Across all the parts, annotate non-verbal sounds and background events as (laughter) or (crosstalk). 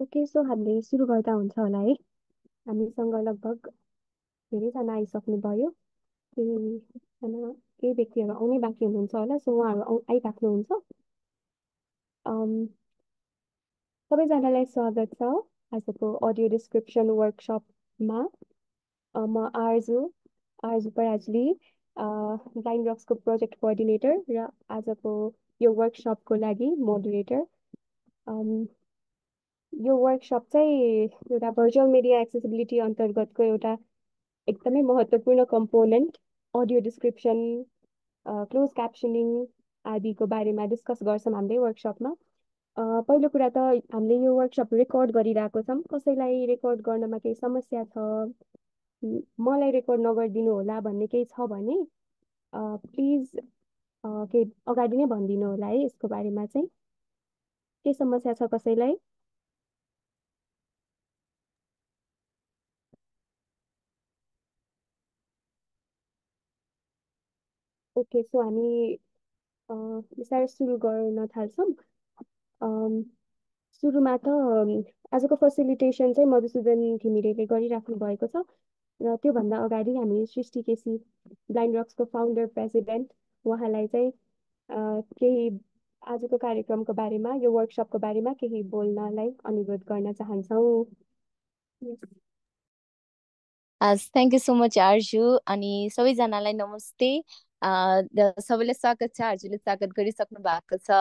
Okay so हामीले सुरु गर्दा हुन्छ होला है हामीसँग लगभग धेरैजना आइसक्नुभयो केहीजना केही व्यक्तिहरू आउनै बाँकी हुनुहुन्छ होला सो उहाँहरू आउ आइराख्नुहुन्छ सबैजनालाई स्वागत छ आजको अडियो डिस्क्रिप्सन वर्कसपमा म आर्जु आर्जु पराजली ब्लाइन्ड रक्सको प्रोजेक्ट कोअर्डिनेटर र आजको यो वर्कसपको लागि मोडरेटर यो वर्कसप चाहिँ एउटा भर्चुअल मिडिया एक्सेसिबिलिटी अन्तर्गतको एउटा एकदमै महत्त्वपूर्ण component audio description close captioning आदिको बारेमा डिस्कस गर्छौँ हामीले वर्कसपमा पहिलो कुरा त हामीले यो वर्कसप रेकर्ड गरिरहेको छौँ। कसैलाई रेकर्ड गर्नमा केही समस्या छ? मलाई रेकर्ड नगरिदिनु होला भन्ने केही छ भने प्लिज केही अगाडि नै भनिदिनु होला है यसको बारेमा चाहिँ। के समस्या छ कसैलाई? ओके सो हामी बिस्तारै सुरु गर्न थाल्छौँ। सुरुमा त आजको फेसिलिटेसन चाहिँ मधुसूदन घिमिरेले गरिराख्नु भएको छ र त्योभन्दा अगाडि हामी सृष्टि केसी ब्लाइन्ड रक्सको फाउन्डर प्रेसिडेन्ट उहाँलाई चाहिँ केही आजको कार्यक्रमको बारेमा यो वर्कसपको बारेमा केही बोल्नलाई अनुरोध गर्न चाहन्छौँ। Thank you so much Arju अनि सबैजनालाई नमस्ते। सबैलाई स्वागत छ आर्जुले स्वागत गरिसक्नु भएको छ।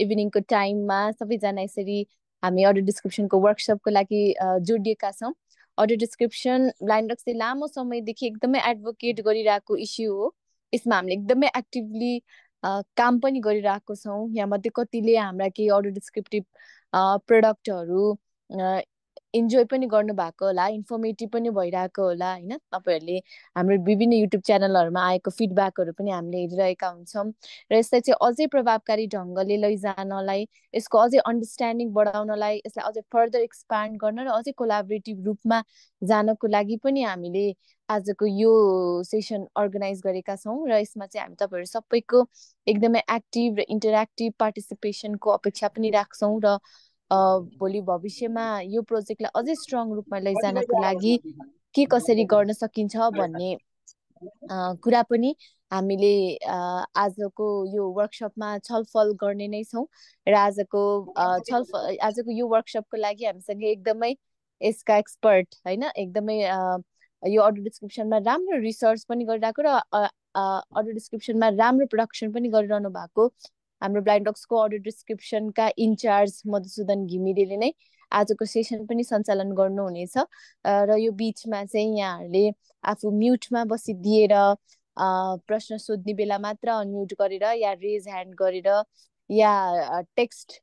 इभिनिङको टाइममा सबैजना यसरी हामी अडियो डिस्क्रिप्सनको वर्कसपको लागि जोडिएका छौँ। अडियो डिस्क्रिप्सन ब्लाइन्ड रक्सले लामो समयदेखि एकदमै एडभोकेट गरिरहेको इस्यु हो। यसमा हामीले एकदमै एक्टिभली काम पनि गरिरहेको छौँ। यहाँ मध्ये कतिले हाम्रा केही अडियो डिस्क्रिप्टिभ प्रडक्टहरू इन्जोय पनि गर्नुभएको होला इन्फर्मेटिभ पनि भइरहेको होला होइन? तपाईँहरूले हाम्रो विभिन्न युट्युब च्यानलहरूमा आएको फिडब्याकहरू पनि हामीले हेरिरहेका हुन्छौँ र यसलाई चाहिँ अझै प्रभावकारी ढङ्गले लैजानलाई यसको अझै अन्डरस्ट्यान्डिङ बढाउनलाई यसलाई अझै फर्दर एक्सपान्ड गर्न र अझै कोलाबरेटिभ रूपमा जानको लागि पनि हामीले आजको यो सेसन अर्गनाइज गरेका छौँ र यसमा चाहिँ हामी तपाईँहरू सबैको एकदमै एक्टिभ र इन्टरेक्टिभ पार्टिसिपेसनको अपेक्षा पनि राख्छौँ र भोलि भविष्यमा यो प्रोजेक्टलाई अझै स्ट्रङ रूपमा लैजानको लागि के कसरी गर्न सकिन्छ भन्ने कुरा पनि हामीले आजको यो वर्कसपमा छलफल गर्ने नै छौँ र आजको छलफल आजको यो वर्कसपको लागि हामीसँग एकदमै यसका एक्सपर्ट होइन एकदमै यो अडियो डिस्क्रिप्सनमा राम्रो रिसर्च पनि गरिरहेको र अडियो डिस्क्रिप्सनमा राम्रो प्रडक्सन पनि गरिरहनु भएको हाम्रो ब्लाइन्ड डक्सको अडियो डिस्क्रिप्सनका इन्चार्ज मधुसूदन घिमिरेले नै आजको सेसन पनि सञ्चालन गर्नुहुनेछ। र यो बिचमा चाहिँ यहाँहरूले आफू म्युटमा बसिदिएर प्रश्न सोध्ने बेला मात्र अनम्युट गरेर या रेज ह्यान्ड गरेर या टेक्स्ट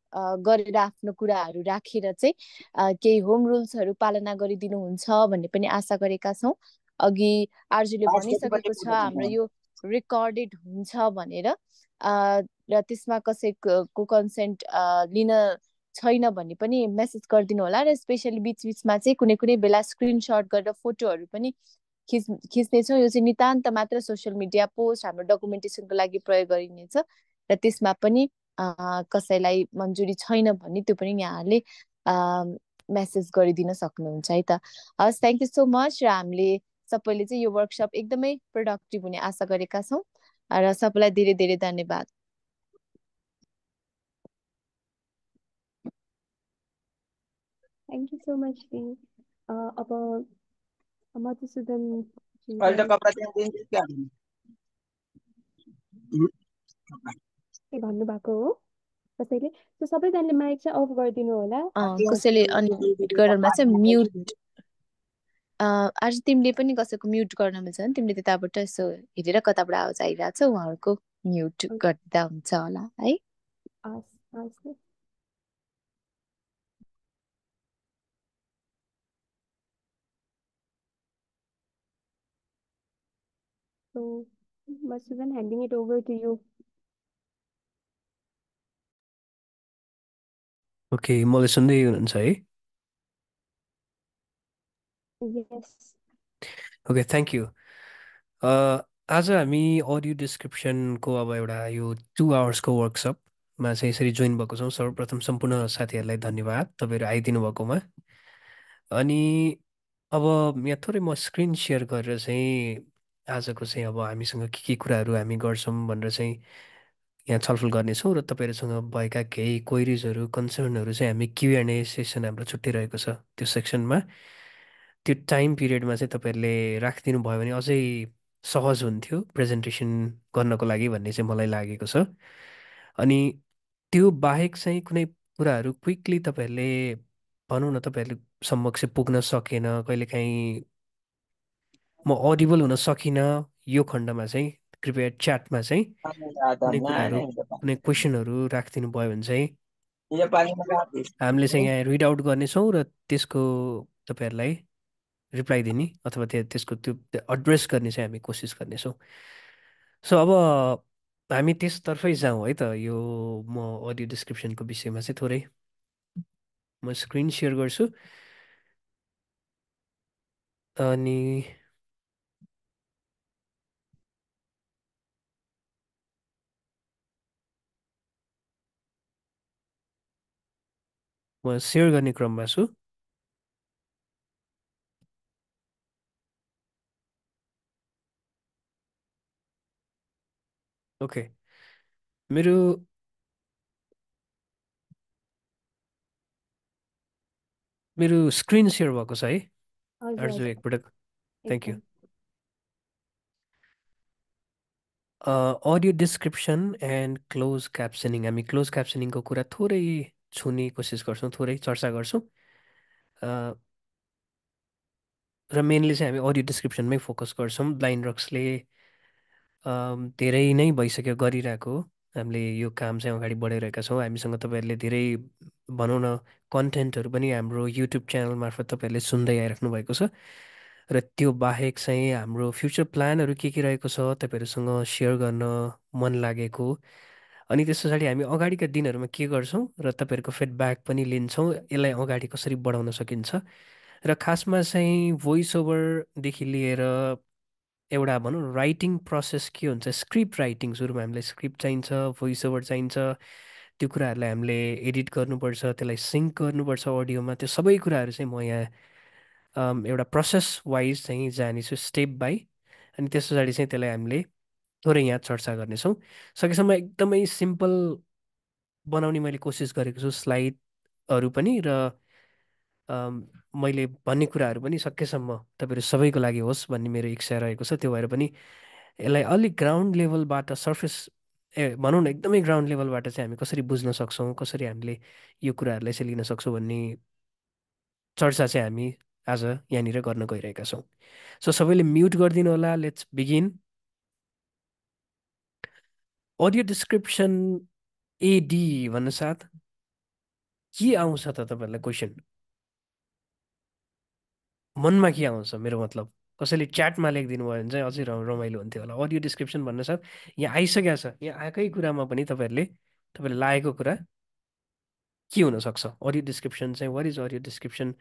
गरेर आफ्नो कुराहरू राखेर चाहिँ केही होम रुल्सहरू पालना गरिदिनुहुन्छ भन्ने पनि आशा गरेका छौँ। अघि आर्जुले भनिसकेको छ हाम्रो यो रेकर्डेड हुन्छ भनेर। र त्यसमा कसैको कन्सेन्ट लिन छैन भने पनि मेसेज गरिदिनु होला र स्पेसली बिच बिचमा चाहिँ कुनै कुनै बेला स्क्रिनसट गरेर फोटोहरू पनि खिच खिच्नेछौँ। यो चाहिँ नितान्त मात्र सोसियल मिडिया पोस्ट हाम्रो डकुमेन्टेसनको लागि प्रयोग गरिनेछ र त्यसमा पनि कसैलाई मन्जुरी छैन भने त्यो पनि यहाँहरूले मेसेज गरिदिन सक्नुहुन्छ है त। हस् थ्याङ्क यू सो मच र हामीले सबैले चाहिँ यो वर्कसप एकदमै प्रोडक्टिभ हुने आशा गरेका छौँ। र सबैलाई धेरै धेरै धन्यवाद। थ्याङ्क यू सो मच दी अब मधुसूदन भन्नुभएको हो कसैले सबैजनाले माइक चाहिँ अफ गरिदिनु होला कसैले अनि गरेरमा चाहिँ म्युट आज तिमीले पनि कसैको म्युट गर्न मिल्छ भने तिमीले त्यताबाट यसो हेरेर कताबाट आवाज आइरहेको छ उहाँहरूको म्युट गर्दा हुन्छ होला है So, Masudan, handing it over to you. Okay मलाई सुन्दै हुनुहुन्छ है Yes. ओके थ्याङ्क यू आज हामी अडियो डिस्क्रिप्सनको अब एउटा यो टु आवर्सको वर्कसप मा चाहिँ यसरी जोइन भएको छौँ सर्वप्रथम सम्पूर्ण साथीहरूलाई धन्यवाद तपाईँहरू आइदिनु भएकोमा अनि अब यहाँ थोरै म स्क्रिन सेयर गरेर चाहिँ आजको चाहिँ अब हामीसँग के के कुराहरू हामी गर्छौँ भनेर चाहिँ यहाँ छलफल गर्नेछौँ र तपाईँहरूसँग भएका केही क्वेरिजहरू कन्सर्नहरू चाहिँ हामी क्युएनए सेसन हाम्रो छुट्टै रहेको छ त्यो सेक्सनमा त्यो टाइम पिरियडमा चाहिँ तपाईँहरूले राखिदिनु भयो भने अझै सहज हुन्थ्यो प्रेजेन्टेसन गर्नको लागि भन्ने चाहिँ मलाई लागेको छ। अनि त्यो बाहेक चाहिँ कुनै कुराहरू क्विकली तपाईँहरूले भनौँ न तपाईँहरूले समक्ष पुग्न सकेन कहिलेकाहीँ म अडिबल हुन सकिनँ यो खण्डमा चाहिँ कृपया च्याटमा चाहिँ कुनै कुराहरू कुनै क्वेसनहरू राखिदिनु भयो भने चाहिँ हामीले चाहिँ यहाँ रिड आउट गर्नेछौँ र त्यसको तपाईँहरूलाई रिप्लाई दिने अथवा त्यो त्यसको त्यो एड्रेस गर्ने चाहिँ हामी कोसिस गर्नेछौँ। सो अब हामी त्यसतर्फै जाउँ है त। यो म अडियो डिस्क्रिप्सनको विषयमा चाहिँ थोरै म स्क्रिन सेयर गर्छु। अनि म सेयर गर्ने क्रममा छु। ओके। मेरो मेरो स्क्रिन सेयर भएको छ है। हजुर एकपटक। Thank you audio description and close captioning हामी क्लोज क्याप्सनिङको कुरा थोरै छुने कोसिस गर्छौँ थोरै चर्चा गर्छौँ। र मेनली चाहिँ हामी अडियो डिस्क्रिप्सनमै फोकस गर्छौँ। ब्लाइन्ड रक्सले धेरै नै भइसक्यो गरिरहेको हामीले यो काम चाहिँ अगाडि बढाइरहेका छौँ। हामीसँग तपाईँहरूले धेरै भनौँ न कन्टेन्टहरू पनि हाम्रो युट्युब च्यानल मार्फत तपाईँहरूले सुन्दै आइराख्नु भएको छ। र त्यो बाहेक चाहिँ हाम्रो फ्युचर प्लानहरू के के रहेको छ तपाईँहरूसँग सेयर गर्न मन लागेको अनि त्यस पछाडि हामी अगाडिका दिनहरूमा के गर्छौँ र तपाईँहरूको फिडब्याक पनि लिन्छौँ यसलाई अगाडि कसरी बढाउन सकिन्छ र खासमा चाहिँ भोइस ओभरदेखि लिएर एउटा भनौँ राइटिङ प्रोसेस के हुन्छ स्क्रिप्ट राइटिङ सुरुमा हामीलाई स्क्रिप्ट चाहिन्छ भोइस ओभर चाहिन्छ त्यो कुराहरूलाई हामीले एडिट गर्नुपर्छ त्यसलाई सिङ्क गर्नुपर्छ अडियोमा त्यो सबै कुराहरू चाहिँ म यहाँ एउटा प्रोसेस वाइज चाहिँ जानेछु स्टेप बाई अनि त्यस पछाडि चाहिँ त्यसलाई हामीले थोरै यहाँ चर्चा गर्नेछौँ। सकेसम्म एकदमै सिम्पल बनाउने मैले कोसिस गरेको छु स्लाइडहरू पनि र मैले भन्ने कुराहरू पनि सकेसम्म तपाईँहरू सबैको लागि होस् भन्ने मेरो इच्छा रहेको छ। त्यो भएर पनि यसलाई अलिक ग्राउन्ड लेभलबाट सर्फेस ए भनौँ न एकदमै ग्राउन्ड लेभलबाट चाहिँ हामी कसरी बुझ्न सक्छौँ कसरी हामीले यो कुराहरूलाई चाहिँ लिन सक्छौँ भन्ने चर्चा चाहिँ हामी आज यहाँनिर गर्न गइरहेका छौँ। सो सबैले म्युट गरिदिनु होला। Let's begin. Audio description AD भन्नु साथ के आउँछ त तपाईँहरूलाई क्वेसन मनमा के आउँछ मेरो मतलब? कसैले च्याटमा लेखिदिनु भयो भने चाहिँ अझै रमाइलो हुन्थ्यो होला। अडियो डिस्क्रिप्सन भन्नु साथ यहाँ आइसकेको छ। यहाँ आएकै कुरामा पनि तपाईँहरूले तपाईँले लागेको कुरा के हुनसक्छ? अडियो डिस्क्रिप्सन चाहिँ वाट इज अडियो डिस्क्रिप्सन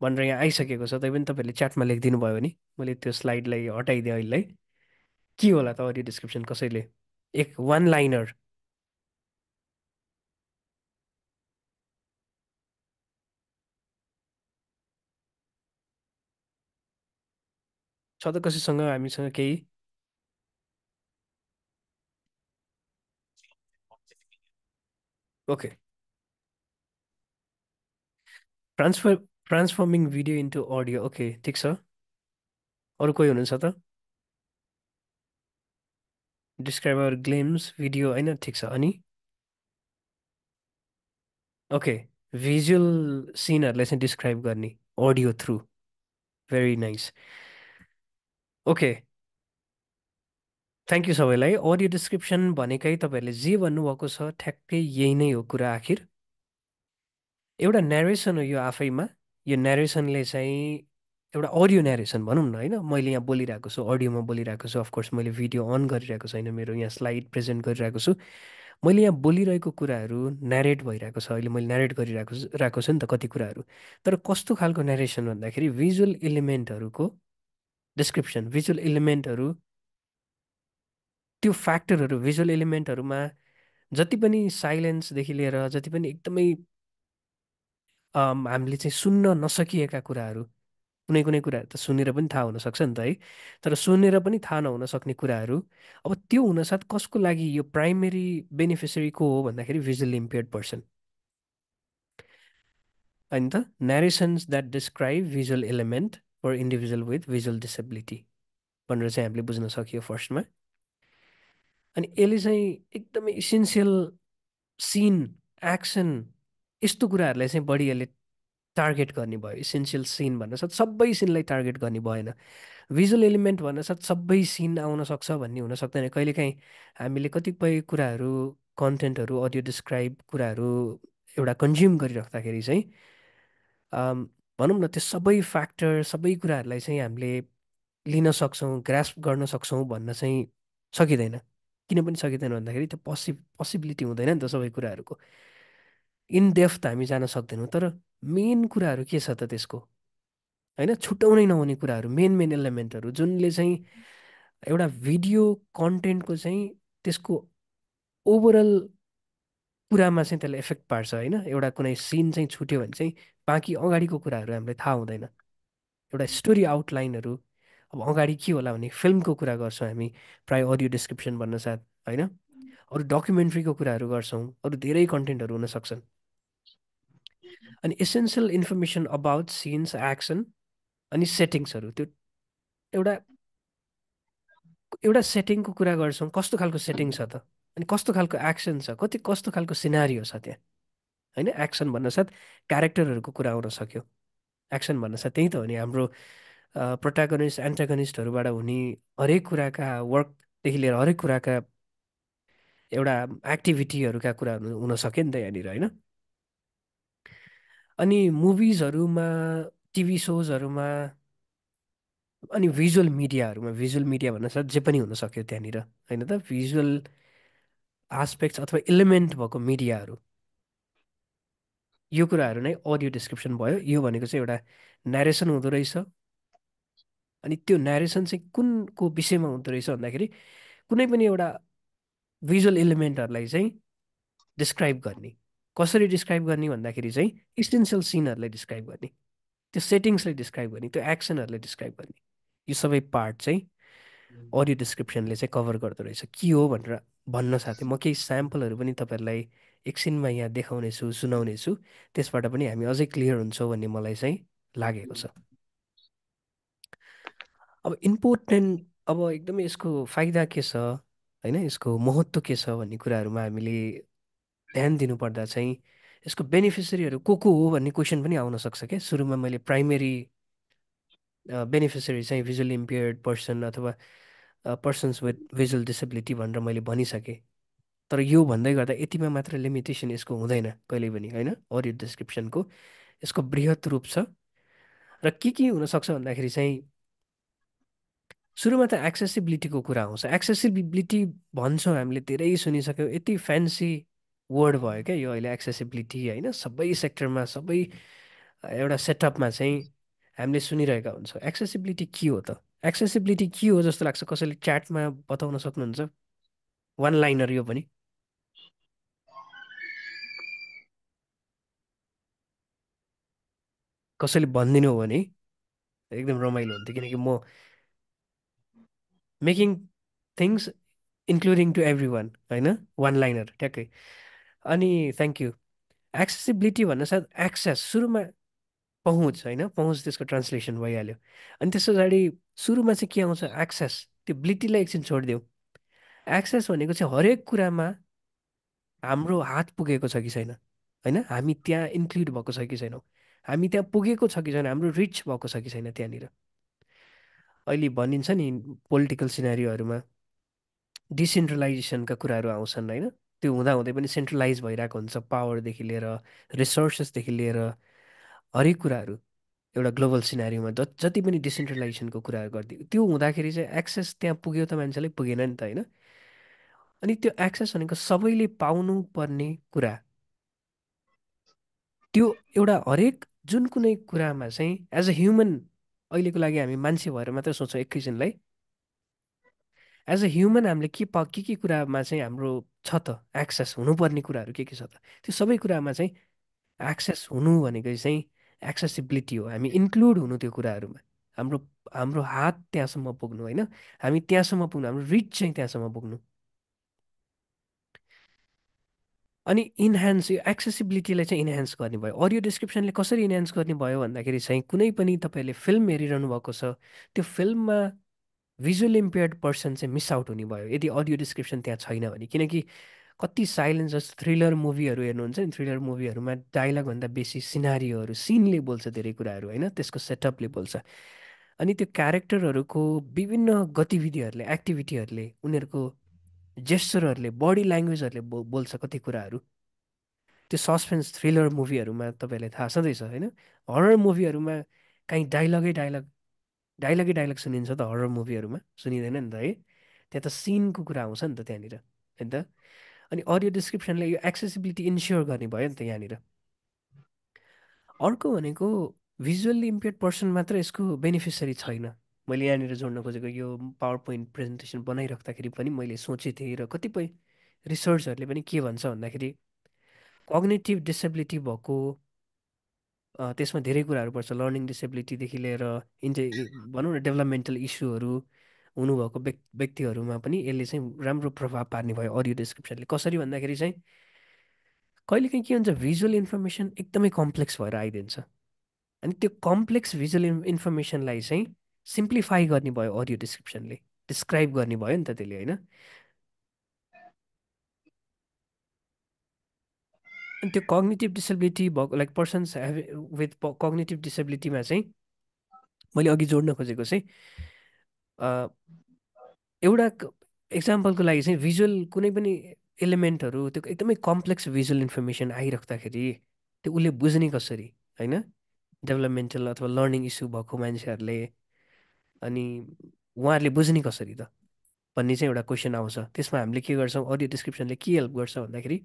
भनेर यहाँ आइसकेको छ। तैपनि तपाईँहरूले च्याटमा लेखिदिनु भयो भने मैले त्यो स्लाइडलाई हटाइदिएँ अहिले के होला त अडियो डिस्क्रिप्सन कसैले? एक वन लाइनर छ त कसैसँग हामीसँग केही okay transfer transforming video into audio okay ठिक छ अरू कोही हुनुहुन्छ त डिस्क्राइबर ग्लेम्स भिडियो होइन? ठिक छ। अनि? ओके भिजुअल सिनहरूलाई चाहिँ डिस्क्राइब गर्ने audio through very nice okay thank you सबैलाई। अडियो डिस्क्रिप्सन भनेकै तपाईँहरूले जे भन्नुभएको छ ठ्याक्कै यही नै हो कुरा आखिर। एउटा नेरेसन हो यो आफैमा। यो नेरेसनले चाहिँ एउटा अडियो नेरेसन भनौँ न होइन? मैले यहाँ बोलिरहेको छु अडियोमा बोलिरहेको छु अफकोर्स मैले भिडियो अन गरिरहेको छैन मेरो यहाँ स्लाइड प्रेजेन्ट गरिरहेको छु। मैले यहाँ बोलिरहेको कुराहरू नेरेट भइरहेको छ अहिले मैले नेरेट गरिरहेको छु रहेको छु नि त कति कुराहरू। तर कस्तो खालको नेरेसन भन्दाखेरि भिजुअल इलिमेन्टहरूको डिस्क्रिप्सन भिजुअल इलिमेन्टहरू त्यो फ्याक्टरहरू भिजुअल इलिमेन्टहरूमा जति पनि साइलेन्सदेखि लिएर जति पनि एकदमै हामीले चाहिँ सुन्न नसकिएका कुराहरू कुनै कुनै कुराहरू त सुनेर पनि थाहा हुनसक्छ नि त है। तर सुनेर पनि थाहा नहुन सक्ने कुराहरू अब त्यो हुनसाथ कसको लागि यो प्राइमेरी बेनिफिसरी को हो भन्दाखेरि भिजुअली इम्पेयर्ड पर्सन होइन त? Narrations that describe visual element for individual with visual disability भनेर चाहिँ हामीले बुझ्न सकियो फर्स्टमा। अनि यसले चाहिँ एकदमै इसेन्सियल सिन एक्सन यस्तो कुराहरूलाई चाहिँ बढी यसले टार्गेट गर्ने भयो इसेन्सियल सिन भन्न साथ सबै सिनलाई टार्गेट गर्ने भएन। भिजुअल एलिमेन्ट भन्न साथ सबै सिन आउन सक्छ भन्ने हुन सक्दैन। कहिलेकाहीँ हामीले कतिपय कुराहरू कन्टेन्टहरू अडियो डिस्क्राइब कुराहरू एउटा कन्ज्युम गरिराख्दाखेरि चाहिँ भनौँ न त्यो सबै फ्याक्टर सबै कुराहरूलाई चाहिँ हामीले लिन सक्छौँ ग्रास्प गर्न सक्छौँ भन्न चाहिँ सकिँदैन। किन पनि सकिँदैन भन्दाखेरि त्यो पोसि पोसिबिलिटी हुँदैन नि त सबै कुराहरूको। इन डेफ्थ हामी जान सक्दैनौँ तर मेन कुराहरू के छ त त्यसको? होइन छुट्याउनै नहुने कुराहरू मेन मेन एलिमेन्टहरू जुनले चाहिँ एउटा भिडियो कन्टेन्टको चाहिँ त्यसको ओभरअल कुरामा चाहिँ त्यसले इफेक्ट पार्छ होइन? एउटा कुनै सिन चाहिँ छुट्यो भने चाहिँ बाँकी अगाडिको कुराहरू हामीलाई थाहा हुँदैन। एउटा स्टोरी आउटलाइनहरू अब अगाडि के होला भने फिल्मको कुरा गर्छौँ हामी प्रायः अडियो डिस्क्रिप्सन भन्न साथ होइन अरू डकुमेन्ट्रीको कुराहरू गर्छौँ अरू धेरै कन्टेन्टहरू हुन सक्छन् अनि essential information about scenes action अनि सेटिङ्सहरू त्यो एउटा एउटा सेटिङको कुरा गर्छौँ कस्तो खालको सेटिङ छ त? अनि कस्तो खालको एक्सन छ? कति कस्तो खालको सिनारियो छ त्यहाँ? होइन? एक्सन भन्न साथ क्यारेक्टरहरूको कुरा आउन सक्यो। एक्सन भन्न साथ त्यही त हो नि हाम्रो प्रोटागनिस्ट एन्टागनिस्टहरूबाट हुने हरेक कुराका वर्कदेखि लिएर हरेक कुराका एउटा एक्टिभिटीहरूका कुराहरू हुन सक्यो नि त यहाँनिर होइन? अनि मुभिजहरूमा टिभी सोजहरूमा अनि भिजुअल मिडियाहरूमा भिजुअल मिडिया भन्न साथ जे पनि हुन सक्यो त्यहाँनिर होइन त? भिजुअल आस्पेक्ट्स अथवा इलिमेन्ट भएको मिडियाहरू। यो कुराहरू नै अडियो डिस्क्रिप्सन भयो। यो भनेको चाहिँ एउटा नेरेसन हुँदो रहेछ। अनि त्यो नेरेसन चाहिँ कुनको विषयमा हुँदो रहेछ भन्दाखेरि कुनै पनि एउटा भिजुअल इलिमेन्टहरूलाई चाहिँ डिस्क्राइब गर्ने। कसरी डिस्क्राइब गर्ने भन्दाखेरि चाहिँ इसेन्सियल सिनहरूलाई डिस्क्राइब गर्ने त्यो सेटिङ्सलाई डिस्क्राइब गर्ने त्यो एक्सनहरूलाई डिस्क्राइब गर्ने। यो सबै पार्ट चाहिँ अडियो डिस्क्रिप्सनले चाहिँ कभर गर्दो रहेछ। के हो भनेर भन्न साथै म केही स्याम्पलहरू पनि तपाईँहरूलाई एकछिनमा यहाँ देखाउनेछु सुनाउनेछु त्यसबाट पनि हामी अझै क्लियर हुन्छौँ भन्ने मलाई चाहिँ लागेको छ। अब इम्पोर्टेन्ट अब एकदमै यसको फाइदा के छ होइन? यसको महत्त्व के छ भन्ने कुराहरूमा हामीले ध्यान दिनुपर्दा चाहिँ यसको बेनिफिसरीहरू को को हो भन्ने क्वेसन पनि आउन सक्छ क्या? सुरुमा मैले प्राइमेरी बेनिफिसरी चाहिँ भिजुअली इम्पेयर्ड पर्सन अथवा पर्सन्स विथ भिजुअल डिसेबिलिटी भनेर मैले भनिसकेँ। तर यो भन्दै गर्दा यतिमा मात्र लिमिटेसन यसको हुँदैन कहिले पनि होइन? अडियो डिस्क्रिप्सनको यसको बृहत रूप छ। र के के हुनसक्छ भन्दाखेरि चाहिँ सुरुमा त एक्सेसिबिलिटीको कुरा आउँछ। एक्सेसिबिलिटी भन्छौँ हामीले धेरै सुनिसक्यौँ। यति फ्यान्सी वर्ड भयो क्या यो अहिले एक्सेसिबिलिटी होइन सबै सेक्टरमा सबै एउटा सेटअपमा चाहिँ हामीले सुनिरहेका हुन्छौँ। एक्सेसिबिलिटी के हो त? एक्सेसिबिलिटी के हो जस्तो लाग्छ? कसैले च्याटमा बताउन सक्नुहुन्छ? वान लाइनर यो पनि। कसैले भनिदिनु हो भने एकदम रमाइलो हुन्थ्यो किनकि म making things including to every one होइन? वान लाइनर ट्याक्कै। अनि थ्याङ्क यू एक्सेसिबिलिटी भन्न साथ एक्सेस सुरुमा पहुँच होइन पहुँच त्यसको ट्रान्सलेसन भइहाल्यो। अनि त्यस पछाडि सुरुमा चाहिँ के आउँछ? एक्सेस त्यो ब्लिटीलाई एकछिन छोडिदेऊ। एक्सेस भनेको चाहिँ हरेक कुरामा हाम्रो हात पुगेको छ कि छैन होइन? हामी त्यहाँ इन्क्लुड भएको छ कि छैनौँ। हामी त्यहाँ पुगेको छ कि छैन हाम्रो रिच भएको छ कि छैन त्यहाँनिर। अहिले भनिन्छ नि पोलिटिकल सिनारीहरूमा डिसेन्ट्रलाइजेसनका कुराहरू आउँछन् होइन? त्यो हुँदाहुँदै पनि सेन्ट्रलाइज भइरहेको हुन्छ पावरदेखि लिएर रिसोर्सेसदेखि लिएर हरेक कुराहरू। एउटा ग्लोबल सिनारीमा ज जति पनि डिसेन्ट्रलाइजेसनको कुराहरू गरिदियो त्यो हुँदाखेरि चाहिँ एक्सेस त्यहाँ पुग्यो त मान्छेलाई पुगेन नि त होइन? अनि त्यो एक्सेस भनेको सबैले पाउनु पर्ने कुरा। त्यो एउटा हरेक जुन कुनै कुरामा चाहिँ एज अ ह्युमन अहिलेको लागि हामी मान्छे भएर मात्रै सोच्छौँ एकैछिनलाई एज अ ह्युमन हामीले के प के के कुरामा चाहिँ हाम्रो छ त एक्सेस हुनुपर्ने कुराहरू के के छ त? त्यो सबै कुरामा चाहिँ एक्सेस हुनु भनेको चाहिँ एक्सेसिबिलिटी हो। हामी इन्क्लुड हुनु त्यो कुराहरूमा। हाम्रो हाम्रो हात त्यहाँसम्म पुग्नु होइन? हामी त्यहाँसम्म पुग्नु हाम्रो रिच चाहिँ त्यहाँसम्म पुग्नु। अनि इन्हान्स यो एक्सेसिबिलिटीलाई चाहिँ इन्हान्स गर्ने भयो। अडियो डिस्क्रिप्सनले कसरी इन्हान्स गर्ने भयो भन्दाखेरि चाहिँ कुनै पनि तपाईँले फिल्म हेरिरहनु भएको छ त्यो फिल्ममा भिजुअल इम्पेयर्ड पर्सन चाहिँ मिस आउट हुने भयो। यदि अडियो डिस्क्रिप्सन त्यहाँ छैन भने किनकि कति साइलेन्स जस्तो थ्रिलर मुभीहरू हेर्नुहुन्छ नि थ्रिलर मुभीहरूमा डाइलगभन्दा बेसी सिनारीहरू सिनले बोल्छ धेरै कुराहरू होइन? त्यसको सेटअपले बोल्छ। अनि त्यो क्यारेक्टरहरूको विभिन्न गतिविधिहरूले एक्टिभिटीहरूले उनीहरूको जेस्चरहरूले बडी ल्याङ्ग्वेजहरूले बो बोल्छ कति कुराहरू। त्यो सस्पेन्स थ्रिलर मुभीहरूमा तपाईँलाई थाहा छँदैछ होइन? हरर मुभीहरूमा काहीँ डाइलगै डाइलग डाइलगै डाइलग सुनिन्छ त हरर मुभीहरूमा सुनिँदैन नि त है। त्यहाँ त सिनको कुरा आउँछ नि त त्यहाँनिर होइन त। अनि अडियो डिस्क्रिप्सनले यो एक्सेसिबिलिटी इन्स्योर गर्ने भयो नि त यहाँनिर। अर्को भनेको भिजुअल्ली इम्पेयर्ड पर्सन मात्र यसको बेनिफिसरी छैन। मैले यहाँनिर जोड्न खोजेको यो पावर पोइन्ट प्रेजेन्टेसन बनाइराख्दाखेरि पनि मैले सोचेको र कतिपय रिसर्चहरूले पनि के भन्छ भन्दाखेरि कग्नेटिभ डिसेबिलिटी भएको त्यसमा धेरै कुराहरू पर्छ। लर्निङ डिसेबिलिटीदेखि लिएर इन्टे भनौँ न डेभलपमेन्टल इस्युहरू हुनुभएको व्यक्तिहरूमा पनि यसले चाहिँ राम्रो प्रभाव पार्ने भयो अडियो डिस्क्रिप्सनले कसरी भन्दाखेरि चाहिँ कहिलेकाहीँ के हुन्छ भिजुअल इन्फर्मेसन एकदमै कम्प्लेक्स भएर आइदिन्छ। अनि त्यो कम्प्लेक्स भिजुअल इन्फर्मेसनलाई चाहिँ सिम्प्लिफाई गर्ने भयो अडियो डिस्क्रिप्सनले डिस्क्राइब गर्ने भयो नि त त्यसले होइन? त्यो कग्नेटिभ डिसेबिलिटी भएको लाइक पर्सन्स विथ कग्नेटिभ डिसेबिलिटीमा चाहिँ मैले अघि जोड्न खोजेको चाहिँ एउटा इक्जाम्पलको लागि चाहिँ भिजुअल कुनै पनि एलिमेन्टहरू त्यो एकदमै कम्प्लेक्स भिजुअल इन्फर्मेसन आइराख्दाखेरि त्यो उसले बुझ्ने कसरी होइन? डेभलपमेन्टल अथवा लर्निङ इस्यु भएको मान्छेहरूले अनि उहाँहरूले बुझ्ने कसरी त? भन्ने चाहिँ एउटा क्वेसन आउँछ। त्यसमा हामीले के गर्छौँ? अडियो डिस्क्रिप्सनले के हेल्प गर्छ भन्दाखेरि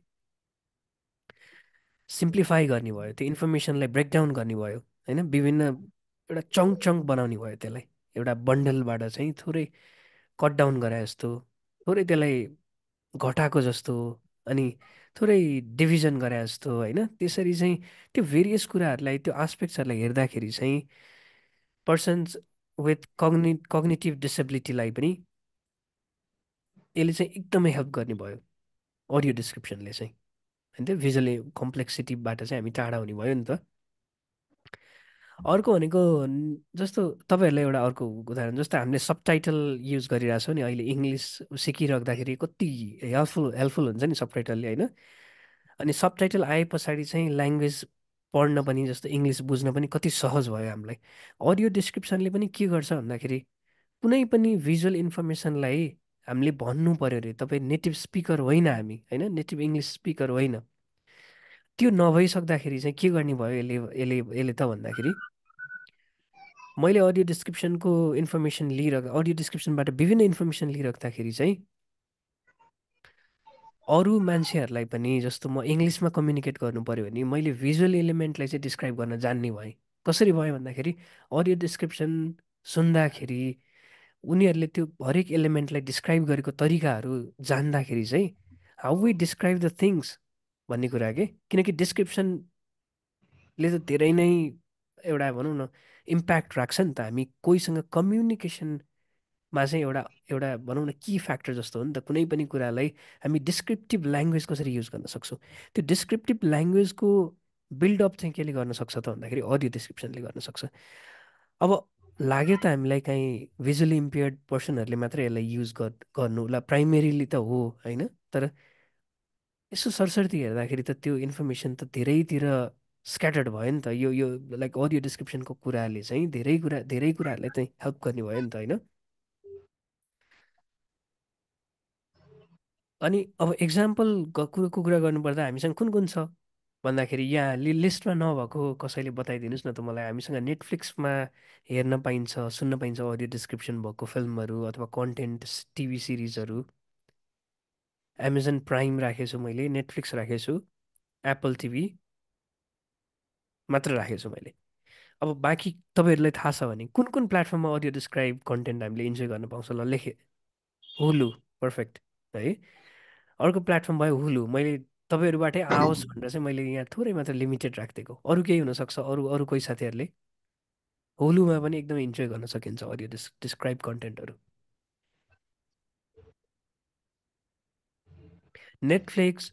सिम्प्लिफाई गर्ने भयो त्यो इन्फर्मेसनलाई ब्रेकडाउन गर्ने भयो होइन? विभिन्न एउटा चङ्क चङ्क बनाउने भयो त्यसलाई। एउटा बन्डलबाट चाहिँ थोरै कट डाउन गरे जस्तो थोरै त्यसलाई घटाएको जस्तो अनि थोरै डिभिजन गरे जस्तो होइन? त्यसरी चाहिँ त्यो भेरियस कुराहरूलाई त्यो आस्पेक्ट्सहरूलाई हेर्दाखेरि चाहिँ पर्सन्स विथ कग्नि कग्नेटिभ डिसेबिलिटीलाई पनि यसले चाहिँ एकदमै हेल्प गर्ने भयो अडियो डिस्क्रिप्सनले चाहिँ। होइन त्यो भिजुअली कम्प्लेक्सिटीबाट चाहिँ हामी टाढा हुने भयो नि त। अर्को भनेको जस्तो तपाईँहरूलाई एउटा अर्को उदाहरण जस्तो हामीले सब टाइटल युज गरिरहेछौँ नि अहिले इङ्ग्लिस सिकिराख्दाखेरि कति हेल्पफुल हेल्पफुल हुन्छ नि सब टाइटलले होइन? अनि सब टाइटल आए पछाडि चाहिँ ल्याङ्ग्वेज पढ्न पनि जस्तो इङ्ग्लिस बुझ्न पनि कति सहज भयो हामीलाई। अडियो डिस्क्रिप्सनले पनि के गर्छ भन्दाखेरि कुनै पनि भिजुअल इन्फर्मेसनलाई हामीले भन्नु पऱ्यो अरे तपाईँ नेटिभ स्पिकर होइन हामी होइन? नेटिभ इङ्ग्लिस स्पिकर होइन। त्यो नभइसक्दाखेरि चाहिँ के गर्ने भयो यसले यसले यसले त भन्दाखेरि? मैले अडियो डिस्क्रिप्सनको इन्फर्मेसन लिइरह अडियो डिस्क्रिप्सनबाट विभिन्न इन्फर्मेसन लिइराख्दाखेरि चाहिँ अरू मान्छेहरूलाई पनि जस्तो म इङ्ग्लिसमा कम्युनिकेट गर्नु पऱ्यो भने मैले भिजुअल एलिमेन्टलाई चाहिँ डिस्क्राइब गर्न जान्ने भएँ। कसरी भयो भन्दाखेरि अडियो डिस्क्रिप्सन सुन्दाखेरि उनीहरूले त्यो हरेक एलिमेन्टलाई डिस्क्राइब गरेको तरिकाहरू जान्दाखेरि चाहिँ how we describe the things भन्ने कुरा के? किनकि डिस्क्रिप्सनले त धेरै नै एउटा भनौँ न इम्प्याक्ट राख्छ नि त हामी। कोहीसँग कम्युनिकेसनमा चाहिँ एउटा एउटा भनौँ न कि फ्याक्टर जस्तो हो नि त। कुनै पनि कुरालाई हामी डिस्क्रिप्टिभ ल्याङ्ग्वेज कसरी युज गर्न सक्छौँ? त्यो डिस्क्रिप्टिभ ल्याङ्ग्वेजको बिल्डअप चाहिँ केले गर्न सक्छ त भन्दाखेरि अडियो डिस्क्रिप्सनले गर्न सक्छ। अब लाग्यो त हामीलाई काहीँ भिजुअली इम्पेयर्ड पर्सनहरूले मात्रै यसलाई युज गर्नु। ल प्राइमेरीली त हो होइन? तर यसो सरसर्ती हेर्दाखेरि त त्यो इन्फर्मेसन त धेरैतिर स्क्याटर्ड भयो नि त। यो यो लाइक अडियो डिस्क्रिप्सनको कुराले चाहिँ धेरै कुरा धेरै कुराहरूलाई चाहिँ हेल्प गर्ने भयो नि त होइन? अनि अब इक्जाम्पल कुरो कुरा गर्नुपर्दा हामीसँग कुन कुन छ? भन्दाखेरि यहाँ लि लिस्टमा नभएको कसैले बताइदिनुहोस् न त मलाई। हामीसँग नेटफ्लिक्समा हेर्न पाइन्छ सुन्न पाइन्छ अडियो डिस्क्रिप्सन भएको फिल्महरू अथवा कन्टेन्ट टिभी सिरिजहरू। एमाजोन प्राइम राखेको छु मैले नेटफ्लिक्स राखेको छु एप्पल टिभी मात्र राखेको छु मैले। अब बाँकी तपाईँहरूलाई थाहा छ भने कुन कुन प्लेटफर्ममा अडियो डिस्क्राइब कन्टेन्ट हामीले इन्जोय गर्न पाउँछ ल लेखेँ। हुलु पर्फेक्ट है। अर्को प्लेटफर्म भयो हुलु मैले तपाईँहरूबाटै आओस् भनेर चाहिँ मैले यहाँ थोरै मात्र लिमिटेड राखिदिएको। अरू केही हुनसक्छ? अरू अरू कोही साथीहरूले? हुलुमा पनि एकदमै इन्जोय गर्न सकिन्छ अडियो डिस् डिस्क्राइब कन्टेन्टहरू नेटफ्लिक्स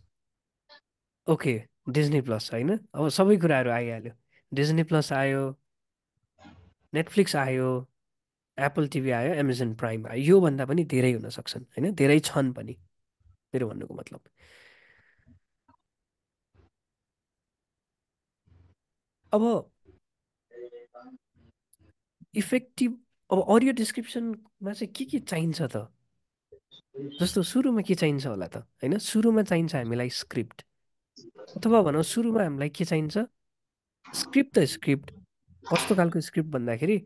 ओके डिज्नी प्लस होइन? अब सबै कुराहरू आइहाल्यो। डिज्नी प्लस आयो नेटफ्लिक्स आयो एप्पल टिभी आयो एमाजोन प्राइम आयो। योभन्दा पनि धेरै हुन सक्छन् होइन? धेरै छन् पनि मेरो भन्नुको मतलब। अब इफेक्टिभ अब अडियो डिस्क्रिप्सनमा चाहिँ के के चाहिन्छ त? जस्तो सुरुमा के चाहिन्छ होला त? होइन? सुरुमा चाहिन्छ हामीलाई स्क्रिप्ट अथवा भनौँ सुरुमा हामीलाई के चाहिन्छ? स्क्रिप्ट त स्क्रिप्ट कस्तो खालको स्क्रिप्ट भन्दाखेरि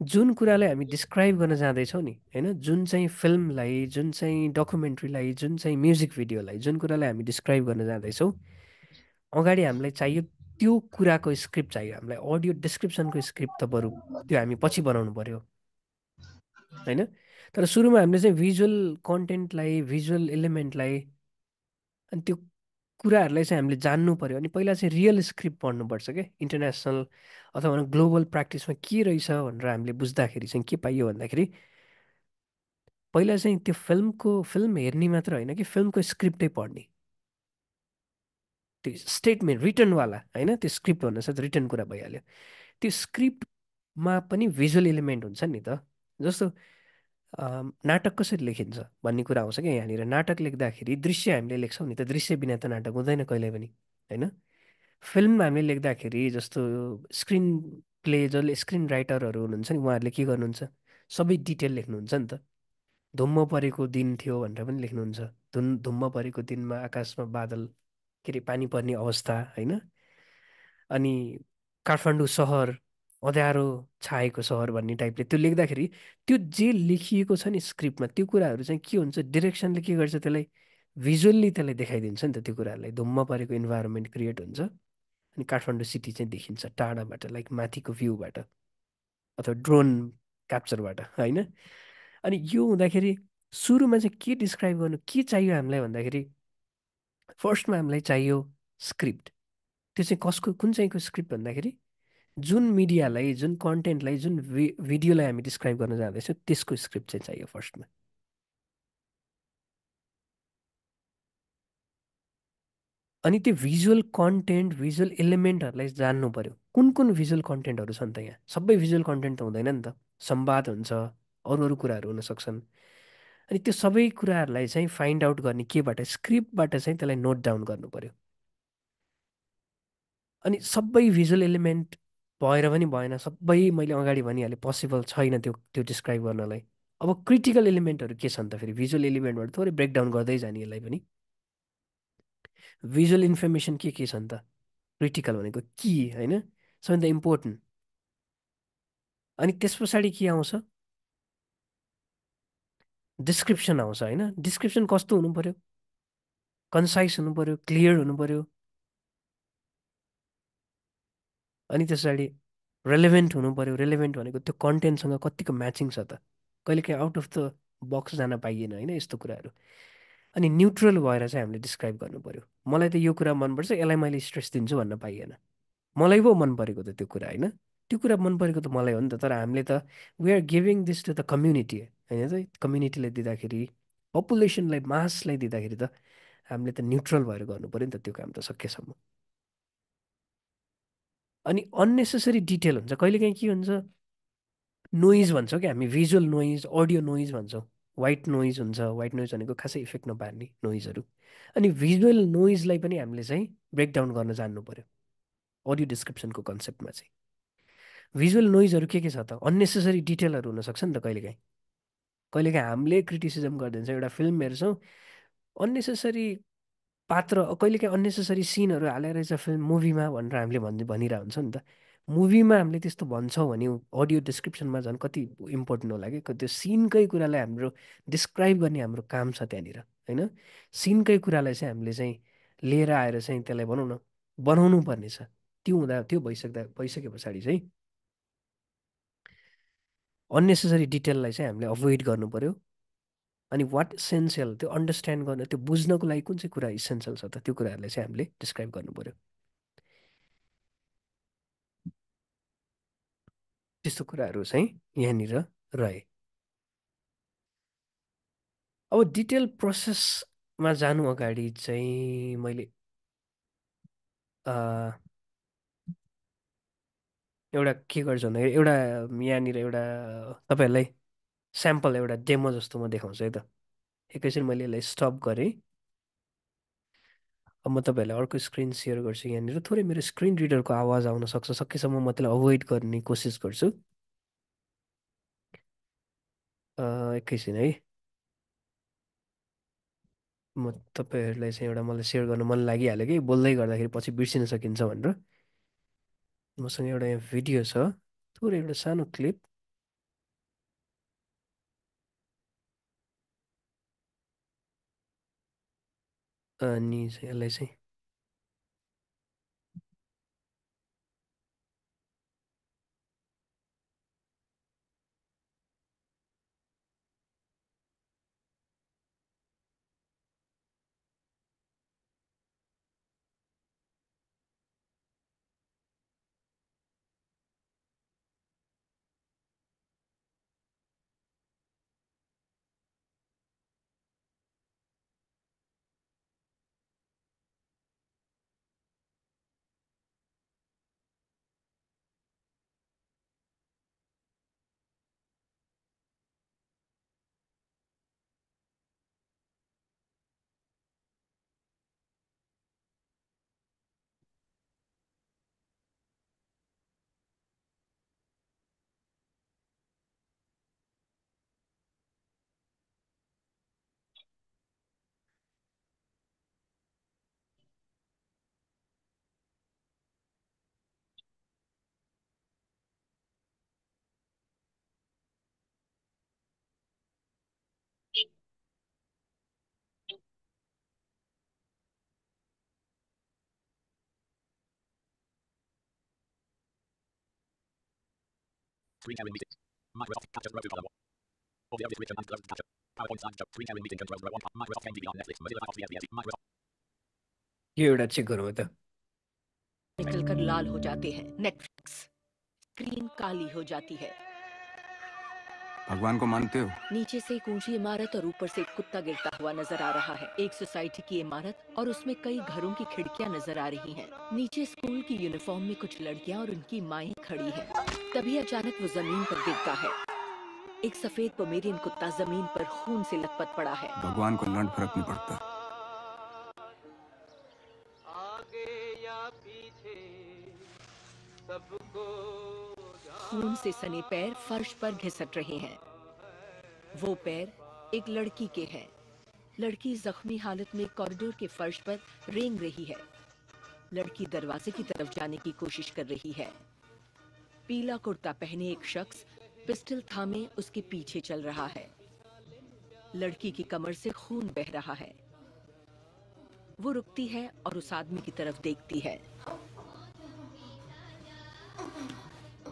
जुन कुरालाई हामी डिस्क्राइब गर्न जाँदैछौँ नि होइन? जुन चाहिँ फिल्मलाई जुन चाहिँ डकुमेन्ट्रीलाई जुन चाहिँ म्युजिक भिडियोलाई जुन कुरालाई हामी डिस्क्राइब गर्न जाँदैछौँ अगाडि हामीलाई चाहियो त्यो कुराको स्क्रिप्ट चाहियो हामीलाई। अडियो डिस्क्रिप्सनको स्क्रिप्ट त बरु त्यो हामी पछि बनाउनु पर्यो। होइन? तर सुरुमा हामीले चाहिँ भिजुअल कन्टेन्टलाई भिजुअल इलिमेन्टलाई अनि त्यो कुराहरूलाई चाहिँ हामीले जान्नु पऱ्यो अनि पहिला चाहिँ रियल स्क्रिप्ट पढ्नुपर्छ क्या इन्टरनेसनल अथवा ग्लोबल प्र्याक्टिसमा के रहेछ भनेर हामीले बुझ्दाखेरि चाहिँ के पाइयो भन्दाखेरि पहिला चाहिँ त्यो फिल्मको फिल्म हेर्ने मात्र होइन कि फिल्मको स्क्रिप्टै पढ्ने। त्यो स्टेटमेन्ट रिटर्नवाला होइन? त्यो स्क्रिप्ट भन्नुहोस् रिटर्न कुरा भइहाल्यो। त्यो स्क्रिप्टमा पनि भिजुअल इलिमेन्ट हुन्छ नि त। जस्तो नाटक कसरी लेखिन्छ भन्ने कुरा आउँछ क्या यहाँनिर। नाटक लेख्दाखेरि दृश्य हामीले लेख्छौँ नि त। दृश्य बिना त नाटक हुँदैन कहिले पनि होइन? फिल्म हामीले लेख्दाखेरि जस्तो स्क्रिन प्ले जसले स्क्रिन राइटरहरू हुनुहुन्छ नि उहाँहरूले के गर्नुहुन्छ? सबै डिटेल लेख्नुहुन्छ नि त। धुम्म परेको दिन थियो भनेर पनि लेख्नुहुन्छ। धुन धुम्म परेको दिनमा आकाशमा बादल के अरे पानी पर्ने अवस्था होइन? अनि काठमाडौँ सहर अँध्यारो छाएको सहर भन्ने टाइपले त्यो लेख्दाखेरि त्यो जे लेखिएको छ नि स्क्रिप्टमा त्यो कुराहरू चाहिँ के हुन्छ? डिरेक्सनले के गर्छ त्यसलाई? भिजुअल्ली त्यसलाई देखाइदिन्छ नि त त्यो कुराहरूलाई। धुम्म परेको इन्भाइरोमेन्ट क्रिएट हुन्छ। अनि काठमाडौँ सिटी चाहिँ देखिन्छ टाढाबाट लाइक माथिको भ्यूबाट अथवा ड्रोन क्याप्चरबाट होइन? अनि यो हुँदाखेरि सुरुमा चाहिँ के डिस्क्राइब गर्नु के चाहियो हामीलाई भन्दाखेरि फर्स्टमा हामीलाई चाहियो स्क्रिप्ट। त्यो चाहिँ कसको कुन चाहिँको स्क्रिप्ट भन्दाखेरि जुन मिडियालाई जुन कन्टेन्टलाई जुन भि भिडियोलाई हामी डिस्क्राइब गर्न जाँदैछौँ त्यसको स्क्रिप्ट चाहिँ चाहियो फर्स्टमा। अनि त्यो भिजुअल कन्टेन्ट भिजुअल इलिमेन्टहरूलाई जान्नु पऱ्यो कुन कुन भिजुअल कन्टेन्टहरू छन् त यहाँ? सबै भिजुअल कन्टेन्ट त हुँदैन नि त। संवाद हुन्छ अरू अरू कुराहरू हुन सक्छन्। अनि त्यो सबै कुराहरूलाई चाहिँ फाइन्ड आउट गर्ने केबाट स्क्रिप्टबाट चाहिँ त्यसलाई नोट डाउन गर्नु पऱ्यो अनि सबै भिजुअल एलिमेन्ट भएर पनि भएन सबै मैले अगाडि भनिहालेँ पोसिबल छैन त्यो त्यो डिस्क्राइब गर्नलाई। अब क्रिटिकल एलिमेन्टहरू के छन् त फेरि? भिजुअल एलिमेन्टबाट थोरै ब्रेकडाउन गर्दै जाने यसलाई पनि। भिजुअल इन्फर्मेसन के के छन् त? क्रिटिकल भनेको कि होइन? सबैभन्दा इम्पोर्टेन्ट अनि त्यस पछाडि के आउँछ? डिस्क्रिप्सन आउँछ होइन? डिस्क्रिप्सन कस्तो हुनु पऱ्यो कन्साइज हुनु पऱ्यो क्लियर हुनु पऱ्यो अनि त्यस पछाडि रेलेभेन्ट हुनु पऱ्यो रेलेभेन्ट भनेको त्यो कन्टेन्टसँग कतिको म्याचिङ छ त? कहिलेकाहीँ आउट अफ द बक्स जान पाइएन होइन? यस्तो कुराहरू। अनि न्युट्रल भएर चाहिँ हामीले डिस्क्राइब गर्नु पऱ्यो मलाई त यो कुरा मनपर्छ यसलाई मैले स्ट्रेस दिन्छु भन्न पाइएन। मलाई पो मन परेको त त्यो कुरा होइन? त्यो कुरा मन परेको त मलाई हो नि त तर हामीले त we are giving this to the community होइन त? कम्युनिटीलाई दिँदाखेरि पपुलेसनलाई मासलाई दिँदाखेरि त हामीले त न्युट्रल भएर गर्नु पऱ्यो नि त त्यो काम त सकेसम्म। अनि अन्नेसेसरी डिटेल हुन्छ। कहिलेकाहीँ के हुन्छ? नोइज भन्छौँ कि हामी भिजुअल नोइज अडियो नोइज भन्छौँ। वाइट नोइज हुन्छ। वाइट नोइज भनेको खासै इफेक्ट नपार्ने नोइजहरू अनि भिजुअल नोइजलाई पनि हामीले चाहिँ ब्रेकडाउन गर्न जान्नु पऱ्यो अडियो डिस्क्रिप्सनको कन्सेप्टमा चाहिँ। भिजुअल नोइजहरू के के छ त? अन्नेसेसरी डिटेलहरू हुनसक्छ नि त कहिलेकाहीँ। कहिलेकाहीँ हामीले क्रिटिसिजम गरिदिन्छौँ एउटा फिल्म हेर्छौँ अन्नेसेसरी पात्र कहिलेकाहीँ अन्नेसेसरी सिनहरू हालेर फिल्म मुभीमा भनेर हामीले भनि भनिरहेको हुन्छ नि त। मुभीमा हामीले त्यस्तो भन्छौँ भने अडियो डिस्क्रिप्सनमा झन् कति इम्पोर्टेन्ट होला कि? त्यो सिनकै कुरालाई हाम्रो डिस्क्राइब गर्ने हाम्रो काम छ त्यहाँनिर होइन? सिनकै कुरालाई चाहिँ हामीले चाहिँ लिएर आएर चाहिँ त्यसलाई भनौँ न बनाउनु पर्ने छ। त्यो हुँदा त्यो भइसक्दा भइसके पछाडि चाहिँ अन्नेसेसरी डिटेललाई चाहिँ हामीले अभोइड गर्नु पऱ्यो अनि वाट इसेन्सियल त्यो अन्डरस्ट्यान्ड गर्न त्यो बुझ्नको लागि कुन चाहिँ कुरा इसेन्सियल छ त त्यो कुराहरूलाई चाहिँ हामीले डिस्क्राइब गर्नु पऱ्यो त्यस्तो कुराहरू चाहिँ यहाँनिर रहे। अब डिटेल प्रोसेसमा जानु अगाडि चाहिँ मैले एउटा के गर्छु भन्दाखेरि एउटा यहाँनिर एउटा तपाईँहरूलाई स्याम्पल एउटा डेमो जस्तो म देखाउँछु है त। एकैछिन मैले यसलाई स्टप गरेँ। अब म तपाईँहरूलाई अर्को स्क्रिन सेयर गर्छु यहाँनिर। थोरै मेरो स्क्रिन रिडरको आवाज आउन सक्छ। सकेसम्म म त्यसलाई अभोइड गर्ने कोसिस गर्छु। एकैछिन है। म तपाईँहरूलाई चाहिँ एउटा मलाई सेयर गर्न मन लागिहाल्यो कि? बोल्दै गर्दाखेरि पछि बिर्सिन सकिन्छ भनेर। मसँग एउटा यहाँ भिडियो छ। थोरै एउटा सानो क्लिप। अनि यसलाई चाहिँ Screen sharing meeting. Microsoft captures Capture Roku color. Audio description and closed capture. PowerPoint slideshow. Screen sharing meeting controls row one. Microsoft MDB on Netflix. Mozilla Firefox VSDS. Microsoft. यो एउटा check गरौँ त निकलकर लाल हो जाते हैं नेटफ्लिक्स स्क्रीन काली हो जाती है भगवान को मानते हो? नीचे से एक ऊँची इमारत और ऊपर से एक कुत्ता गिरता हुआ नज़र आ रहा है। एक सोसाइटी की इमारत और उसमें कई घरों की खिड़कियाँ नज़र आ रही हैं। नीचे स्कूल की यूनिफॉर्म में कुछ लड़कियाँ और उनकी माएँ खड़ी हैं। तभी अचानक वो ज़मीन पर गिरता है। एक सफ़ेद पोमेरियन कुत्ता ज़मीन पर खून से लथपथ पड़ा है। भगवान को लंड फ़र्क नहीं पड़ता। आगे या पीछे सबको खून से सने पैर फर्श पर घिसट रहे हैं। वो पैर एक लड़की के हैं। लड़की जख्मी हालत में कॉरिडोर के फर्श पर रेंग रही है। लड़की दरवाजे की तरफ़ जाने की कोशिश कर रही है। पीला कुर्ता पहने एक शख्स पिस्टल थामे उसके पीछे चल रहा है। लड़की की कमर से खून बह रहा है। वो रुकती है और उस आदमी की तरफ़ देखती है।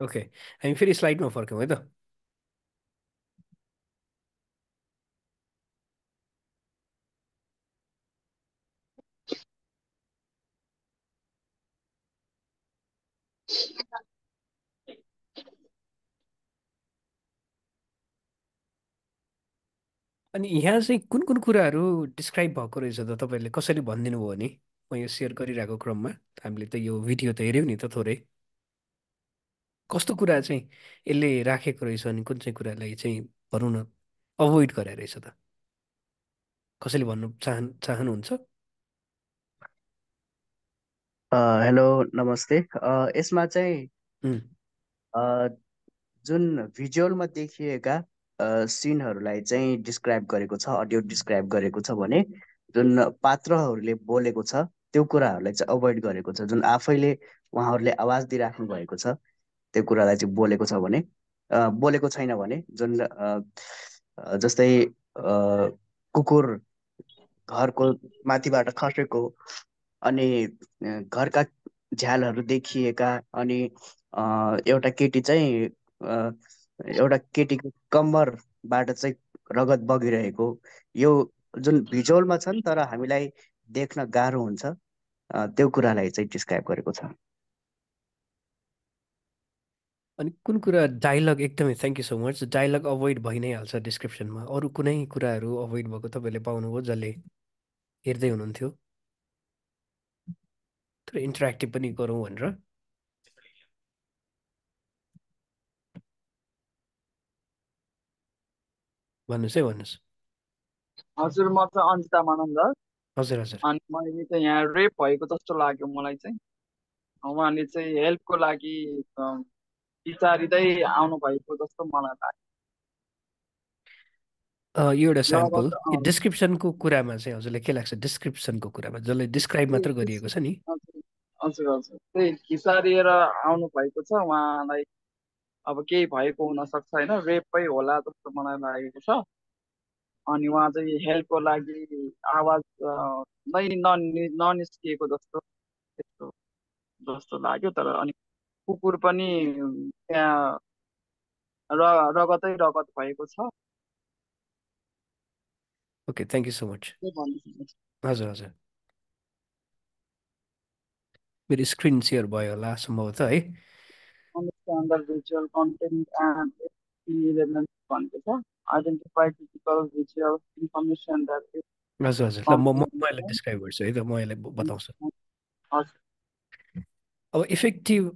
ओके हामी फेरि स्लाइडमा फर्क्यौँ है त अनि यहाँ चाहिँ कुन कुन कुराहरू डिस्क्राइब भएको रहेछ त तपाईँहरूले कसरी भनिदिनु भयो भने म यो सेयर गरिरहेको क्रममा हामीले त यो भिडियो त हेऱ्यौँ नि त थोरै कस्तो कुरा चाहिँ यसले राखेको रहेछ अनि कुन चाहिँ कुरालाई चाहिँ भनौँ न अभोइड गराएर रहेछ त? कसैले भन्नु चाहनु चाहनुहुन्छ? हेलो नमस्ते। यसमा चाहिँ जुन भिजुअलमा देखिएका सिनहरूलाई चाहिँ डिस्क्राइब गरेको छ अडियो डिस्क्राइब गरेको छ भने जुन पात्रहरूले बोलेको छ त्यो कुराहरूलाई चाहिँ अभोइड गरेको छ जुन आफैले उहाँहरूले आवाज दिइराख्नु भएको छ। त्यो कुरालाई चाहिँ बोलेको छ भने बोलेको छैन भने जुन जस्तै कुकुर घरको माथिबाट खसेको अनि घरका झ्यालहरू देखिएका अनि एउटा केटी चाहिँ एउटा केटीको कम्मरबाट चाहिँ रगत बगिरहेको यो जुन भिजुअलमा छ नि तर हामीलाई देख्न गाह्रो हुन्छ त्यो कुरालाई चाहिँ डिस्क्राइब गरेको छ। अनि कुन कुरा डायलग एकदमै thank you so much dialogue avoid भइ नै हाल्छ डिस्क्रिप्सनमा अरू कुनै कुराहरू अभोइड भएको तपाईँले पाउनुभयो जसले हेर्दै हुनुहुन्थ्यो? तर इन्टरेक्टिभ पनि गरौँ भनेर। भन्नुहोस् है भन्नुहोस्। हजुर म चाहिँ अन्जिता मानन्द। हजुर हजुर। अनि मैले चाहिँ यहाँ रेप भएको जस्तो लाग्यो मलाई चाहिँ। उहाँले चाहिँ हेल्पको लागि विचारिँदै आउनु भएको जस्तो मलाई लाग्यो। यो एउटा स्याम्पल डिस्क्रिप्सनको कुरामा चाहिँ हजुरलाई के लाग्छ? डिस्क्रिप्सनको कुरामा जसले डिस्क्राइब मात्र गरिएको छ नि। हजुर हजुर त्यही घिसारिएर आउनु भएको छ उहाँलाई अब केही भएको हुनसक्छ होइन रेपै होला जस्तो मलाई लागेको छ। अनि उहाँ चाहिँ हेल्पको लागि आवाज नै ननिस्किएको जस्तो त्यस्तो जस्तो लाग्यो तर अनि कुकुर पनि त्यहाँ र रगतै रगत भएको छ। Okay thank you so much हजुर हजुर। मेरो स्क्रिन सेयर भयो होला सम्भवतः है। हजुर हजुर। ल म म यसलाई डिस्क्राइब गर्छु है त। म यसलाई बताउँछु। अब इफेक्टिभ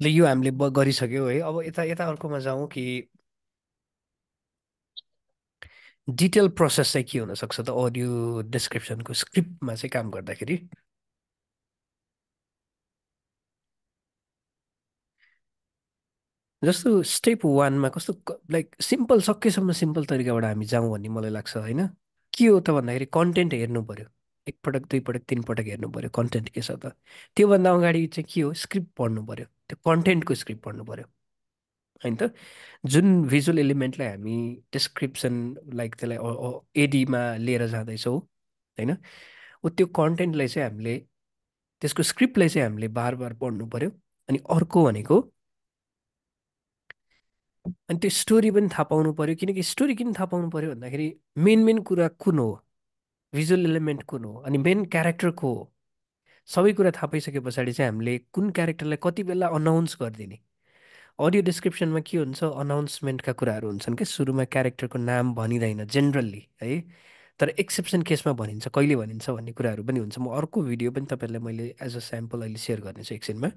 ले यो हामीले गरिसक्यो है। अब यता यता अर्कोमा जाउँ कि डिटेल प्रोसेस चाहिँ के हुनसक्छ त अडियो डिस्क्रिप्सनको स्क्रिप्टमा चाहिँ काम गर्दाखेरि? जस्तो स्टेप वानमा कस्तो लाइक सिम्पल सकेसम्म सिम्पल तरिकाबाट हामी जाउँ भन्ने मलाई लाग्छ होइन? के हो त भन्दाखेरि कन्टेन्ट हेर्नु पऱ्यो एकपटक दुईपटक तिनपटक हेर्नु पऱ्यो कन्टेन्ट के छ त। त्योभन्दा अगाडि चाहिँ के हो? स्क्रिप्ट पढ्नु पऱ्यो त्यो कन्टेन्टको स्क्रिप्ट पढ्नु पऱ्यो होइन त? जुन भिजुअल एलिमेन्टलाई हामी डिस्क्रिप्सन लाइक त्यसलाई एडीमा लिएर जाँदैछौँ होइन? त्यो कन्टेन्टलाई चाहिँ हामीले त्यसको स्क्रिप्टलाई चाहिँ हामीले बार बार पढ्नु पऱ्यो अनि अर्को भनेको अनि त्यो स्टोरी पनि थाहा पाउनु पऱ्यो किनकि स्टोरी किन थाहा पाउनु पऱ्यो भन्दाखेरि मेन मेन कुरा कुन हो? भिजुअल एलिमेन्ट कुन हो? अनि मेन क्यारेक्टर को हो? सबै कुरा थाहा पाइसके पछाडि चाहिँ हामीले कुन क्यारेक्टरलाई कति बेला अनाउन्स गरिदिने? अडियो डिस्क्रिप्सनमा के हुन्छ? अनाउन्समेन्टका कुराहरू हुन्छन् क्या। सुरुमा क्यारेक्टरको नाम भनिँदैन जेनरल्ली है? तर एक्सेप्सन केसमा भनिन्छ। कहिले भनिन्छ भन्ने कुराहरू पनि हुन्छ। म अर्को भिडियो पनि तपाईँहरूलाई मैले एज अ स्याम्पल अहिले सेयर गर्नेछु एकछिनमा।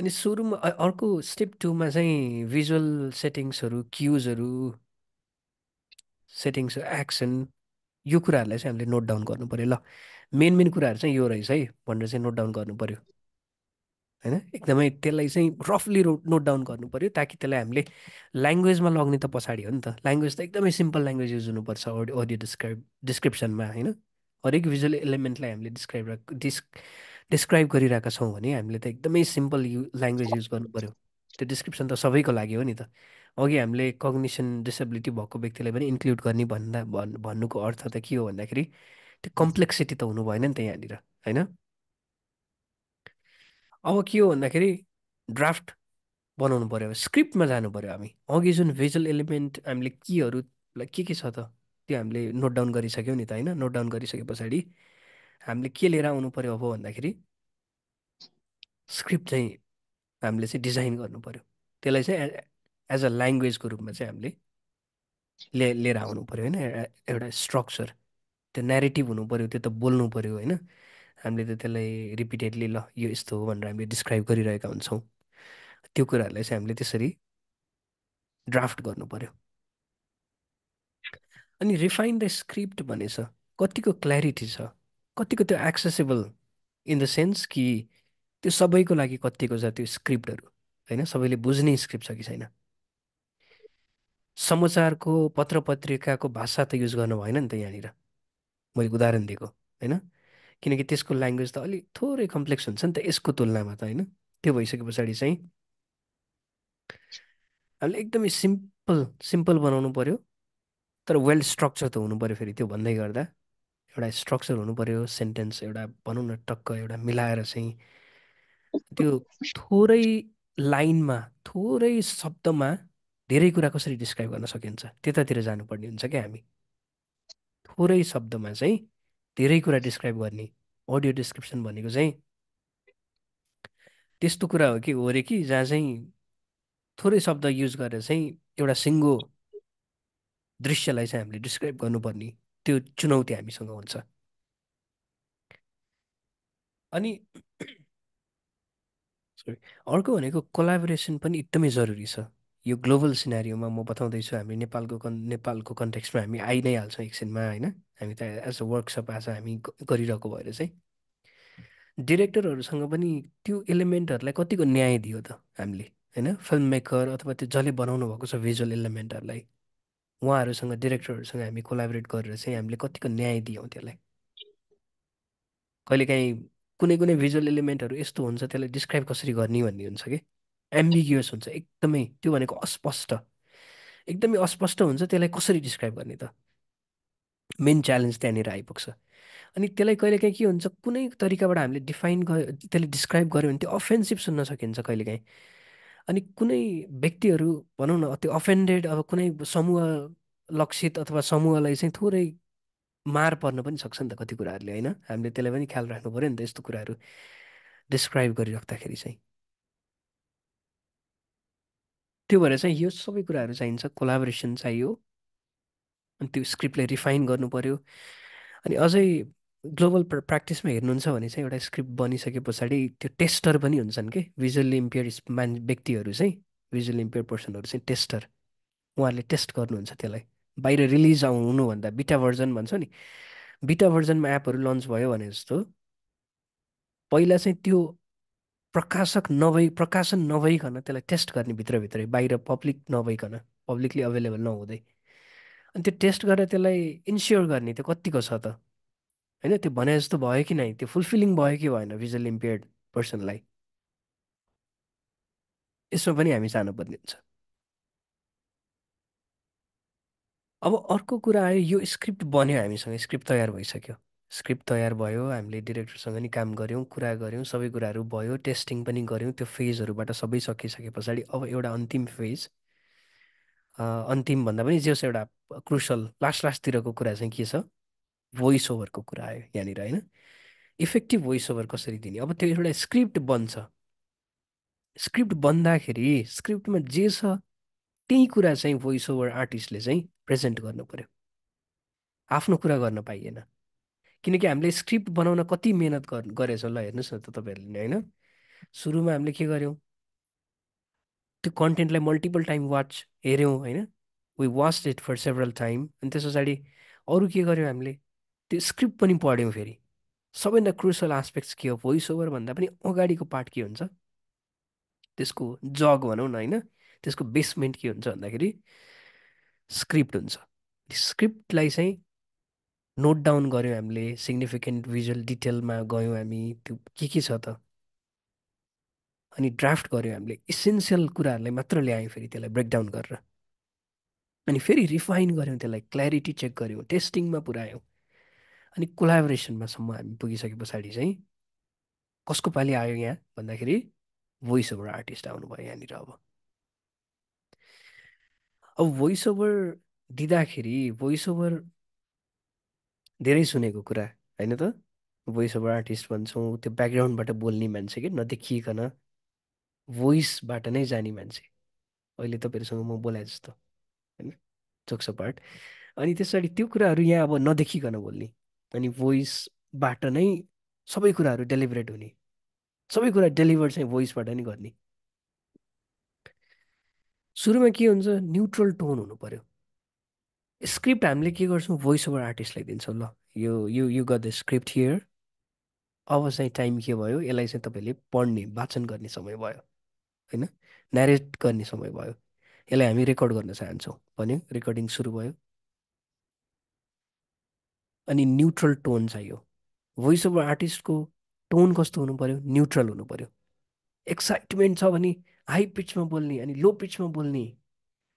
अनि सुरुमा अर्को स्टेप टूमा चाहिँ भिजुअल सेटिङ्सहरू क्युजहरू सेटिङ्स एक्सन यो कुराहरूलाई चाहिँ हामीले नोट डाउन गर्नु पऱ्यो ल मेन मेन कुराहरू चाहिँ यो रहेछ है भनेर चाहिँ नोट डाउन गर्नु पऱ्यो होइन? एकदमै त्यसलाई चाहिँ रफली नोट डाउन गर्नु पऱ्यो ताकि त्यसलाई हामीले ल्याङ्ग्वेजमा लग्ने त पछाडि हो नि त। ल्याङ्ग्वेज त एकदमै सिम्पल ल्याङ्ग्वेज युज हुनुपर्छ अडियो अडियो डिस्क्राइब डिस्क्रिप्सनमा होइन? हरेक भिजुअल एलिमेन्टलाई हामीले डिस्क्राइब डिस्क डिस्क्राइब गरिरहेका छौँ भने हामीले त एकदमै सिम्पल यु ल्याङ्ग्वेज युज गर्नु पऱ्यो त्यो डिस्क्रिप्सन त सबैको लागि हो नि त। अघि हामीले कग्निसन डिसेबिलिटी भएको व्यक्तिलाई पनि इन्क्लुड गर्ने भन्दा भन् भन्नुको अर्थ त के हो भन्दाखेरि त्यो कम्प्लेक्सिटी त हुनु भएन नि त यहाँनिर होइन? अब के हो भन्दाखेरि ड्राफ्ट बनाउनु पऱ्यो स्क्रिप्टमा जानु पऱ्यो हामी। अघि जुन भिजुअल एलिमेन्ट हामीले केहरू के के छ त? त्यो हामीले नोट डाउन गरिसक्यौँ नि त होइन? नोट डाउन गरिसके पछाडि हामीले के लिएर आउनु पऱ्यो अब भन्दाखेरि स्क्रिप्ट चाहिँ हामीले चाहिँ डिजाइन गर्नु पऱ्यो त्यसलाई चाहिँ एज अ ल्याङ्ग्वेजको रूपमा चाहिँ हामीले लिएर आउनु पऱ्यो होइन? एउटा स्ट्रक्चर त्यो नेरेटिभ हुनु पऱ्यो त्यो त बोल्नु पऱ्यो होइन? हामीले त त्यसलाई रिपिटेडली ल यो यस्तो हो भनेर हामीले डिस्क्राइब गरिरहेका हुन्छौँ। त्यो कुराहरूलाई चाहिँ हामीले त्यसरी ड्राफ्ट गर्नु पऱ्यो अनि रिफाइन द स्क्रिप्ट भनेछ कतिको क्ल्यारिटी छ कतिको त्यो एक्सेसेबल इन द सेन्स कि त्यो सबैको लागि कतिको छ त्यो स्क्रिप्टहरू होइन? सबैले बुझ्ने स्क्रिप्ट छ कि छैन? समाचारको पत्र पत्रिकाको भाषा त युज गर्नु भएन नि त यहाँनिर। मैले उदाहरण दिएको होइन? किनकि त्यसको ल्याङ्ग्वेज त अलिक थोरै कम्प्लेक्स हुन्छ नि त यसको तुलनामा त होइन? त्यो भइसके पछाडि चाहिँ हामीले एकदमै सिम्पल सिम्पल बनाउनु पऱ्यो तर वेल स्ट्रक्चर त हुनु पऱ्यो फेरि त्यो भन्दै गर्दा। एउटा स्ट्रक्चर हुनु पऱ्यो सेन्टेन्स एउटा भनौँ न टक्क एउटा मिलाएर चाहिँ त्यो थोरै लाइनमा थोरै शब्दमा धेरै कुरा कसरी डिस्क्राइब गर्न सकिन्छ। त्यतातिर जानुपर्ने हुन्छ क्या हामी। थोरै शब्दमा चाहिँ धेरै कुरा डिस्क्राइब गर्ने अडियो डिस्क्रिप्सन भनेको चाहिँ त्यस्तो कुरा हो कि हो अरे कि जहाँ चाहिँ थोरै शब्द युज गरेर चाहिँ एउटा सिङ्गो दृश्यलाई चाहिँ हामीले डिस्क्राइब गर्नुपर्ने त्यो चुनौती हामीसँग हुन्छ। अनि (coughs) अर्को भनेको कोलाबोरेसन पनि एकदमै जरुरी छ। यो ग्लोबल सिनारीमा म बताउँदैछु हामी नेपालको कन् नेपालको कन्टेक्स्टमा हामी आइ नै हाल्छौँ एकछिनमा होइन? हामी त एज अ वर्कसप आज हामी गरिरहेको भएर चाहिँ। डिरेक्टरहरूसँग पनि त्यो इलिमेन्टहरूलाई कतिको न्याय दियो त हामीले होइन? फिल्म मेकर अथवा त्यो जसले बनाउनु भएको छ भिजुअल इलिमेन्टहरूलाई उहाँहरूसँग डिरेक्टरहरूसँग हामी कोलाबोरेट गरेर चाहिँ हामीले कतिको न्याय दियौँ त्यसलाई। कहिलेकाहीँ कुनै कुनै भिजुअल इलिमेन्टहरू यस्तो हुन्छ त्यसलाई डिस्क्राइब कसरी गर्ने भन्ने हुन्छ कि? एम्बिग्युस हुन्छ एकदमै त्यो भनेको अस्पष्ट। एकदमै अस्पष्ट हुन्छ त्यसलाई कसरी डिस्क्राइब गर्ने त? मेन च्यालेन्ज त्यहाँनिर आइपुग्छ। अनि त्यसलाई कहिलेकाहीँ के हुन्छ कुनै तरिकाबाट हामीले डिफाइन त्यसले डिस्क्राइब गऱ्यो भने त्यो अफेन्सिभ सुन्न सकिन्छ कहिलेकाहीँ अनि कुनै व्यक्तिहरू भनौँ न त्यो अफेन्डेड अब कुनै समूह लक्षित अथवा समूहलाई चाहिँ थोरै मार पर्न पनि सक्छ नि त कति कुराहरूले होइन? हामीले त्यसलाई पनि ख्याल राख्नु पऱ्यो नि त यस्तो कुराहरू डिस्क्राइब गरिराख्दाखेरि चाहिँ। त्यो भएर चाहिँ यो सबै कुराहरू चाहिन्छ कोलाबोरेसन चाहियो। अनि त्यो स्क्रिप्टलाई रिफाइन गर्नु पऱ्यो अनि अझै ग्लोबल प्र्याक्टिसमा हेर्नुहुन्छ भने चाहिँ एउटा स्क्रिप्ट बनिसके पछाडि त्यो टेस्टर पनि हुन्छन् कि? भिजुअल्ली इम्पेयर मान व्यक्तिहरू चाहिँ भिजुअली इम्पेयर पर्सनहरू चाहिँ टेस्टर उहाँहरूले टेस्ट गर्नुहुन्छ त्यसलाई। बाहिर रिलिज हुनुभन्दा बिटा भर्जन भन्छ नि। बिटा भर्जनमा एपहरू लन्च भयो भने जस्तो पहिला चाहिँ त्यो प्रकाशक नभई प्रकाशन नभइकन त्यसलाई टेस्ट गर्ने भित्रभित्रै बाहिर पब्लिक नभइकन पब्लिकली अभाइलेबल नहुँदै। अनि त्यो टेस्ट गरेर त्यसलाई इन्स्योर गर्ने त्यो कतिको छ त? होइन त्यो भने जस्तो भयो कि नै त्यो फुलफिलिङ भयो कि भएन भिजुअल इम्पेयर्ड पर्सनलाई यसमा पनि हामी जानुपर्ने हुन्छ अब अर्को कुरा आयो यो स्क्रिप्ट बन्यो हामीसँग स्क्रिप्ट तयार भइसक्यो। स्क्रिप्ट तयार भयो हामीले डिरेक्टरसँग नि काम गऱ्यौँ कुरा गऱ्यौँ सबै कुराहरू भयो टेस्टिङ पनि गऱ्यौँ त्यो फेजहरूबाट सबै सकिसके पछाडि अब एउटा अन्तिम फेज। अन्तिम भन्दा पनि जे एउटा क्रुसल लास्ट लास्टतिरको कुरा चाहिँ के छ? भोइस ओभरको कुरा आयो यहाँनिर होइन? इफेक्टिभ भोइस ओभर कसरी दिने? अब त्यो एउटा स्क्रिप्ट बन्छ। स्क्रिप्ट बन्दाखेरि स्क्रिप्टमा जे छ त्यही कुरा चाहिँ भोइस ओभर आर्टिस्टले चाहिँ प्रेजेन्ट गर्नु पऱ्यो आफ्नो कुरा गर्न पाइएन। किनकि हामीले स्क्रिप्ट बनाउन कति मिहिनेत गरेछौँ ल हेर्नुहोस् न त तपाईँहरूले होइन? सुरुमा हामीले के गर्यौँ त्यो कन्टेन्टलाई मल्टिपल टाइम वाच हेऱ्यौँ होइन? We watch it for several time अनि त्यस पछाडि अरू के गर्यौँ हामीले? त्यो स्क्रिप्ट पनि पढ्यौँ फेरि। सबैभन्दा क्रुसल आस्पेक्ट्स के हो? भोइस ओभर भन्दा पनि अगाडिको पार्ट के हुन्छ? त्यसको जग भनौँ न होइन? त्यसको बेसमेन्ट के हुन्छ भन्दाखेरि स्क्रिप्ट हुन्छ। स्क्रिप्टलाई चाहिँ नोट डाउन गऱ्यौँ हामीले सिग्निफिकेन्ट भिजुअल डिटेलमा गयौँ हामी त्यो के के छ त? अनि ड्राफ्ट गऱ्यौँ हामीले इसेन्सियल कुराहरूलाई मात्र ल्यायौँ फेरि त्यसलाई ब्रेकडाउन गरेर। अनि फेरि रिफाइन गऱ्यौँ त्यसलाई क्ल्यारिटी चेक गऱ्यौँ टेस्टिङमा पुऱ्यायौँ। अनि कोलाबोरेसनमासम्म हामी पुगिसके पछाडि चाहिँ कसको पालि आयो यहाँ भन्दाखेरि भोइस ओभर आर्टिस्ट आउनुभयो यहाँनिर अब। अब भोइस ओभर दिँदाखेरि भोइस ओभर धेरै सुनेको कुरा होइन त? भोइस ओभर आर्टिस्ट भन्छौँ त्यो ब्याकग्राउन्डबाट बोल्ने मान्छे कि? नदेखिकन भोइसबाट नै जाने मान्छे। अहिले तपाईँहरूसँग म बोलाए जस्तो होइन? चोक्सो पार्ट अनि त्यसरी त्यो कुराहरू यहाँ अब नदेखिकन बोल्ने। अनि भोइसबाट नै सबै कुराहरू डेलिभरेट हुने। सबै कुरा डेलिभर चाहिँ भोइसबाट नै गर्ने। सुरुमा के हुन्छ? न्युट्रल टोन हुनु पर्यो। स्क्रिप्ट हामीले के गर्छौँ? भोइस ओभर आर्टिस्टलाई दिन्छौँ ल यो you you got the script here अब चाहिँ टाइम के भयो? यसलाई चाहिँ तपाईँले पढ्ने वाचन गर्ने समय भयो होइन? नेरेट गर्ने समय भयो। यसलाई हामी रेकर्ड गर्न चाहन्छौँ। भन्यो रेकर्डिङ सुरु भयो। अनि न्युट्रल टोन चाहियो। भोइस ओभर आर्टिस्टको टोन कस्तो हुनु पऱ्यो न्युट्रल हुनु पऱ्यो एक्साइटमेन्ट छ भने हाई पिचमा बोल्ने अनि लो पिचमा बोल्ने।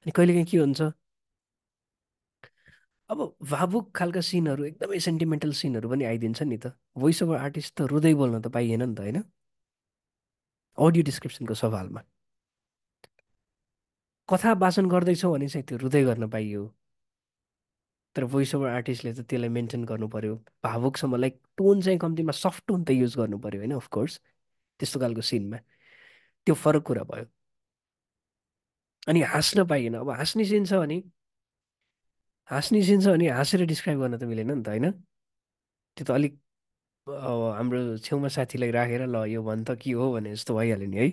अनि कहिलेकाहीँ के हुन्छ? अब भावुक खालका सिनहरू एकदमै सेन्टिमेन्टल सिनहरू पनि आइदिन्छ नि त। भोइस ओभर आर्टिस्ट त रुँदै बोल्न त पाइएन नि त होइन? अडियो डिस्क्रिप्सनको सवालमा। कथा वाचन गर्दैछौँ भने चाहिँ त्यो रुँदै गर्न पाइयो। तर भोइस ओभर आर्टिस्टले त त्यसलाई मेन्टेन गर्नु पऱ्यो भावुकसम्म लाइक टोन चाहिँ कम्तीमा सफ्ट टोन त युज गर्नु पऱ्यो होइन? अफकोर्स त्यस्तो खालको सिनमा। त्यो फरक कुरा भयो। अनि हाँस्न पाइएन। अब हाँस्ने सिन छ भने हाँस्ने सिन छ भने हाँसेर डिस्क्राइब गर्न त मिलेन नि त होइन? त्यो त अलिक हाम्रो छेउमा साथीलाई राखेर ल यो भन् त के हो भने जस्तो भइहाल्यो नि है।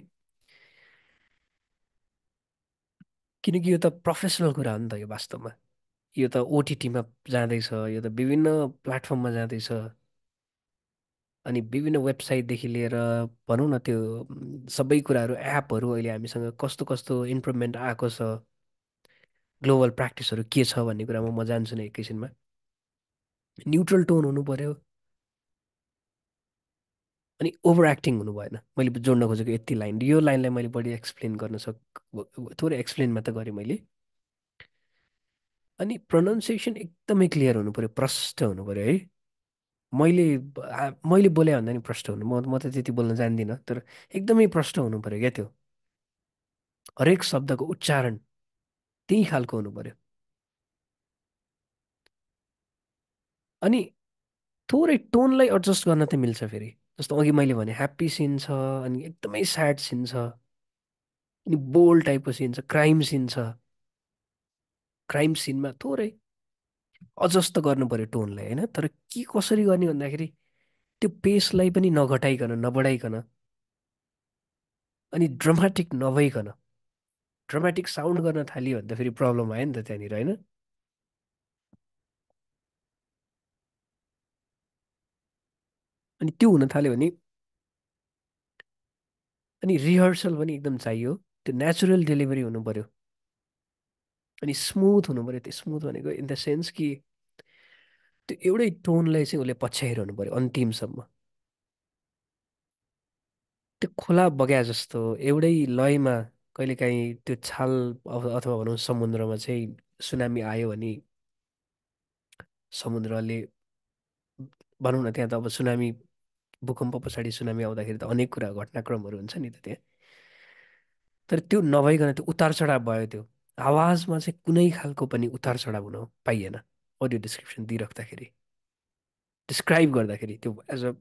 किनकि यो त प्रोफेसनल कुरा हो नि त यो वास्तवमा। यो त ओटिटीमा जाँदैछ यो त विभिन्न प्लेटफर्ममा जाँदैछ। अनि विभिन्न वेबसाइटदेखि लिएर भनौँ न त्यो सबै कुराहरू एपहरू अहिले हामीसँग कस्तो कस्तो इम्प्रुभमेन्ट आएको छ। ग्लोबल प्र्याक्टिसहरू के छ भन्ने कुरामा म जान्छु नै एकैछिनमा। न्युट्रल टोन हुनु पऱ्यो अनि ओभर एक्टिङ हुनु भएन। मैले जोड्न खोजेको यति लाइन। यो लाइनलाई मैले बढी एक्सप्लेन गर्न सक थोरै एक्सप्लेन मात्र गरेँ मैले। अनि प्रनाउन्सिएसन एकदमै क्लियर हुनु पऱ्यो प्रष्ट हुनु पऱ्यो है। मैले मैले बोले भन्दा नि प्रष्ट हुनु। म म त त्यति बोल्न जान्दिनँ तर एकदमै प्रष्ट हुनु पऱ्यो क्या त्यो। हरेक शब्दको उच्चारण। त्यही खालको हुनु पऱ्यो अनि थोरै टोनलाई एडजस्ट गर्न त मिल्छ फेरि। जस्तो अघि मैले भने ह्याप्पी सिन छ अनि एकदमै स्याड सिन छ अनि बोल्ड टाइपको सिन छ क्राइम सिन छ। क्राइम सिनमा थोरै एडजस्ट त गर्नु पऱ्यो टोनलाई होइन? तर के कसरी गर्ने भन्दाखेरि त्यो पेसलाई पनि नघटाइकन नबढाइकन अनि ड्रामेटिक नभइकन ड्रामेटिक साउन्ड गर्न थाल्यो भने त फेरि प्रब्लम आयो नि त त्यहाँनिर होइन? अनि त्यो हुन थाल्यो भने अनि रिहर्सल पनि एकदम चाहियो त्यो नेचुरल डेलिभरी हुनु पऱ्यो अनि स्मुथ हुनु पऱ्यो त्यो स्मुथ भनेको इन द सेन्स कि त्यो एउटै टोनलाई चाहिँ उसले पछ्याइरहनु पऱ्यो अन्तिमसम्म। त्यो खोला बग्या जस्तो एउटै लयमा कहिलेकाहीँ त्यो छाल अथवा भनौँ समुद्रमा चाहिँ सुनामी आयो भने समुद्रले भनौँ न त्यहाँ त अब सुनामी भूकम्प पछाडि सुनामी आउँदाखेरि त अनेक कुरा घटनाक्रमहरू हुन्छ नि त त्यहाँ। तर त्यो नभइकन त्यो उतार चढाव भयो त्यो। आवाजमा चाहिँ कुनै खालको पनि उतार चढाव हुन पाइएन अडियो डिस्क्रिप्सन दिइराख्दाखेरि। डिस्क्राइब गर्दाखेरि त्यो as a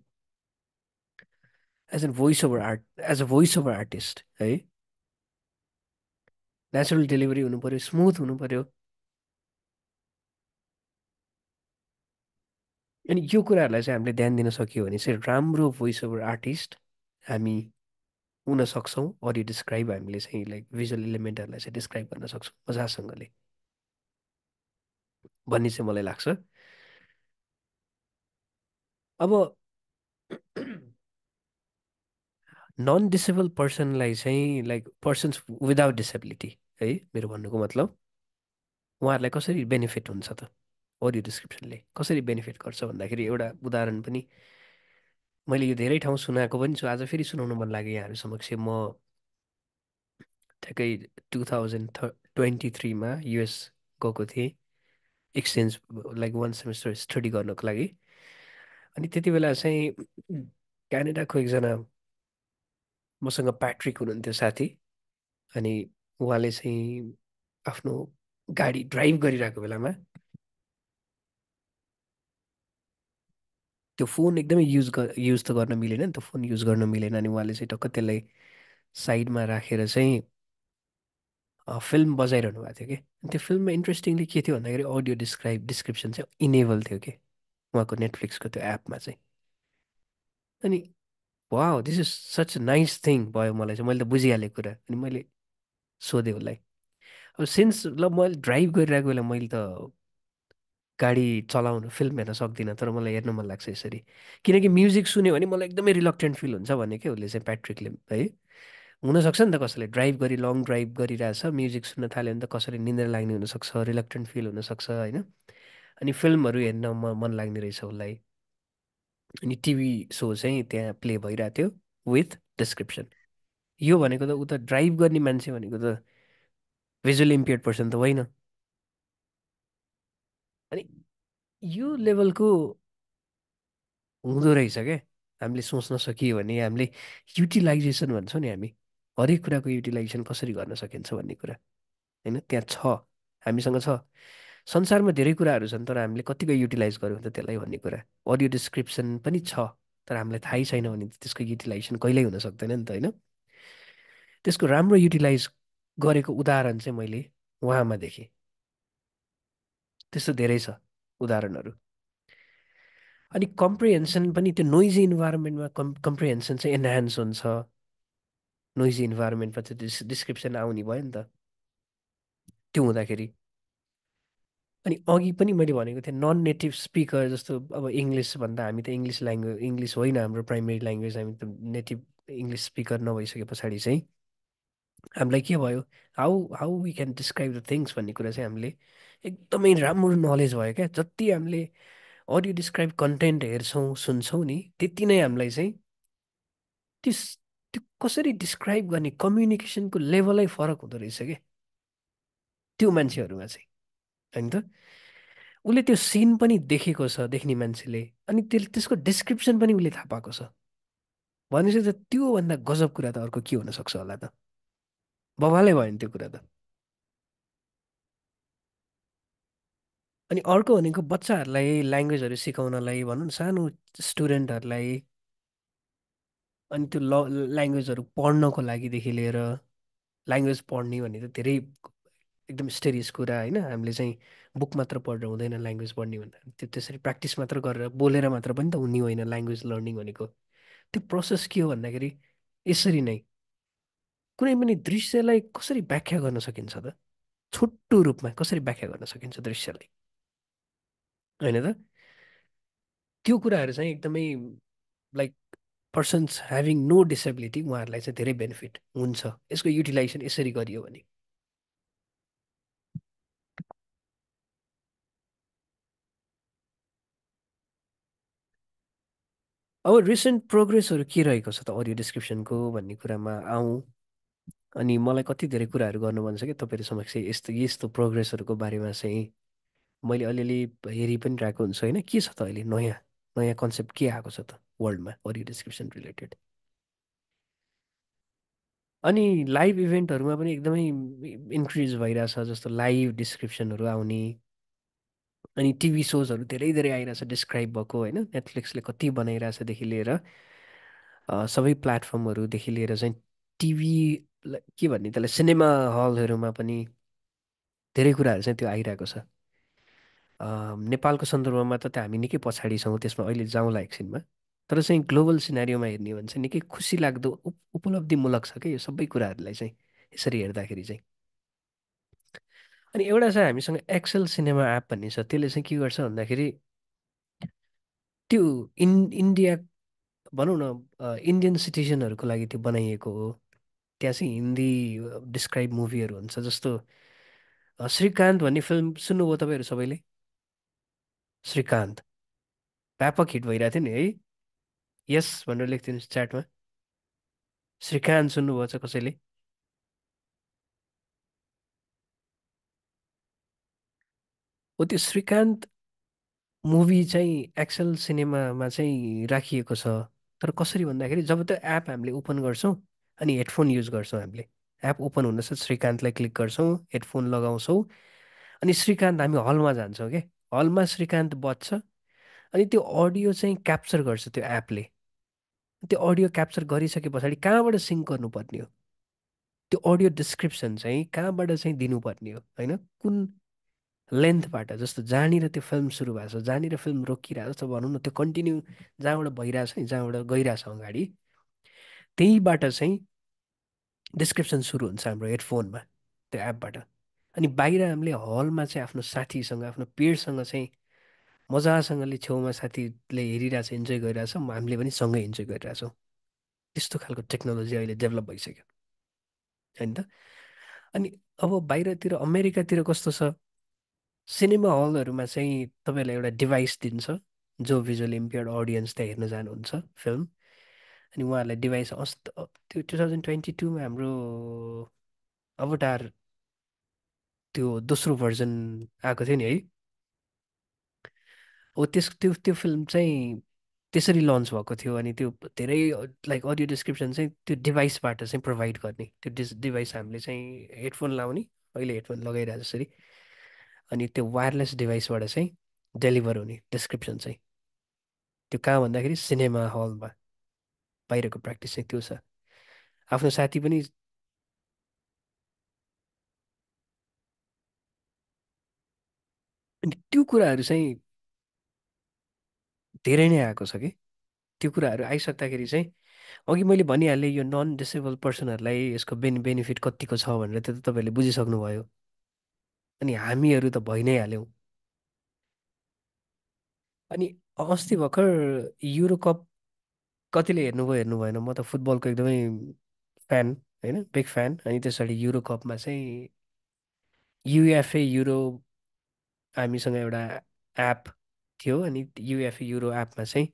as an voice over art as a voice over artist है। नेचुरल डेलिभरी हुनु पऱ्यो स्मुथ हुनु पऱ्यो अनि यो कुराहरूलाई चाहिँ हामीले ध्यान दिन सकियो भने चाहिँ राम्रो भोइस ओभर आर्टिस्ट हामी हुन सक्छौँ अडियो डिस्क्राइब हामीले चाहिँ लाइक भिजुअल इलिमेन्टहरूलाई चाहिँ डिस्क्राइब गर्न सक्छौँ मजासँगले। भन्ने चाहिँ मलाई लाग्छ। अब नन डिसेबल पर्सनलाई चाहिँ लाइक पर्सन्स विदाउट डिसेबिलिटी है मेरो भन्नुको मतलब उहाँहरूलाई कसरी बेनिफिट हुन्छ त? अडियो डिस्क्रिप्सनले कसरी बेनिफिट गर्छ भन्दाखेरि एउटा उदाहरण पनि मैले यो धेरै ठाउँ सुनाएको पनि छु। आज फेरि सुनाउनु मन लाग्यो यहाँहरू समक्ष। म ठ्याक्कै टु थाउजन्ड थ ट्वेन्टी थ्रीमा युएस गएको थिएँ। Exchange like one semester study गर्नको लागि। अनि त्यति बेला चाहिँ क्यानाडाको एकजना मसँग प्याट्रिक हुनुहुन्थ्यो साथी। अनि उहाँले चाहिँ आफ्नो गाडी ड्राइभ गरिरहेको बेलामा त्यो फोन एकदमै युज युज त गर्न मिलेन नि त फोन युज गर्न मिलेन अनि उहाँले चाहिँ टक्क त्यसलाई साइडमा राखेर चाहिँ फिल्म बजाइरहनु भएको थियो कि? त्यो फिल्ममा इन्ट्रेस्टिङली के थियो भन्दाखेरि अडियो डिस्क्राइब डिस्क्रिप्सन चाहिँ इनेबल थियो कि? उहाँको नेटफ्लिक्सको त्यो एपमा चाहिँ। अनि वा this is such nice thing भयो मलाई चाहिँ मैले त बुझिहालेँ कुरा। अनि मैले सोधेँ उसलाई अब सिन्स ल मैले ड्राइभ गरिरहेको बेला मैले त गाडी चलाउनु फिल्म हेर्न सक्दिनँ तर मलाई हेर्न मन लाग्छ यसरी। किनकि म्युजिक सुन्यो भने मलाई एकदमै रिलक्टेन्ट फिल हुन्छ भने क्या उसले चाहिँ प्याट्रिकले है? हुनसक्छ नि त कसैले। ड्राइभ गरी लङ ड्राइभ गरिरहेछ म्युजिक सुन्न थाल्यो भने त कसरी निन्द्रा लाग्ने हुनसक्छ रिलक्टेन्ट फिल हुनसक्छ होइन? अनि फिल्महरू हेर्न म मन लाग्ने रहेछ उसलाई। अनि टिभी सो चाहिँ त्यहाँ प्ले भइरहेको थियो विथ डिस्क्रिप्सन यो भनेको त ऊ त ड्राइभ गर्ने मान्छे भनेको त भिजुअल इम्पेयर्ड पर्सन त होइन। अनि यो लेभलको हुँदो रहेछ क्या हामीले सोच्न सकियो भने हामीले युटिलाइजेसन भन्छौँ नि हामी। हरेक कुराको युटिलाइजेसन कसरी गर्न सकिन्छ भन्ने कुरा। होइन? त्यहाँ छ। हामीसँग छ। संसारमा धेरै कुराहरू छन् तर हामीले कतिको युटिलाइज गऱ्यौँ त त्यसलाई भन्ने कुरा। अडियो डिस्क्रिप्सन पनि छ तर हामीलाई थाहै छैन भने त्यसको युटिलाइजेसन कहिल्यै हुन सक्दैन नि त होइन? त्यसको राम्रो युटिलाइज गरेको उदाहरण चाहिँ मैले उहाँमा देखेँ त्यस्तो धेरै छ उदाहरणहरू। अनि कम्प्रिहेन्सन पनि त्यो नोइजी इन्भाइरोमेन्टमा कम् कम्प्रिहेन्सन चाहिँ एनहान्स हुन्छ। नोइजी इन्भाइरोमेन्टमा चाहिँ डिस् डिस्क्रिप्सन आउने भयो नि त। त्यो हुँदाखेरि। अनि अघि पनि मैले भनेको थिएँ नन नेटिभ स्पिकर जस्तो अब इङ्ग्लिस भन्दा हामी त इङ्ग्लिस ल्याङ्ग्वेज इङ्ग्लिस होइन हाम्रो प्राइमेरी ल्याङ्ग्वेज हामी त नेटिभ इङ्ग्लिस स्पिकर नभइसके पछाडि चाहिँ। हामीलाई के भयो how how we can describe the things भन्ने कुरा चाहिँ हामीले एकदमै राम्रो नलेज भयो क्या। जति हामीले अडियो डिस्क्राइब कन्टेन्ट हेर्छौँ सुन्छौँ नि त्यति नै हामीलाई चाहिँ त्यस त्यो कसरी डिस्क्राइब गर्ने कम्युनिकेसनको लेभलै फरक हुँदो रहेछ क्या। त्यो मान्छेहरूमा चाहिँ होइन त? उसले त्यो सिन पनि देखेको छ देख्ने मान्छेले अनि त्यसले त्यसको डिस्क्रिप्सन पनि उसले थाहा पाएको छ। भनेपछि त त्योभन्दा गजब कुरा त अर्को के हुनसक्छ होला त? बबालै भयो नि त्यो कुरा त। अनि अर्को भनेको बच्चाहरूलाई ल्याङ्ग्वेजहरू सिकाउनलाई भनौँ न सानो स्टुडेन्टहरूलाई अनि त्यो ल ल्याङ्ग्वेजहरू पढ्नको लागिदेखि लिएर ल्याङ्ग्वेज पढ्ने भन्ने त धेरै एकदम स्टेरियस कुरा होइन। हामीले चाहिँ बुक मात्र पढेर हुँदैन ल्याङ्ग्वेज पढ्ने भन्दा। त्यो त्यसरी प्र्याक्टिस मात्र गरेर बोलेर मात्र पनि त हुने होइन ल्याङ्ग्वेज लर्निङ भनेको। त्यो प्रोसेस के हो भन्दाखेरि यसरी नै कुनै पनि दृश्यलाई कसरी व्याख्या गर्न सकिन्छ त? छोटो रूपमा कसरी व्याख्या गर्न सकिन्छ दृश्यलाई? होइन त? त्यो कुराहरू चाहिँ एकदमै like persons having no disability उहाँहरूलाई चाहिँ धेरै बेनिफिट हुन्छ। यसको युटिलाइजेसन यसरी गरियो भने। अब रिसेन्ट प्रोग्रेसहरू के रहेको छ त अडियो डिस्क्रिप्सनको भन्ने कुरामा आउँ। अनि मलाई कति धेरै कुराहरू गर्नु मन छ कि तपाईँहरू समक्ष यस्तो यस्तो प्रोग्रेसहरूको बारेमा चाहिँ मैले अलिअलि हेरि पनि रहेको हुन्छु होइन। के छ त अहिले नयाँ नयाँ कन्सेप्ट के आएको छ त वर्ल्डमा अडियो डिस्क्रिप्सन रिलेटेड अनि लाइभ इभेन्टहरूमा पनि एकदमै इन्क्रिज भइरहेछ जस्तो लाइभ डिस्क्रिप्सनहरू आउने। अनि टिभी सोजहरू धेरै धेरै आइरहेछ डिस्क्राइब भएको होइन। नेटफ्लिक्सले कति बनाइरहेछदेखि लिएर सबै प्लेटफर्महरूदेखि लिएर चाहिँ टिभी के भन्ने त्यसलाई सिनेमा हलहरूमा पनि धेरै कुराहरू चाहिँ त्यो आइरहेको छ। नेपालको सन्दर्भमा त हामी निकै पछाडि छौँ त्यसमा अहिले जाउँला एकछिनमा तर चाहिँ ग्लोबल सिनारीमा हेर्ने हो भने चाहिँ निकै खुसी लाग्दो उप उपलब्धिमूलक छ क्या यो सबै कुराहरूलाई चाहिँ यसरी हेर्दाखेरि चाहिँ। अनि एउटा चाहिँ हामीसँग एक्सेल सिनेमा एप भन्ने छ त्यसले चाहिँ के गर्छ भन्दाखेरि त्यो इन इन्डिया भनौँ न इन्डियन सिटिजनहरूको लागि त्यो बनाइएको हो। त्यहाँ चाहिँ हिन्दी डिस्क्राइब मुभीहरू हुन्छ जस्तो श्रीकान्त भन्ने फिल्म सुन्नुभयो तपाईँहरू सबैले? श्रीकान्त। व्यापक हिट भइरहेको थियो नि है? यस भनेर लेखिदिनुहोस् च्याटमा श्रीकान्त सुन्नुभएको छ कसैले? हो त्यो श्रीकान्त मुभी चाहिँ एक्सेल सिनेमामा चाहिँ राखिएको छ। तर कसरी भन्दाखेरि जब त्यो एप हामीले ओपन गर्छौँ अनि हेडफोन युज गर्छौँ हामीले। एप ओपन हुँदैछ श्रीकान्तलाई क्लिक गर्छौँ हेडफोन लगाउँछौँ। अनि श्रीकान्त हामी हलमा जान्छौँ क्या हलमा श्रीकान्त बज्छ। अनि त्यो अडियो चाहिँ क्याप्चर गर्छ त्यो एपले त्यो अडियो क्याप्चर गरिसके पछाडि कहाँबाट सिङ्क गर्नुपर्ने हो? त्यो अडियो डिस्क्रिप्सन चाहिँ कहाँबाट चाहिँ दिनुपर्ने हो होइन? कुन लेन्थबाट जस्तो जहाँनिर त्यो फिल्म सुरु भएको छ जहाँनिर फिल्म रोकिरहेको जस्तो भनौँ न त्यो कन्टिन्यू जहाँबाट भइरहेछ नि जहाँबाट गइरहेछ अगाडि। त्यहीबाट चाहिँ डिस्क्रिप्सन सुरु हुन्छ हाम्रो हेडफोनमा त्यो एपबाट अनि बाहिर हामीले हलमा चाहिँ आफ्नो साथीसँग आफ्नो पेयरसँग चाहिँ मजासँगले छेउमा साथीले हेरिरहेछ इन्जोय गरिरहेछ हामीले पनि सँगै इन्जोय गरिरहेछौँ। त्यस्तो खालको टेक्नोलोजी अहिले डेभलप भइसक्यो। होइन त? अनि अब बाहिरतिर अमेरिकातिर कस्तो छ? सिनेमा हलहरूमा चाहिँ तपाईँहरूलाई एउटा डिभाइस दिन्छ जो भिजुअल इम्पेयर्ड अडियन्स त्यहाँ हेर्न जानुहुन्छ फिल्म अनि उहाँहरूलाई डिभाइस अस्ति त्यो टु थाउजन्ड ट्वेन्टी टूमा हाम्रो अवतार त्यो दोस्रो भर्जन आएको थियो नि है हो त्यस त्यो त्यो फिल्म चाहिँ त्यसरी लन्च भएको थियो अनि त्यो धेरै लाइक अडियो डिस्क्रिप्सन चाहिँ त्यो डिभाइसबाट चाहिँ प्रोभाइड गर्ने त्यो डिस डिभाइस हामीले चाहिँ हेडफोन लाउने अहिले हेडफोन लगाइरहेको जसरी अनि त्यो वायरलेस डिभाइसबाट चाहिँ डेलिभर हुने डिस्क्रिप्सन चाहिँ त्यो कहाँ भन्दाखेरि सिनेमा हलमा बाहिरको प्र्याक्टिस चाहिँ त्यो छ। आफ्नो साथी पनि अनि त्यो कुराहरू चाहिँ धेरै नै आएको छ कि? त्यो कुराहरू आइसक्दाखेरि चाहिँ अघि मैले भनिहालेँ यो नन डिसेबल पर्सनहरूलाई यसको बेनि बेनिफिट कतिको छ भनेर त्यो त तपाईँहरूले बुझिसक्नुभयो। अनि हामीहरू त भइ नै हाल्यौँ। अनि अस्ति भर्खर युरो कप कतिले हेर्नुभयो हेर्नु भएन म त फुटबलको एकदमै फ्यान होइन? Big fan. अनि त्यसरी युरो कपमा चाहिँ युएफए युरो हामीसँग एउटा एप थियो। अनि युएफए युरो एपमा चाहिँ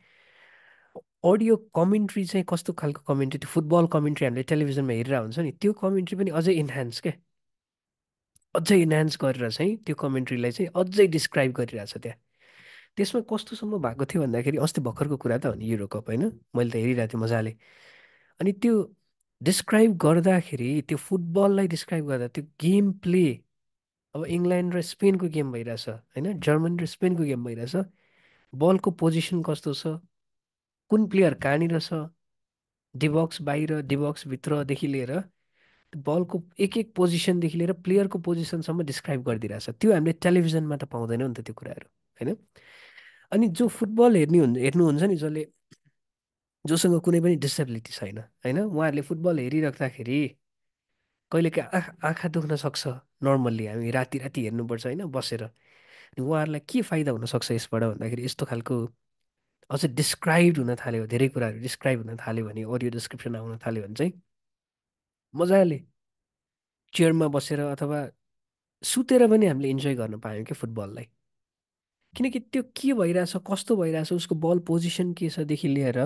अडियो कमेन्ट्री चाहिँ कस्तो खालको कमेन्ट्री त्यो फुटबल कमेन्ट्री हामीले टेलिभिजनमा हेरेर हुन्छ नि त्यो कमेन्ट्री पनि अझै इन्हान्स क्या अझै इन्हान्स गरेर चाहिँ त्यो कमेन्ट्रीलाई चाहिँ अझै डिस्क्राइब गरिरहेछ त्यहाँ। त्यसमा कस्तोसम्म भएको थियो भन्दाखेरि अस्ति भर्खरको कुरा त हो नि युरो कप होइन? मैले त हेरिरहेको थिएँ मजाले। अनि त्यो डिस्क्राइब गर्दाखेरि त्यो फुटबललाई डिस्क्राइब गर्दा त्यो गेम प्ले अब इङ्ल्यान्ड र स्पेनको गेम भइरहेछ होइन? जर्मनी र स्पेनको गेम भइरहेछ। बलको पोजिसन कस्तो छ? कुन प्लेयर कहाँनिर छ? डिबक्स बाहिर डिबक्सभित्रदेखि लिएर बलको एक एक पोजिसनदेखि लिएर प्लेयरको पोजिसनसम्म डिस्क्राइब गरिदिरहेछ त्यो हामीले टेलिभिजनमा त पाउँदैनौँ नि त त्यो कुराहरू होइन? अनि जो फुटबल हेर्ने हुन् हेर्नुहुन्छ नि जसले जोसँग कुनै पनि डिसेबिलिटी छैन होइन? उहाँहरूले फुटबल हेरिराख्दाखेरि कहिलेकाहीँ आँखा आँखा दुख्न सक्छ नर्मल्ली हामी राति राति हेर्नुपर्छ होइन? बसेर। अनि उहाँहरूलाई के फाइदा हुनसक्छ यसबाट भन्दाखेरि यस्तो खालको अझ डिस्क्राइब हुन थाल्यो धेरै कुराहरू डिस्क्राइब हुन थाल्यो भने अडियो डिस्क्रिप्सन आउन थाल्यो भने चाहिँ मजाले चेयरमा बसेर अथवा सुतेर पनि हामीले इन्जोय गर्न पायौँ क्या फुटबललाई। किनकि त्यो के भइरहेछ कस्तो भइरहेछ उसको बल पोजिसन के छदेखि लिएर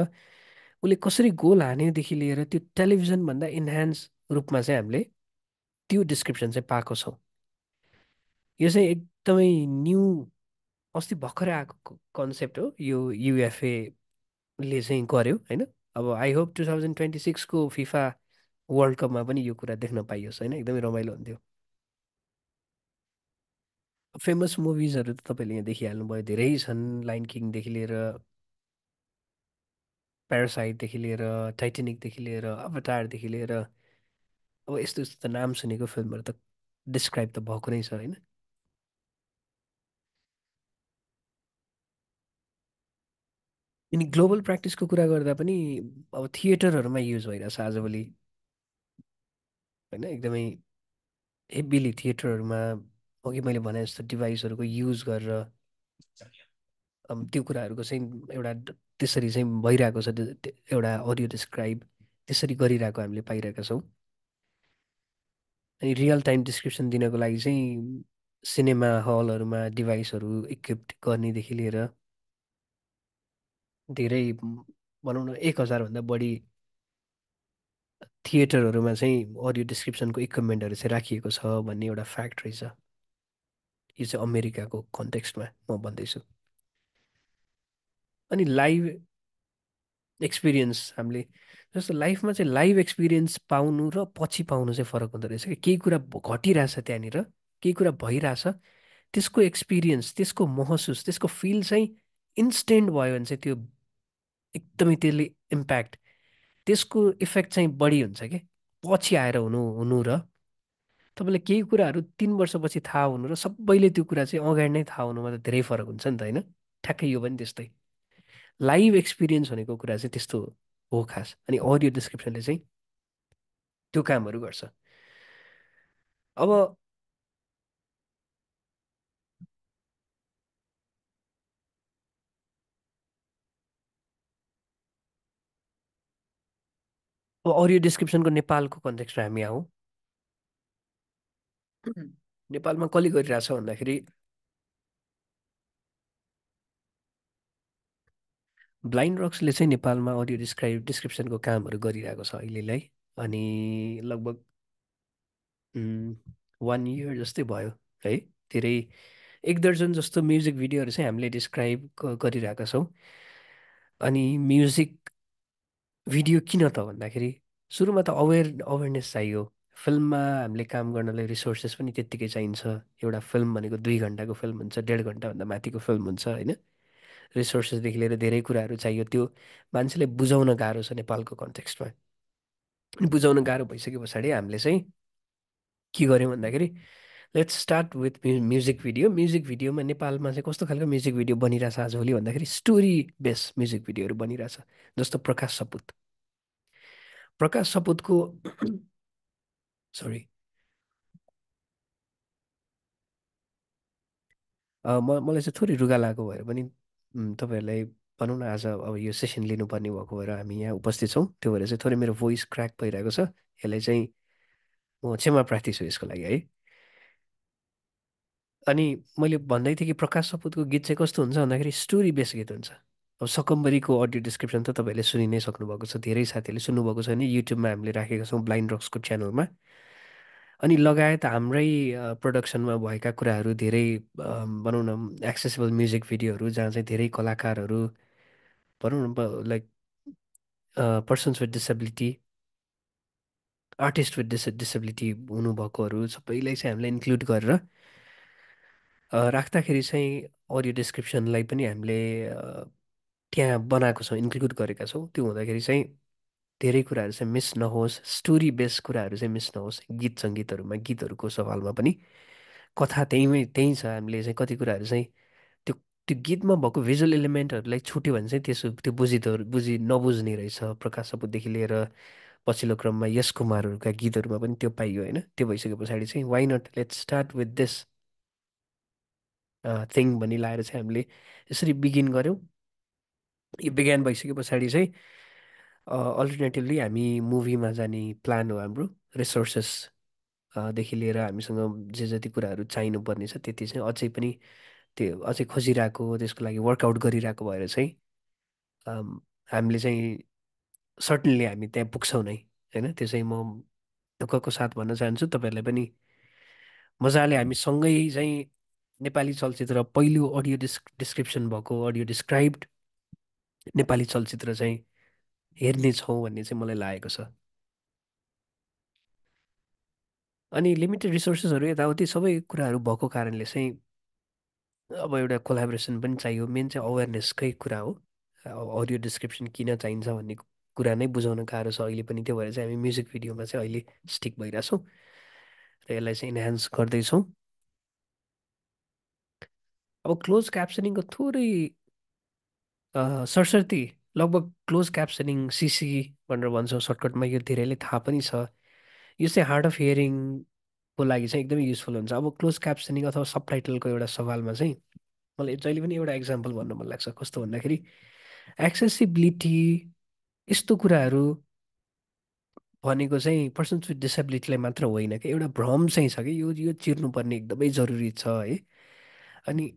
उसले कसरी गोल हान्योदेखि लिएर त्यो टेलिभिजनभन्दा इन्हान्स रूपमा चाहिँ हामीले त्यो डिस्क्रिप्सन चाहिँ पाएको छौँ। यो चाहिँ एकदमै न्यू अस्ति भर्खरै आएको कन्सेप्ट हो यो युएफएले चाहिँ गर्यो होइन? अब I hope two thousand twenty सिक्सको FIFA world कपमा पनि यो कुरा देख्न पाइयोस् होइन? एकदमै रमाइलो हुन्थ्यो। फेमस मुभिजहरू त तपाईँले यहाँ देखिहाल्नुभयो धेरै छन्। लाइन किङदेखि लिएर प्यारासाइटदेखि लिएर टाइटेनिकदेखि लिएर अवतारदेखि लिएर अब यस्तो यस्तो त नाम सुनेको फिल्महरू त डिस्क्राइब त भएको नै छ होइन? अनि ग्लोबल प्र्याक्टिसको कुरा गर्दा पनि अब थिएटरहरूमा युज भइरहेछ आजभोलि। होइन एकदमै हेब्बिली थिएटरहरूमा अघि मैले भने जस्तो डिभाइसहरूको युज गरेर त्यो कुराहरूको चाहिँ एउटा त्यसरी चाहिँ भइरहेको छ एउटा अडियो डिस्क्राइब त्यसरी गरिरहेको हामीले पाइरहेका छौँ। अनि रियल टाइम डिस्क्रिप्सन दिनको लागि चाहिँ सिनेमा हलहरूमा डिभाइसहरू इक्विप्ड गर्नेदेखि लिएर धेरै भनौँ न एक हजारभन्दा बढी थिएटरहरूमा चाहिँ अडियो डिस्क्रिप्सनको इक्विपमेन्टहरू चाहिँ राखिएको छ भन्ने एउटा फ्याक्ट रहेछ। यो चाहिँ अमेरिकाको कन्टेक्स्टमा म भन्दैछु। अनि लाइभ एक्सपिरियन्स हामीले जस्तो लाइफमा चाहिँ लाइभ एक्सपिरियन्स पाउनु र पछि पाउनु चाहिँ फरक हुँदो रहेछ कि केही कुरा घटिरहेछ त्यहाँनिर केही कुरा भइरहेछ त्यसको एक्सपिरियन्स त्यसको महसुस त्यसको फिल चाहिँ इन्स्टेन्ट भयो भने चाहिँ त्यो एकदमै त्यसले इम्प्याक्ट त्यसको इफेक्ट चाहिँ बढी हुन्छ कि पछि आएर हुनु हुनु र तपाईँलाई केही कुराहरू तिन वर्षपछि थाहा हुनु र सबैले त्यो कुरा चाहिँ अगाडि नै थाहा हुनुमा त धेरै फरक हुन्छ नि त होइन? ठ्याक्कै यो पनि त्यस्तै। लाइभ एक्सपिरियन्स भनेको कुरा चाहिँ त्यस्तो हो खास अनि अडियो डिस्क्रिप्सनले चाहिँ त्यो कामहरू गर्छ। अब अब अडियो डिस्क्रिप्सनको नेपालको कन्टेक्स्टमा हामी आऊँ। नेपालमा कसले गरिरहेछ भन्दाखेरि ब्लाइन्ड रक्सले चाहिँ नेपालमा अडियो डिस्क्राइब डिस्क्रिप्सनको कामहरू गरिरहेको छ अहिलेलाई अनि लगभग वान इयर जस्तै भयो है धेरै एक दर्जन जस्तो म्युजिक भिडियोहरू चाहिँ हामीले डिस्क्राइब गरिरहेका छौँ अनि म्युजिक भिडियो किन त भन्दाखेरि सुरुमा त अवेर अवेरनेस चाहियो फिल्ममा हामीले काम गर्नलाई रिसोर्सेस पनि त्यत्तिकै चाहिन्छ। एउटा फिल्म भनेको दुई घन्टाको फिल्म हुन्छ डेढ घन्टाभन्दा माथिको फिल्म हुन्छ होइन? रिसोर्सेसदेखि लिएर धेरै कुराहरू चाहियो। त्यो मान्छेलाई बुझाउन गाह्रो छ नेपालको कन्टेक्स्टमा। बुझाउन गाह्रो भइसके पछाडि हामीले चाहिँ के गर्यौँ भन्दाखेरि let's start with music video music भिडियोमा नेपालमा चाहिँ कस्तो खालको म्युजिक भिडियो बनिरहेछ आजभोलि भन्दाखेरि स्टोरी बेस म्युजिक भिडियोहरू बनिरहेछ जस्तो प्रकाश सपुत। प्रकाश सपुतको सरी म मलाई चाहिँ थोरै रुगा लागेको भएर पनि तपाईँहरूलाई भनौँ न आज अब यो सेसन लिनुपर्ने भएको भएर हामी यहाँ उपस्थित छौँ। त्यो भएर चाहिँ थोरै मेरो भोइस क्र्याक भइरहेको छ। यसलाई चाहिँ म क्षमा प्रार्थी छु यसको लागि है। अनि मैले भन्दै थिएँ कि प्रकाश सपुतको गीत चाहिँ कस्तो हुन्छ भन्दाखेरि स्टोरी बेस गीत हुन्छ। अब सकम्बरीको अडियो डिस्क्रिप्सन त तपाईँहरूले सुनि नै सक्नुभएको छ। धेरै साथीहरूले सुन्नुभएको छ भने युट्युबमा हामीले राखेका छौँ ब्लाइन्ड रक्सको च्यानलमा। अनि लगायत हाम्रै प्रडक्सनमा भएका कुराहरू धेरै भनौँ न एक्सेसिबल म्युजिक भिडियोहरू जहाँ चाहिँ धेरै कलाकारहरू भनौँ न like persons with disability artist with dis disability हुनुभएकोहरू सबैलाई चाहिँ हामीले इन्क्लुड गरेर राख्दाखेरि चाहिँ अडियो डिस्क्रिप्सनलाई पनि हामीले त्यहाँ बनाएको छौँ इन्क्लुड गरेका छौँ त्यो हुँदाखेरि चाहिँ धेरै कुराहरू चाहिँ मिस नहोस् स्टोरी बेस कुराहरू चाहिँ मिस नहोस् गीत सङ्गीतहरूमा गीतहरूको सवालमा पनि कथा त्यहीमै त्यहीँ छ हामीले चाहिँ कति कुराहरू चाहिँ त्यो त्यो गीतमा भएको भिजुअल इलिमेन्टहरूलाई छुट्यो भने चाहिँ त्यसो त्यो बुझिदो बुझि नबुझ्ने रहेछ प्रकाश सपुतदेखि लिएर पछिल्लो क्रममा यस कुमारहरूका गीतहरूमा पनि त्यो पाइयो होइन? त्यो भइसके पछाडि चाहिँ why not let start with this thing भनी लाएर चाहिँ हामीले यसरी बिगिन गऱ्यौँ। यो बिगान भइसके पछाडि चाहिँ अल्टरनेटिभली हामी मुभीमा जाने प्लान हो हाम्रो रिसोर्सेस देखि लिएर हामीसँग जे जति कुराहरू चाहिनु पर्ने छ त्यति चाहिँ अझै पनि त्यो अझै खोजिरहेको त्यसको लागि वर्कआउट गरिरहेको भएर चाहिँ हामीले चाहिँ सर्टनली हामी त्यहाँ पुग्छौँ नै होइन? त्यो चाहिँ म दुःखको साथ भन्न चाहन्छु। तपाईँहरूलाई पनि मजाले हामी सँगै चाहिँ नेपाली चलचित्र पहिलो अडियो डिस् डिस्क्रिप्सन भएको अडियो डिस्क्राइब्ड नेपाली चलचित्र चाहिँ हेर्नेछौँ भन्ने चाहिँ मलाई लागेको छ। अनि लिमिटेड रिसोर्सेसहरू यताउति सबै कुराहरू भएको कारणले चाहिँ अब एउटा कोलाबोरेसन पनि चाहियो। मेन चाहिँ अवेरनेसकै कुरा हो। अडियो डिस्क्रिप्सन किन चाहिन्छ भन्ने कुरा नै बुझाउन गाह्रो छ। अहिले पनि त्यो भएर चाहिँ हामी म्युजिक भिडियोमा चाहिँ अहिले स्टिक भइरहेछौँ र यसलाई चाहिँ इन्हान्स गर्दैछौँ। अब क्लोज क्याप्सनिङको थोरै सरसर्ती लगभग क्लोज क्याप्सनिङ सिसी भनेर भन्छौँ सर्टकटमा। यो धेरैले थाहा पनि छ। यो चाहिँ हार्ड अफ हियरिङको लागि चाहिँ एकदमै युजफुल हुन्छ। अब क्लोज क्याप्सनिङ अथवा सब टाइटलको एउटा सवालमा चाहिँ मलाई जहिले पनि एउटा इक्जाम्पल भन्नु मन लाग्छ। कस्तो भन्दाखेरि एक्सेसिबिलिटी यस्तो कुराहरू भनेको चाहिँ पर्सन्स विथ डिसेबिलिटीलाई मात्र होइन कि एउटा भ्रम चाहिँ छ कि यो यो चिर्नुपर्ने एकदमै जरुरी छ है। अनि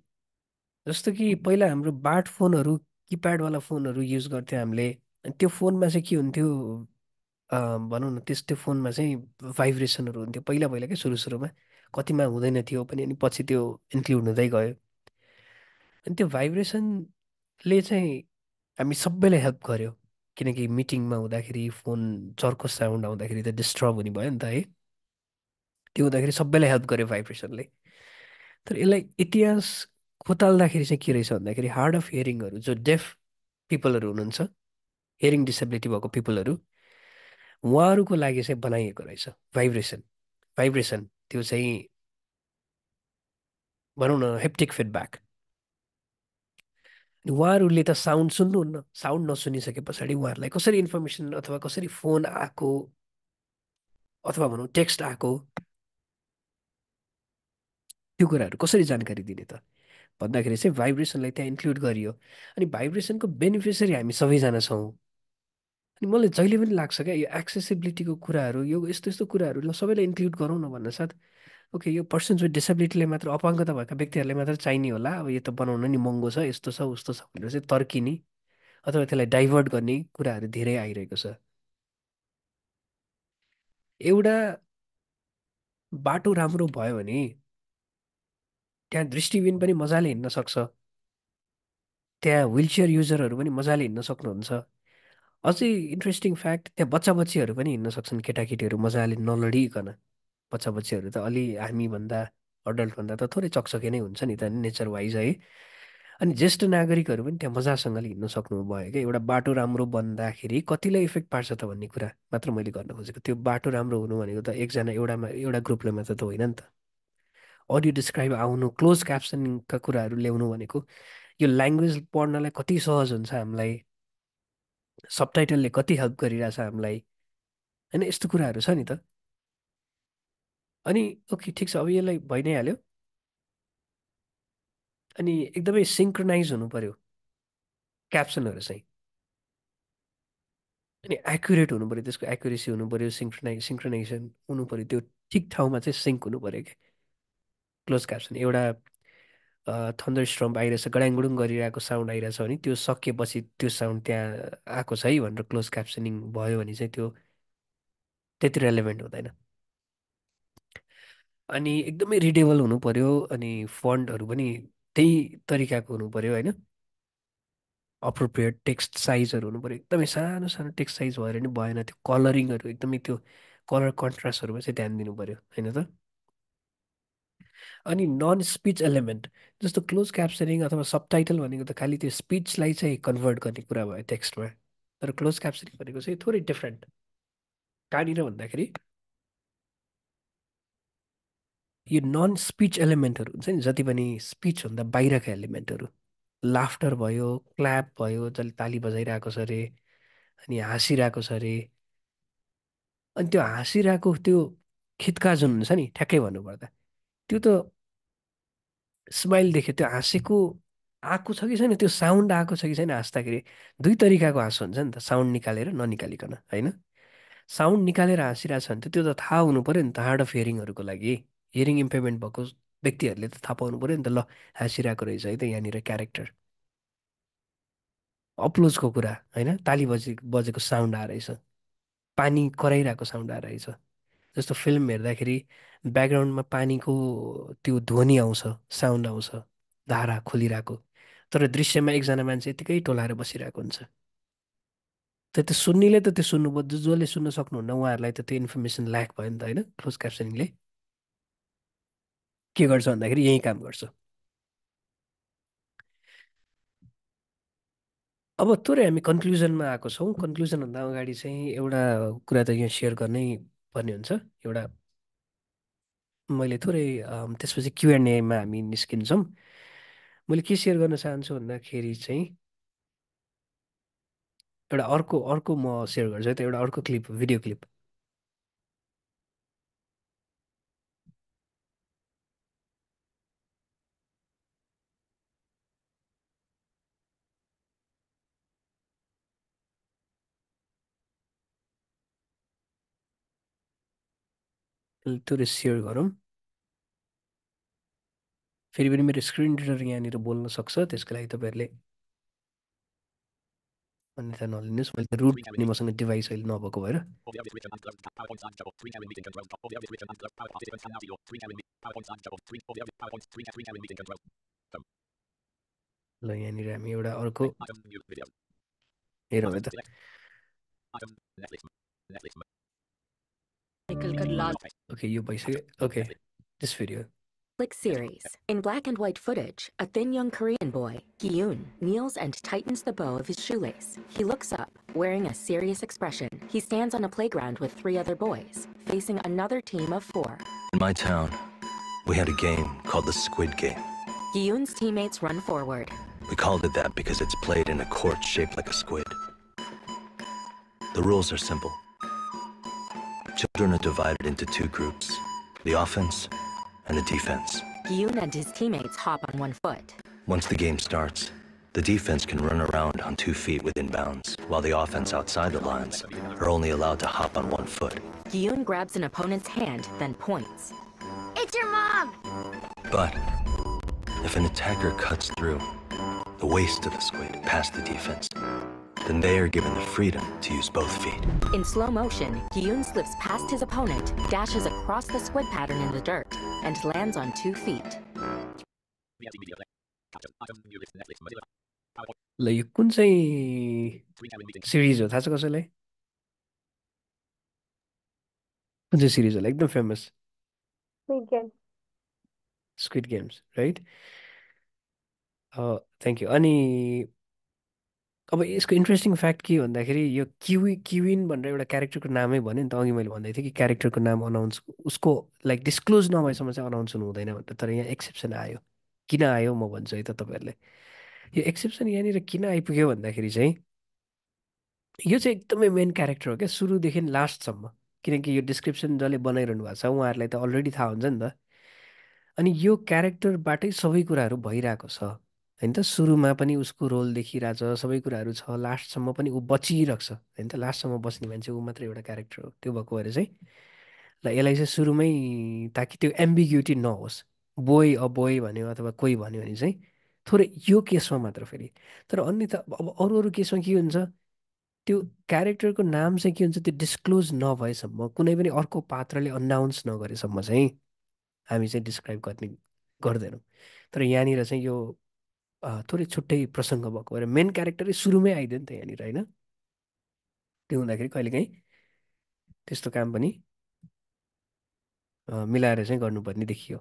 जस्तो कि पहिला हाम्रो बार्ट फोनहरू किप्याडवाला फोनहरू युज गर्थ्यौँ हामीले। त्यो फोनमा चाहिँ के हुन्थ्यो भनौँ न त्यस त्यो फोनमा चाहिँ भाइब्रेसनहरू हुन्थ्यो पहिला पहिला सुरु सुरुमा। कतिमा हुँदैन थियो पनि अनि पछि त्यो इन्क्लुड हुँदै गयो। अनि त्यो भाइब्रेसनले चाहिँ हामी सबैलाई हेल्प गर्यो। किनकि मिटिङमा हुँदाखेरि फोन चर्को साउन्ड आउँदाखेरि त डिस्टर्ब हुने भयो नि त है। त्यो हुँदाखेरि सबैलाई हेल्प गर्यो भाइब्रेसनले। तर यसलाई इतिहास खोताल्दाखेरि चाहिँ के रहेछ भन्दाखेरि हार्ड अफ हियरिङहरू जो डेफ पिपलहरू हुनुहुन्छ हियरिङ डिसेबिलिटी भएको पिपलहरू उहाँहरूको लागि चाहिँ बनाइएको रहेछ। भाइब्रेसन भाइब्रेसन त्यो चाहिँ भनौँ न हेप्टिक फिडब्याक उहाँहरूले त साउन्ड सुन्नुहुन्न। साउन्ड नसुनिसके पछाडि उहाँहरूलाई कसरी इन्फर्मेसन अथवा कसरी फोन आएको अथवा भनौँ टेक्स्ट आएको त्यो कुराहरू कसरी जानकारी दिने त? भन्दाखेरि चाहिँ भाइब्रेसनलाई त्यहाँ इन्क्लुड गरियो। अनि भाइब्रेसनको बेनिफिसरी हामी सबैजना छौँ। अनि मलाई जहिले पनि लाग्छ क्या यो एक्सेसिबिलिटीको कुराहरू यो यस्तो यस्तो कुराहरू सबैलाई इन्क्लुड गरौँ न भन्न साथ। ओके यो पर्सन्स विथ डिसेबिलिटीले मात्र अपाङ्गता भएका व्यक्तिहरूले मात्र चाहिने होला। अब यो त बनाउन नि महँगो छ यस्तो छ उस्तो छ भनेर चाहिँ तर्किने अथवा त्यसलाई डाइभर्ट गर्ने कुराहरू धेरै आइरहेको छ। एउटा बाटो राम्रो भयो भने त्यहाँ दृष्टिबिन पनि मजाले हिँड्न सक्छ। त्यहाँ विलचेयर युजरहरू पनि मजाले हिँड्न सक्नुहुन्छ। अझै इन्ट्रेस्टिङ फ्याक्ट त्यहाँ बच्चा बच्चीहरू पनि हिँड्न सक्छन् केटाकेटीहरू मजाले नलडिकन। बच्चा बच्चीहरू त अलि हामीभन्दा अडल्टभन्दा त थोरै चकचके नै हुन्छ नि त नेचर वाइज है। अनि ज्येष्ठ नागरिकहरू पनि त्यहाँ मजासँगले हिँड्न सक्नुभयो क्या। एउटा बाटो राम्रो बन्दाखेरि कतिलाई इफेक्ट पार्छ त भन्ने कुरा मात्र मैले गर्न खोजेको। त्यो बाटो राम्रो हुनु भनेको त एकजना एउटामा एउटा ग्रुपले मात्र त होइन नि त। अडियो डिस्क्राइब आउनु क्लोज क्याप्सनिङका कुराहरू ल्याउनु भनेको यो ल्याङ्ग्वेज पढ्नलाई कति सहज हुन्छ हामीलाई? सबटाइटलले कति हेल्प गरिरहेछ हामीलाई? होइन यस्तो कुराहरू छ नि त। अनि ओके ठिक छ अब यसलाई भइ नै हाल्यो अनि एकदमै सिङ्क्रोनाइज हुनु पऱ्यो क्याप्सनहरू चाहिँ। अनि एक्युरेट हुनु पऱ्यो त्यसको एक्युरेसी हुनु पऱ्यो सिङ्क्रोनाइ सिङ्क्रोनाइजेसन हुनु पऱ्यो त्यो ठिक ठाउँमा चाहिँ सिङ्क हुनु पऱ्यो क्या। क्लोज क्याप्सन एउटा थन्डर स्ट्रम्प आइरहेछ गडाङगुडुङ गरिरहेको साउन्ड आइरहेछ भने त्यो सकिएपछि त्यो साउन्ड त्यहाँ आएको छ है भनेर क्लोज क्याप्सनिङ भयो भने चाहिँ त्यो त्यति रेलेभेन्ट हुँदैन। अनि एकदमै रिडेबल हुनु पऱ्यो अनि फन्टहरू पनि त्यही तरिकाको हुनु पऱ्यो होइन। अप्रोप्रिएट टेक्स्ट साइजहरू हुनु पऱ्यो एकदमै सानो सानो टेक्स्ट साइज भएर नि भएन त्यो कलरिङहरू एकदमै त्यो कलर कन्ट्रास्टहरूमा चाहिँ ध्यान दिनु पऱ्यो होइन त? अनि नन स्पिच एलिमेन्ट जस्तो क्लोज क्याप्सनिङ अथवा सबटाइटल भनेको त खालि त्यो स्पिचलाई चाहिँ कन्भर्ट गर्ने कुरा भयो टेक्स्टमा तर क्लोज क्याप्सनिङ भनेको चाहिँ थोरै डिफ्रेन्ट कहाँनिर भन्दाखेरि यो नन स्पिच एलिमेन्टहरू हुन्छ नि जति पनि स्पिचभन्दा बाहिरका एलिमेन्टहरू लाफ्टर भयो क्ल्याप भयो जसले ताली बजाइरहेको छ अरे अनि हाँसिरहेको छ अरे। अनि त्यो हाँसिरहेको त्यो खित्का जुन हुन्छ नि ठ्याक्कै भन्नुपर्दा। त्यो त स्माइल देख्यो त्यो हाँसेको आएको छ कि छैन? त्यो साउन्ड आएको छ कि छैन हाँस्दाखेरि दुई तरिकाको हाँसो हुन्छ नि त साउन्ड निकालेर ननिकालिकन होइन? साउन्ड निकालेर हाँसिरहेको छ भने त त्यो त थाहा हुनु पऱ्यो नि त हार्ड अफ हियरिङहरूको लागि। हियरिङ इम्पेयरमेन्ट भएको व्यक्तिहरूले त थाहा पाउनु पऱ्यो नि त ल हाँसिरहेको रहेछ है त यहाँनिर क्यारेक्टर अप्लोजको कुरा होइन? ताली बजे बजेको साउन्ड आएर पानी कराइरहेको साउन्ड आएर जस्तो फिल्म हेर्दाखेरि ब्याकग्राउन्डमा पानीको त्यो ध्वनि आउँछ साउन्ड आउँछ धारा खोलिरहेको। तर दृश्यमा एकजना मान्छे यतिकै टोलाएर बसिरहेको हुन्छ। त त्यो सुन्नेले त त्यो सुन्नुभयो जसले सुन्न सक्नुहुन्न उहाँहरूलाई त त्यो इन्फर्मेसन ल्याक भयो नि त होइन क्लोज क्याप्सनिङले। के गर्छ भन्दाखेरि यही काम गर्छ। अब थोरै हामी कन्क्लुजनमा आएको छौँ। कन्क्लुजनभन्दा अगाडि चाहिँ एउटा कुरा त यहाँ सेयर गर्नै पर्ने हुन्छ। एउटा मैले थोरै त्यसपछि क्युएनएमा हामी निस्किन्छौँ। मैले के सेयर गर्न चाहन्छु भन्दाखेरि चाहिँ एउटा अर्को अर्को म सेयर गर्छु है त एउटा अर्को क्लिप भिडियो क्लिप। त्यो सेयर गरौँ फेरि पनि मेरो स्क्रिन रिडर यहाँनिर बोल्न सक्छ त्यसको लागि तपाईँहरूले अन्यथा नलिनुहोस् मैले रुट भन्ने मसँग डिभाइस अहिले नभएको भएर ल यहाँनिर हामी एउटा अर्को हेरौँ है त Okay, you basically okay. This video. Click series. In black and white footage, a thin young Korean boy, Gyun, kneels and tightens the bow of his shoelace. He looks up, wearing a serious expression. He stands on a playground with three other boys, facing another team of four. In my town, we had a game called the Squid Game. Gyun's teammates run forward. We called it that because it's played in a court shaped like a squid. The rules are simple. Children are divided into two groups the offense and the defense. Gyun and his teammates hop on one foot. Once the game starts, the defense can run around on two feet within bounds, while the offense outside the lines are only allowed to hop on one foot. Gyun grabs an opponent's hand, then points. It's your mom! But if an attacker cuts through the waist of the squid past the defense, then they are given the freedom to use both feet. In slow motion, Gyun slips past his opponent, dashes across the squid pattern in the dirt, and lands on two feet. VLC Media Play. Capture. Item. New list. Netflix. Mozilla. PowerPoint. ल यो कुन चाहिँ Screen sharing meeting. Series हो थाहा छ कसैलाई कुन चाहिँ सिरिज होला एकदम famous Squid Game. Squid games right thank you अनि अब यसको इन्ट्रेस्टिङ फ्याक्ट के भन्दाखेरि यो किवी किविन भनेर एउटा क्यारेक्टरको नामै भन्यो नि त अघि मैले भन्दै थिएँ कि क्यारेक्टरको नाम अनाउन्स उसको लाइक डिस्क्लोज नभएसम्म चाहिँ अनाउन्स हुनु हुँदैन भनेर तर यहाँ एक्सेप्सन आयो। किन आयो म भन्छु है त तपाईँहरूलाई यो एक्सेप्सन यहाँनिर किन आइपुग्यो भन्दाखेरि चाहिँ यो चाहिँ एकदमै मेन क्यारेक्टर हो क्या सुरुदेखि लास्टसम्म किनकि यो डिस्क्रिप्सन जसले बनाइरहनु भएको छ उहाँहरूलाई त अलरेडी थाहा हुन्छ नि त। अनि यो क्यारेक्टरबाटै सबै कुराहरू भइरहेको छ। होइन त? सुरुमा पनि उसको रोल देखिरहेछ सबै कुराहरू छ लास्टसम्म पनि ऊ बचिरहेको छ होइन त? लास्टसम्म बस्ने मान्छे ऊ मात्रै एउटा क्यारेक्टर हो। त्यो भएको भएर चाहिँ ल यसलाई चाहिँ सुरुमै ताकि त्यो एम्बिग्युटी नहोस्। बोय अ बोय भन्यो अथवा कोही भन्यो भने चाहिँ थोरै यो केसमा मात्र फेरि। तर अन्य त अब अरू अरू केसमा के हुन्छ? त्यो क्यारेक्टरको नाम चाहिँ के हुन्छ? त्यो डिस्क्लोज नभएसम्म कुनै पनि अर्को पात्रले अनाउन्स नगरेसम्म चाहिँ हामी चाहिँ डिस्क्राइब गर्ने गर्दैनौँ। तर यहाँनिर चाहिँ यो थोरै छुट्टै प्रसङ्ग भएको भएर मेन क्यारेक्टरै सुरुमै आइदियो नि त यहाँनिर होइन? त्यो हुँदाखेरि कहिलेकाहीँ त्यस्तो काम पनि मिलाएर चाहिँ गर्नुपर्ने देखियो।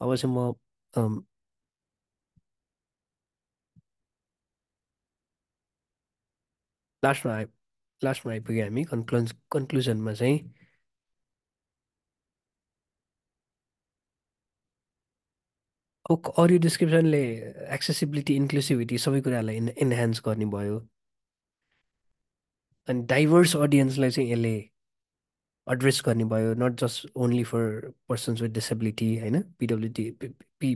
अब चाहिँ म लास्टमा आइ लास्टमा आइपुग्यो हामी कन्क्लुज कन्क्लुजनमा चाहिँ अडियो डिस्क्रिप्सनले एक्सेसिबिलिटी इन्क्लुसिभिटी सबै कुरालाई इन इन्हान्स गर्ने भयो। अनि डाइभर्स अडियन्सलाई चाहिँ यसले एड्रेस गर्ने भयो not just only for persons with disability होइन? पिडब्लिटी पी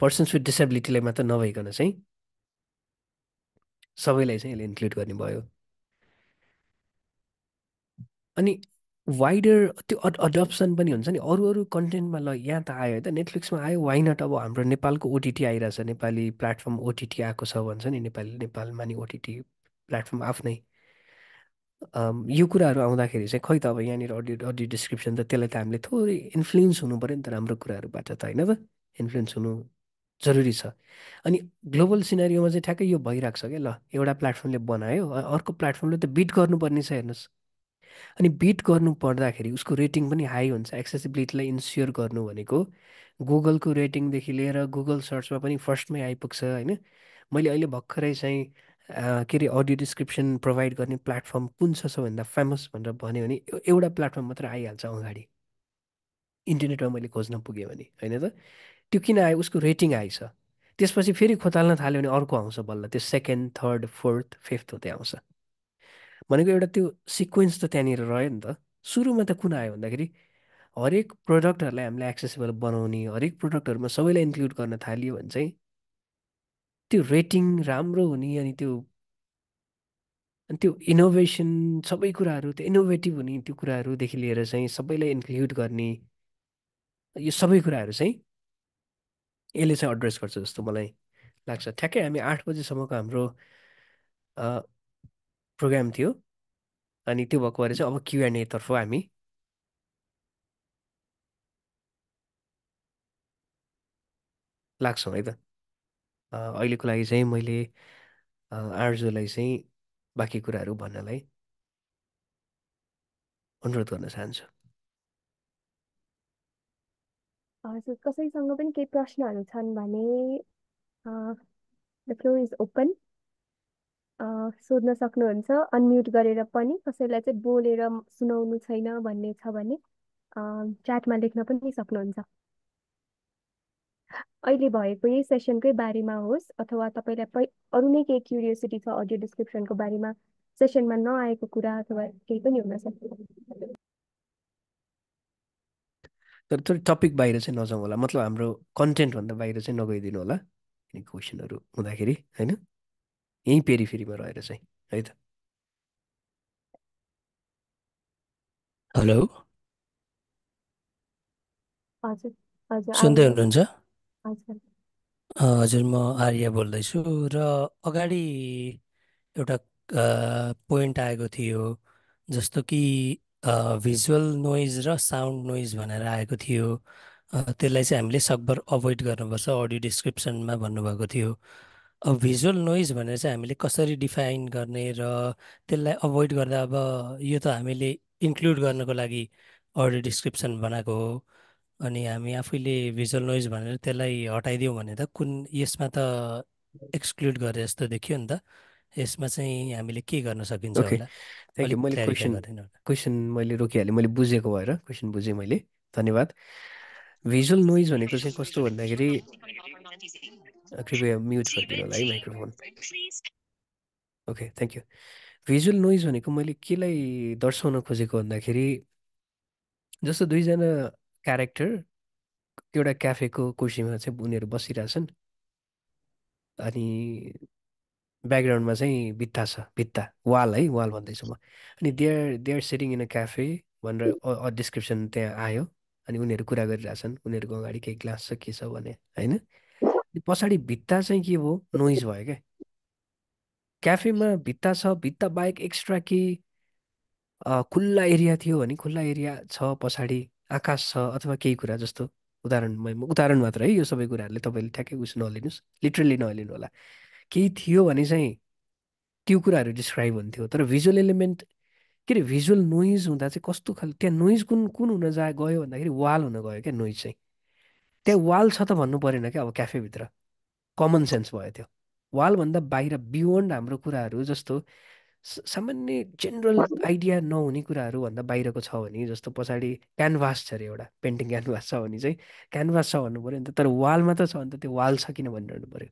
पर्सन्स विथ डिसेबिलिटीलाई मात्र नभइकन चाहिँ सबैलाई चाहिँ यसले इन्क्लुड गर्ने भयो। अनि वाइडर त्यो अड अडप्सन पनि हुन्छ नि। अरू अरू कन्टेन्टमा ल यहाँ त आयो है त नेटफ्लिक्समा आयो वाइ नट अब हाम्रो नेपालको ओटिटी आइरहेछ। नेपाली प्लेटफर्म ओटिटी आएको छ भन्छ नि नेपाली नेपालमा नि ओटिटी प्लेटफर्म आफ्नै। यो कुराहरू आउँदाखेरि चाहिँ खै त अब यहाँनिर अडियो अडियो डिस्क्रिप्सन त त्यसलाई त हामीले थोरै इन्फ्लुएन्स हुनु पऱ्यो नि त राम्रो कुराहरूबाट त होइन त? इन्फ्लुएन्स हुनु जरुरी छ। अनि ग्लोबल सिनारीमा चाहिँ ठ्याक्कै यो भइरहेको छ क्या ल। एउटा प्लेटफर्मले बनायो अर्को प्लेटफर्मले त बिट गर्नुपर्ने छ हेर्नुहोस्। अनि बिट गर्नु पर्दाखेरि उसको रेटिङ पनि हाई हुन्छ। एक्सेसिबिलिटीलाई इन्स्योर गर्नु भनेको गुगलको रेटिङदेखि लिएर गुगल सर्चमा पनि फर्स्टमै आइपुग्छ होइन? मैले अहिले भर्खरै चाहिँ के अरे अडियो डिस्क्रिप्सन प्रोभाइड गर्ने प्लेटफर्म कुन छ सबभन्दा फेमस भनेर भन्यो भने एउ- एउटा प्लेटफर्म मात्र आइहाल्छ अगाडि। इन्टरनेटमा मैले खोज्न पुगेँ भने होइन त? त्यो किन आयो? उसको रेटिङ आइछ त्यसपछि फेरि खोताल्न थाल्यो भने अर्को आउँछ बल्ल। त्यो सेकेन्ड थर्ड फोर्थ फिफ्थ हुँदै आउँछ। भनेको एउटा त्यो सिक्वेन्स त त्यहाँनिर रह्यो नि त। सुरुमा त कुन आयो भन्दाखेरि हरेक प्रोडक्टहरूलाई हामीले एक्सेसिबल बनाउने हरेक प्रोडक्टहरूमा सबैलाई इन्क्लुड गर्न थालियो भने चाहिँ त्यो रेटिङ राम्रो हुने अनि त्यो अनि त्यो इनोभेसन सबै कुराहरू त्यो इनोभेटिभ हुने त्यो कुराहरूदेखि लिएर चाहिँ सबैलाई इन्क्लुड गर्ने यो सबै कुराहरू चाहिँ यसले चाहिँ एड्रेस गर्छ जस्तो मलाई लाग्छ। ठ्याक्कै हामी आठ बजीसम्मको हाम्रो प्रोग्राम थियो। अनि त्यो भएको भएर चाहिँ अब क्युएनएतर्फ हामी लाग्छौँ है त। अहिलेको लागि चाहिँ मैले आर्जुलाई चाहिँ बाँकी कुराहरू भन्नलाई अनुरोध गर्न चाहन्छु। हजुर कसैसँग पनि केही प्रश्नहरू छन् भने द फ्लोर इज ओपन सोध्न सक्नुहुन्छ अनम्युट गरेर पनि कसैलाई चाहिँ बोलेर सुनाउनु छैन भन्ने छ भने च्याटमा लेख्न पनि सक्नुहुन्छ। अहिले भएको यही सेसनकै बारेमा होस् अथवा तपाईँलाई पै अरू नै केही क्युरियोसिटी छ अडियो डिस्क्रिप्सनको बारेमा सेसनमा नआएको कुरा अथवा केही पनि हुनसक्छ तर तर टपिक बाहिर चाहिँ नजाउँ होला मतलब हाम्रो कन्टेन्टभन्दा बाहिर चाहिँ नगइदिनु होला क्वेसनहरू हुँदाखेरि होइन? यहीँ पेरिफेरीमा रहेर चाहिँ है त? हेलो? हजुर हजुर सुन्दै हुनुहुन्छ? हजुर। म आर्य बोल्दैछु र अगाडि एउटा पोइन्ट आएको थियो जस्तो कि भिजुअल नोइज र साउन्ड नोइज भनेर आएको थियो। त्यसलाई चाहिँ हामीले सकभर अभोइड गर्नुपर्छ अडियो डिस्क्रिप्सनमा भन्नुभएको थियो। भिजुअल नोइज भनेर चाहिँ हामीले कसरी डिफाइन गर्ने र त्यसलाई अभोइड गर्दा अब यो त हामीले इन्क्लुड गर्नको लागि अडियो डिस्क्रिप्सन बनाएको हो। अनि हामी आफैले भिजुअल नोइज भनेर त्यसलाई हटाइदियौँ भने त कुन यसमा त एक्सक्लुड गरे जस्तो देखियो नि त। यसमा चाहिँ हामीले के गर्न सकिन्छ होला? मैले क्वेसन मैले रोकिहालेँ। मैले बुझेको भएर क्वेसन बुझेँ मैले। धन्यवाद। भिजुअल नोइज भनेको चाहिँ कस्तो भन्दाखेरि कृपया म्युट गरिदिनु होला है microphone okay thank you visual noise भनेको मैले केलाई दर्शाउन खोजेको भन्दाखेरि जस्तो दुईजना क्यारेक्टर एउटा क्याफेको कुर्सीमा चाहिँ उनीहरू बसिरहेछन् अनि ब्याकग्राउन्डमा चाहिँ भित्ता छ भित्ता वाल है वाल भन्दैछु म। अनि there there sitting in a cafe भनेर डिस्क्रिप्सन त्यहाँ आयो अनि उनीहरू कुरा गरिरहेछन् उनीहरूको अगाडि केही ग्लास छ के छ भने होइन? पछाडि भित्ता चाहिँ के भयो नोइज भयो क्या? क्याफेमा भित्ता छ भित्ता बाहेक एक्स्ट्रा अ, खुल्ला एरिया थियो भने खुल्ला एरिया छ पछाडि आकाश छ अथवा केही कुरा जस्तो। उदाहरण उदाहरण मात्र है यो सबै कुराहरूले तपाईँले ठ्याक्कै उस नलिनुहोस् लिटरली नलिनु होला। केही थियो भने चाहिँ त्यो कुराहरू डिस्क्राइब हुन्थ्यो। तर भिजुअल एलिमेन्ट के अरे भिजुअल नोइज हुँदा चाहिँ कस्तो खाले त्यहाँ नोइज कुन कुन हुन जा गयो भन्दाखेरि वाल हुन गयो क्या नोइज चाहिँ। त्यहाँ वाल छ त भन्नु परेन क्या अब क्याफेभित्र। कमन सेन्स भयो त्यो। वालभन्दा बाहिर बियोन्ड हाम्रो कुराहरू जस्तो सामान्य जेनरल आइडिया नहुने कुराहरू भन्दा बाहिरको छ भने जस्तो पछाडि क्यानभास छ अरे एउटा पेन्टिङ क्यानभास छ भने चाहिँ क्यानभास छ भन्नु पऱ्यो नि त। तर वाल मात्र छ भने त त्यो वाल छ किन भनिरहनु पऱ्यो?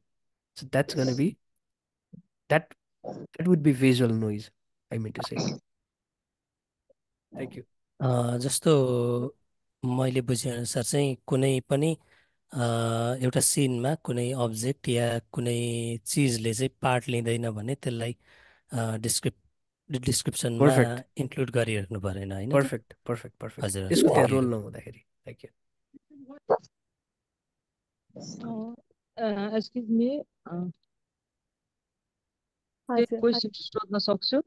So that's gonna be that that would be visual noise I mean to say thank you जस्तो मैले बुझेअनुसार चाहिँ कुनै पनि एउटा सिनमा कुनै अब्जेक्ट या कुनै चिजले चाहिँ पार्ट लिँदैन भने त्यसलाई डिस्क्रिप डिस्क्रिप्सनमा पर्फेक्ट इन्क्लुड गरिराख्नु परेन होइन त पर्फेक्ट पर्फेक्ट पर्फेक्ट हजुर त्यसको हजुर। त्यहाँ थ्याङ्क रोल यू नहुँदाखेरि। थ्याङ्क यू एक्सक्युज मी एक हजुर क्वेसन सोध्न सक्छु?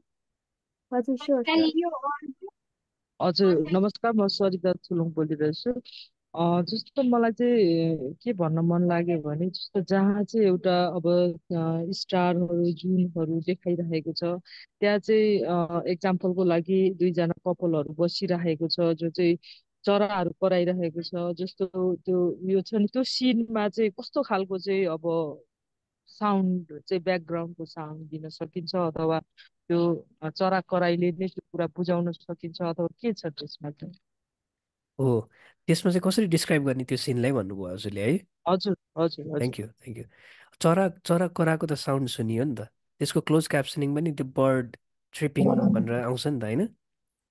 हजुर स्योर स्योर हजुर नमस्कार म सरिता थुलुङ बोलिरहेछु। जस्तो मलाई चाहिँ के भन्न मन लाग्यो भने जस्तो जहाँ चाहिँ एउटा अब स्टारहरू जुनहरू देखाइरहेको छ त्यहाँ चाहिँ एक्जाम्पलको लागि दुईजना कपालहरू बसिरहेको छ जो चाहिँ चराहरू कराइरहेको छ जस्तो त्यो यो छ नि त्यो सिनमा चाहिँ कस्तो खालको चाहिँ अब साउन्ड चाहिँ ब्याकग्राउन्डको साउन्ड दिन सकिन्छ अथवा त्यो चरा कराइले नै त्यो कुरा बुझाउन सकिन्छ अथवा के छ त्यसमा चाहिँ हो त्यसमा चाहिँ कसरी डिस्क्राइब गर्ने त्यो सिनलाई भन्नुभयो हजुरले है? हजुर हजुर थ्याङ्क यू थ्याङ्क यू चरा चरा कराएको त साउन्ड सुनियो नि त। त्यसको क्लोज क्याप्सनिङ पनि त्यो बर्ड ट्रिपिङ भनेर आउँछ नि त होइन?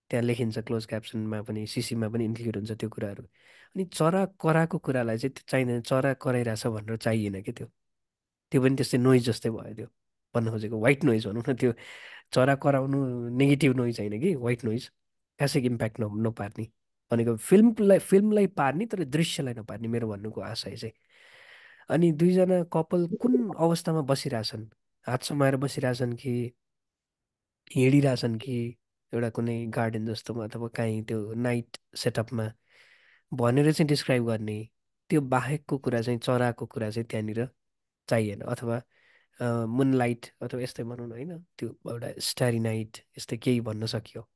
त्यहाँ लेखिन्छ क्लोज क्याप्सनमा पनि सिसीमा पनि इन्क्लुड हुन्छ त्यो कुराहरू। अनि चरा कराएको कुरालाई चाहिँ त्यो चाहिँदैन चरा कराइरहेछ भनेर चाहिएन क्या त्यो? त्यो पनि त्यस्तै नोइज जस्तै भयो त्यो। भन्न खोजेको वाइट नोइज भनौँ न त्यो। चरा कराउनु नेगेटिभ नोइज होइन कि वाइट नोइज खासै इम्प्याक्ट न नपार्ने। भनेको फिल्मलाई फिल्मलाई पार्ने तर दृश्यलाई नपार्ने मेरो भन्नुको आशय चाहिँ। अनि दुईजना कपाल कुन अवस्थामा बसिरहेछन्? हात समाएर बसिरहेछन् कि हिँडिरहेछन् कि एउटा कुनै गार्डन जस्तोमा अथवा काहीँ त्यो नाइट सेटअपमा? भनेर चाहिँ डिस्क्राइब गर्ने त्यो बाहेकको कुरा चाहिँ चराको कुरा चाहिँ त्यहाँनिर चाहिएन। अथवा मुनलाइट अथवा यस्तै भनौँ न होइन? त्यो एउटा स्टारी नाइट यस्तै केही भन्न सकियो।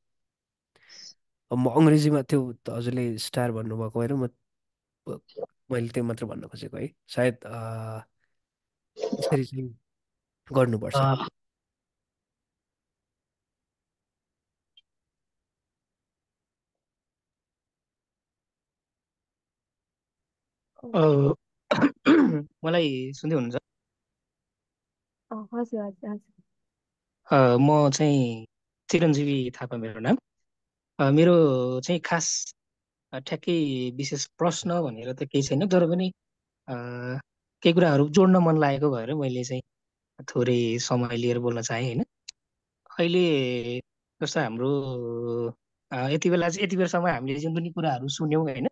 म अङ्ग्रेजीमा त्यो त हजुरले स्टार भन्नुभएको भएर म मैले त्यो मात्र भन्न खोजेको है। सायद अ, यसरी चाहिँ गर्नुपर्छ। मलाई सुन्दै हुनुहुन्छ? म चाहिँ चिरञ्जीवी थापा मेरो नाम। मेरो चाहिँ खास ठ्याक्कै विशेष प्रश्न भनेर त केही छैन तर पनि केही कुराहरू जोड्न मन लागेको भएर मैले चाहिँ थोरै समय लिएर बोल्न चाहेँ होइन? अहिले जस्तो हाम्रो यति बेला चाहिँ यति बेलासम्म हामीले जुन पनि कुराहरू सुन्यौँ होइन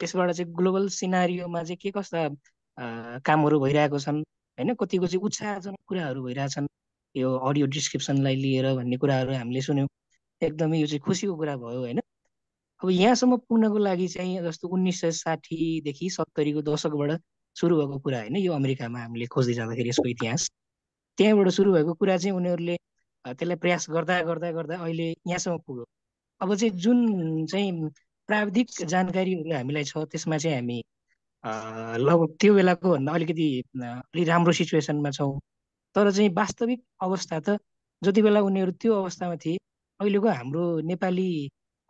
त्यसबाट चाहिँ ग्लोबल सिनारियोमा चाहिँ के कस्ता कामहरू भइरहेको छन् होइन? कतिको चाहिँ उत्साहजनक कुराहरू भइरहेछन् यो अडियो डिस्क्रिप्सनलाई लिएर भन्ने कुराहरू हामीले सुन्यौँ। एकदमै यो चाहिँ खुसीको कुरा भयो होइन। अब यहाँसम्म पुग्नको लागि चाहिँ जस्तो उन्नाइस सय साठीदेखि सत्तरीको दशकबाट सुरु भएको कुरा होइन यो अमेरिकामा हामीले खोज्दै जाँदाखेरि यसको इतिहास। त्यहाँबाट सुरु भएको कुरा चाहिँ उनीहरूले त्यसलाई प्रयास गर्दा गर्दा गर्दा अहिले यहाँसम्म पुग्यो। अब चाहिँ जुन चाहिँ प्राविधिक जानकारीहरू हामीलाई छ त्यसमा चाहिँ हामी लगभग त्यो बेलाको भन्दा अलिकति अ, अलि राम्रो सिचुएसनमा छौँ। तर चाहिँ वास्तविक अवस्था त जति बेला उनीहरू त्यो अवस्थामा थिए अहिलेको हाम्रो नेपाली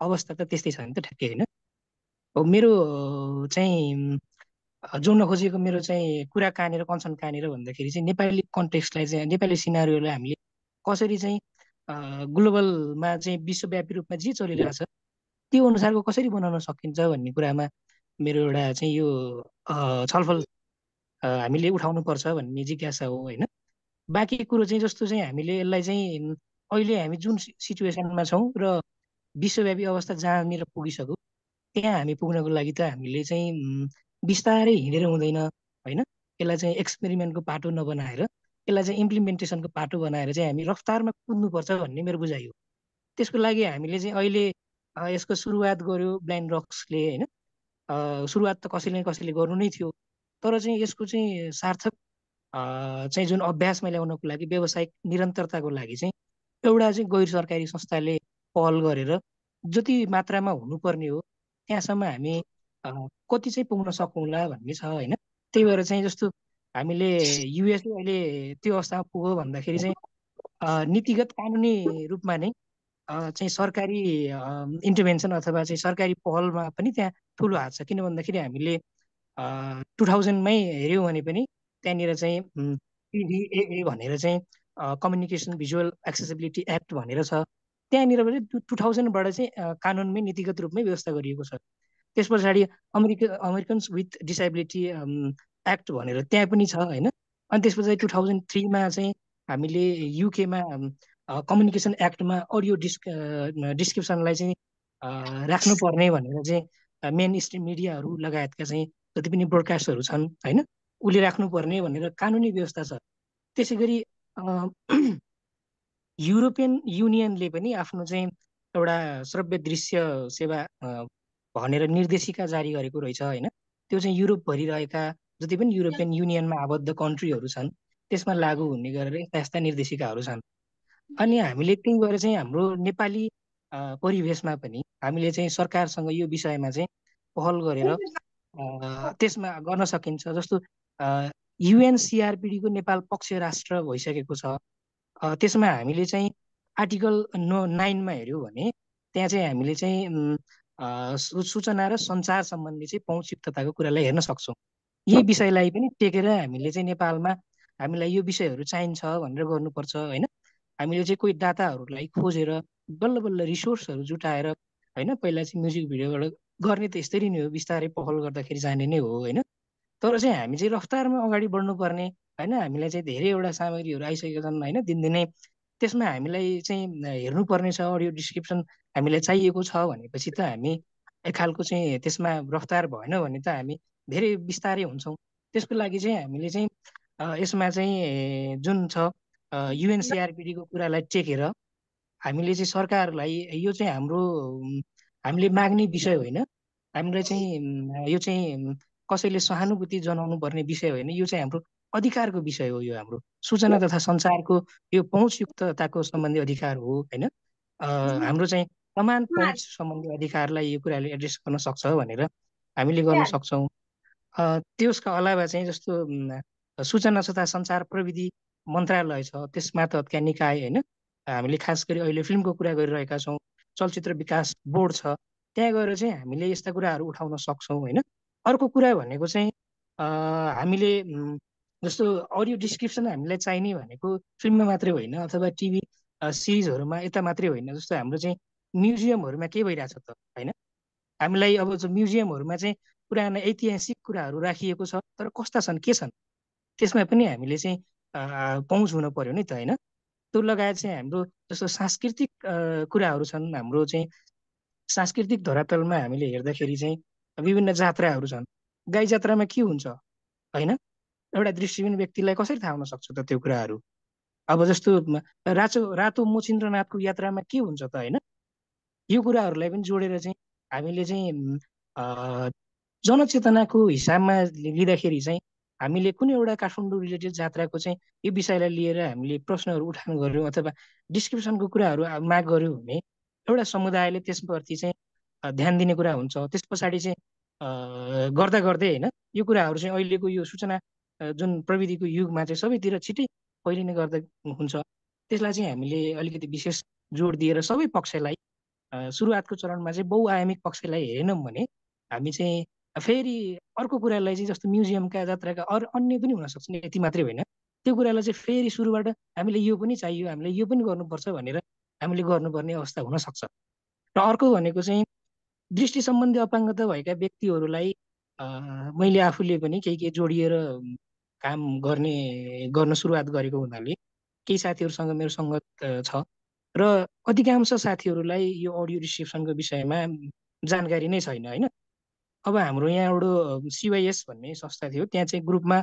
अवस्था त त्यस्तै छ नि त ठ्याक्कै होइन। अब मेरो चाहिँ जोड्न खोजेको मेरो चाहिँ कुरा कहाँनिर कन्सर्न कहाँनिर भन्दाखेरि चाहिँ नेपाली कन्टेक्स्टलाई चाहिँ नेपाली सिनारीहरूलाई हामीले कसरी चाहिँ ग्लोबलमा चाहिँ विश्वव्यापी रूपमा जे चलिरहेछ त्यो अनुसारको कसरी बनाउन सकिन्छ भन्ने कुरामा मेरो एउटा चाहिँ यो छलफल हामीले उठाउनुपर्छ भन्ने जिज्ञासा हो होइन। बाँकी कुरो चाहिँ जस्तो चाहिँ हामीले यसलाई चाहिँ अहिले हामी जुन सिचुएसनमा छौँ र विश्वव्यापी अवस्था जहाँनिर पुगिसक्यो त्यहाँ हामी पुग्नको लागि त हामीले चाहिँ बिस्तारै हिँडेर हुँदैन होइन? यसलाई चाहिँ एक्सपेरिमेन्टको पाटो नबनाएर यसलाई चाहिँ इम्प्लिमेन्टेसनको पाटो बनाएर चाहिँ हामी रफ्तारमा कुद्नुपर्छ भन्ने मेरो बुझाइ हो। त्यसको लागि हामीले चाहिँ अहिले यसको सुरुवात गर्यो ब्लाइन्ड रक्सले होइन? सुरुवात त कसैले न कसैले गर्नु नै थियो तर चाहिँ यसको चाहिँ सार्थक चाहिँ जुन अभ्यासमा ल्याउनको लागि व्यावसायिक निरन्तरताको लागि चाहिँ एउटा चाहिँ गैर सरकारी संस्थाले पहल गरेर जति मात्रामा हुनुपर्ने हो त्यहाँसम्म हामी कति चाहिँ पुग्न सकौँला भन्ने छ होइन? त्यही भएर चाहिँ जस्तो हामीले युएसए अहिले त्यो अवस्थामा पुग्यो भन्दाखेरि चाहिँ नीतिगत कानुनी रूपमा नै चाहिँ सरकारी इन्टरभेन्सन अथवा चाहिँ सरकारी पहलमा पनि त्यहाँ ठुलो हात छ। किन भन्दाखेरि हामीले टु थाउजन्डमै हेऱ्यौँ भने पनि त्यहाँनिर चाहिँ पिडिएए भनेर चाहिँ कम्युनिकेसन भिजुअल एक्सेसिबिलिटी एक्ट भनेर छ। त्यहाँनिर पनि टु थाउजन्डबाट चाहिँ कानुनमै नीतिगत रूपमै व्यवस्था गरिएको छ। त्यस पछाडि America Americans with disability act भनेर त्यहाँ पनि छ होइन? अनि त्यस पछाडि टु थाउजन्ड थ्रीमा चाहिँ हामीले युकेमा कम्युनिकेसन एक्टमा अडियो डिस्क डिस्क्रिप्सनलाई चाहिँ राख्नुपर्ने भनेर चाहिँ मेन स्ट्रिम मिडियाहरू लगायतका चाहिँ जति पनि ब्रोडकास्टहरू छन् होइन? उसले राख्नुपर्ने भनेर कानुनी व्यवस्था छ। त्यसै गरी (clears throat) युरोपियन युनियनले पनि आफ्नो चाहिँ एउटा श्रव्य दृश्य सेवा भनेर निर्देशिका जारी गरेको रहेछ होइन? त्यो चाहिँ युरोपभरि रहेका जति पनि युरोपियन युनियनमा आबद्ध कन्ट्रीहरू छन् त्यसमा लागू हुने गरेर यस्ता यस्ता निर्देशिकाहरू छन्। अनि हामीले त्यही भएर चाहिँ हाम्रो नेपाली परिवेशमा पनि हामीले चाहिँ सरकारसँग यो विषयमा चाहिँ पहल गरेर त्यसमा गर्न सकिन्छ। जस्तो युएनसिआरपिडीको नेपाल पक्ष राष्ट्र भइसकेको छ। त्यसमा हामीले चाहिँ आर्टिकल नो नाइनमा हेऱ्यौँ भने त्यहाँ चाहिँ हामीले चाहिँ सूचना र सञ्चार सम्बन्धी चाहिँ पहुँचयुक्तताको कुरालाई हेर्न सक्छौँ। यही विषयलाई पनि टेकेर हामीले चाहिँ नेपालमा हामीलाई यो विषयहरू चाहिन्छ भनेर गर्नुपर्छ होइन? हामीले चाहिँ कोही डाटाहरूलाई खोजेर बल्ल बल्ल रिसोर्सहरू जुटाएर होइन? पहिला चाहिँ म्युजिक भिडियोबाट गर्ने त यसरी नै हो बिस्तारै पहल गर्दाखेरि जाने नै हो होइन? तर चाहिँ हामी चाहिँ रफ्तारमा अगाडि बढ्नुपर्ने होइन? हामीलाई चाहिँ धेरैवटा सामग्रीहरू आइसकेका छन् होइन? दिनदिनै त्यसमा हामीलाई चाहिँ हेर्नुपर्ने छ अडियो डिस्क्रिप्सन हामीलाई चाहिएको छ भनेपछि त हामी एक खालको चाहिँ त्यसमा रफ्तार भएन भने त हामी धेरै बिस्तारै हुन्छौँ। त्यसको लागि चाहिँ हामीले चाहिँ यसमा चाहिँ जुन छ युएनसिआरपिडीको कुरालाई टेकेर हामीले चाहिँ सरकारलाई यो चाहिँ हाम्रो हामीले माग्ने विषय होइन। हामीलाई चाहिँ यो चाहिँ कसैले सहानुभूति जनाउनु पर्ने विषय होइन यो चाहिँ हाम्रो अधिकारको विषय हो यो हाम्रो। सूचना तथा सञ्चारको यो पहुँचयुक्तताको सम्बन्धी अधिकार हो होइन? अ, हाम्रो चाहिँ समान पहुँच सम्बन्धी अधिकारलाई यो कुराले एड्रेस गर्न सक्छ भनेर हामीले गर्न सक्छौँ। त्यसका अलावा चाहिँ जस्तो सूचना तथा सञ्चार प्रविधि मन्त्रालय छ त्यस मार्फतका निकाय होइन? हामीले खास गरी अहिले फिल्मको कुरा गरिरहेका छौँ चलचित्र विकास बोर्ड छ त्यहाँ गएर चाहिँ हामीले यस्ता कुराहरू उठाउन सक्छौँ होइन? अर्को कुरा भनेको चाहिँ हामीले जस्तो अडियो डिस्क्रिप्सन हामीलाई चाहिने भनेको फिल्ममा मात्रै होइन अथवा टिभी सिरिजहरूमा यता मात्रै होइन जस्तो हाम्रो चाहिँ म्युजियमहरूमा के भइरहेछ त होइन? हामीलाई अब म्युजियमहरूमा चाहिँ पुराना ऐतिहासिक कुराहरू राखिएको छ तर कस्ता छन् के छन्? त्यसमा पनि हामीले चाहिँ पहुँच हुन पर्यो नि त होइन? त्यो लगायत चाहिँ हाम्रो जस्तो सांस्कृतिक कुराहरू छन् हाम्रो चाहिँ सांस्कृतिक धरातलमा हामीले हेर्दाखेरि चाहिँ विभिन्न जात्राहरू छन्। गाई जात्रामा के हुन्छ? होइन? एउटा दृष्टिविहीन व्यक्तिलाई कसरी थाहा हुन सक्छ त त्यो कुराहरू? अब जस्तो राचो रातो मोचिन्द्रनाथको यात्रामा के हुन्छ त होइन? यो कुराहरूलाई पनि जोडेर चाहिँ हामीले चाहिँ जनचेतनाको हिसाबमा लिँदाखेरि चाहिँ हामीले कुनै एउटा काठमाडौँ रिलेटेड जात्राको चाहिँ यो विषयलाई लिएर हामीले प्रश्नहरू उठान गऱ्यौँ अथवा डिस्क्रिप्सनको कुराहरू माग गऱ्यौँ भने एउटा समुदायले त्यसप्रति चाहिँ ध्यान दिने कुरा हुन्छ। त्यस पछाडि चाहिँ गर्दा गर्दै होइन यो कुराहरू चाहिँ अहिलेको यो सूचना जुन प्रविधिको युगमा चाहिँ सबैतिर छिट्टै फैलिने गर्दा हुन्छ। त्यसलाई चाहिँ हामीले अलिकति विशेष जोड दिएर सबै पक्षलाई सुरुवातको चरणमा चाहिँ बहुआयामिक पक्षलाई हेरेनौँ भने हामी चाहिँ फेरि अर्को कुरालाई चाहिँ जस्तो म्युजियमका जात्राका अरू अन्य पनि हुनसक्छ यति मात्रै होइन। त्यो कुरालाई चाहिँ फेरि सुरुबाट हामीले यो पनि चाहियो हामीले यो पनि गर्नुपर्छ भनेर हामीले गर्नुपर्ने अवस्था हुनसक्छ। र अर्को भनेको चाहिँ दृष्टि सम्बन्धी अपाङ्गता भएका व्यक्तिहरूलाई मैले आफूले पनि केही केही जोडिएर काम गर्ने गर्न सुरुवात गरेको हुनाले केही साथीहरूसँग मेरो सङ्गत छ। र अधिकांश साथीहरूलाई यो अडियो रिसिप्सनको विषयमा जानकारी नै छैन होइन? अब हाम्रो यहाँ एउटा सिवाइएस भन्ने संस्था थियो त्यहाँ चाहिँ ग्रुपमा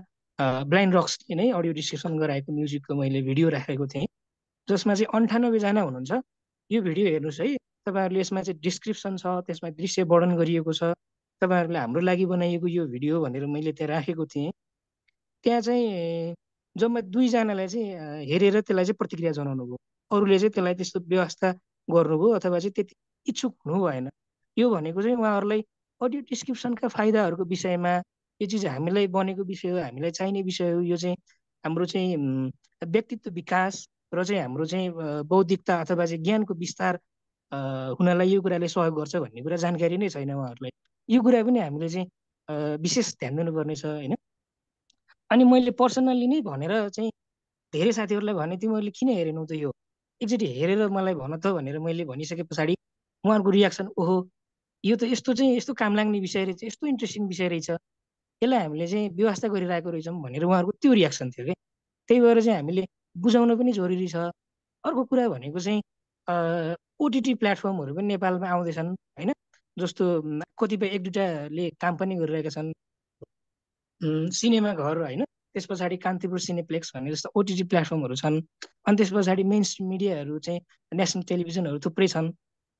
ब्लाइन्ड रक्सले नै अडियो डिस्क्रिप्सन गराएको म्युजिकको मैले भिडियो राखेको थिएँ जसमा चाहिँ अन्ठानब्बेजना हुनुहुन्छ। यो भिडियो हेर्नुहोस् है। तपाईँहरूले यसमा चाहिँ डिस्क्रिप्सन छ त्यसमा दृश्य वर्णन गरिएको छ। तपाईँहरूले हाम्रो लागि बनाइएको यो भिडियो भनेर मैले त्यहाँ राखेको थिएँ। त्यहाँ चाहिँ जम्मा दुईजनालाई चाहिँ हेरेर त्यसलाई चाहिँ प्रतिक्रिया जनाउनु भयो। अरूले चाहिँ त्यसलाई त्यस्तो व्यवस्था गर्नुभयो अथवा चाहिँ त्यति इच्छुक हुनु भएन। यो भनेको चाहिँ उहाँहरूलाई अडियो डिस्क्रिप्सनका फाइदाहरूको विषयमा यो चिज हामीलाई बनेको विषय हो हामीलाई चाहिने विषय हो यो चाहिँ हाम्रो चाहिँ व्यक्तित्व विकास र चाहिँ हाम्रो चाहिँ बौद्धिकता अथवा चाहिँ ज्ञानको विस्तार हुनलाई यो कुराले सहयोग गर्छ भन्ने कुरा जानकारी नै छैन उहाँहरूलाई। यो कुरा पनि हामीले चाहिँ विशेष ध्यान दिनुपर्ने छ होइन? अनि मैले पर्सनल्ली नै भनेर चाहिँ धेरै साथीहरूलाई भने तिमीहरूले किन हेरेनौ त यो? एकचोटि हेरेर मलाई भन त भनेर मैले भनिसके पछाडि उहाँहरूको रियाक्सन ओहो यो त यस्तो चाहिँ यस्तो काम लाग्ने विषय रहेछ यस्तो इन्ट्रेस्टिङ विषय रहेछ। यसलाई हामीले चाहिँ व्यवस्था गरिरहेको रहेछौँ भनेर उहाँहरूको त्यो रियाक्सन थियो क्या? त्यही भएर चाहिँ हामीले बुझाउन पनि जरुरी छ। अर्को कुरा भनेको चाहिँ ओटिटी प्लेटफर्महरू पनि नेपालमा आउँदैछन् होइन? जस्तो कतिपय एक दुइटाले काम पनि गरिरहेका छन्। सिनेमा घर होइन? त्यस पछाडि कान्तिपुर सिनेप्लेक्स भन्ने जस्तो ओटिटी प्लेटफर्महरू छन्। अनि त्यस पछाडि मेन मिडियाहरू चाहिँ नेसनल टेलिभिजनहरू थुप्रै छन्।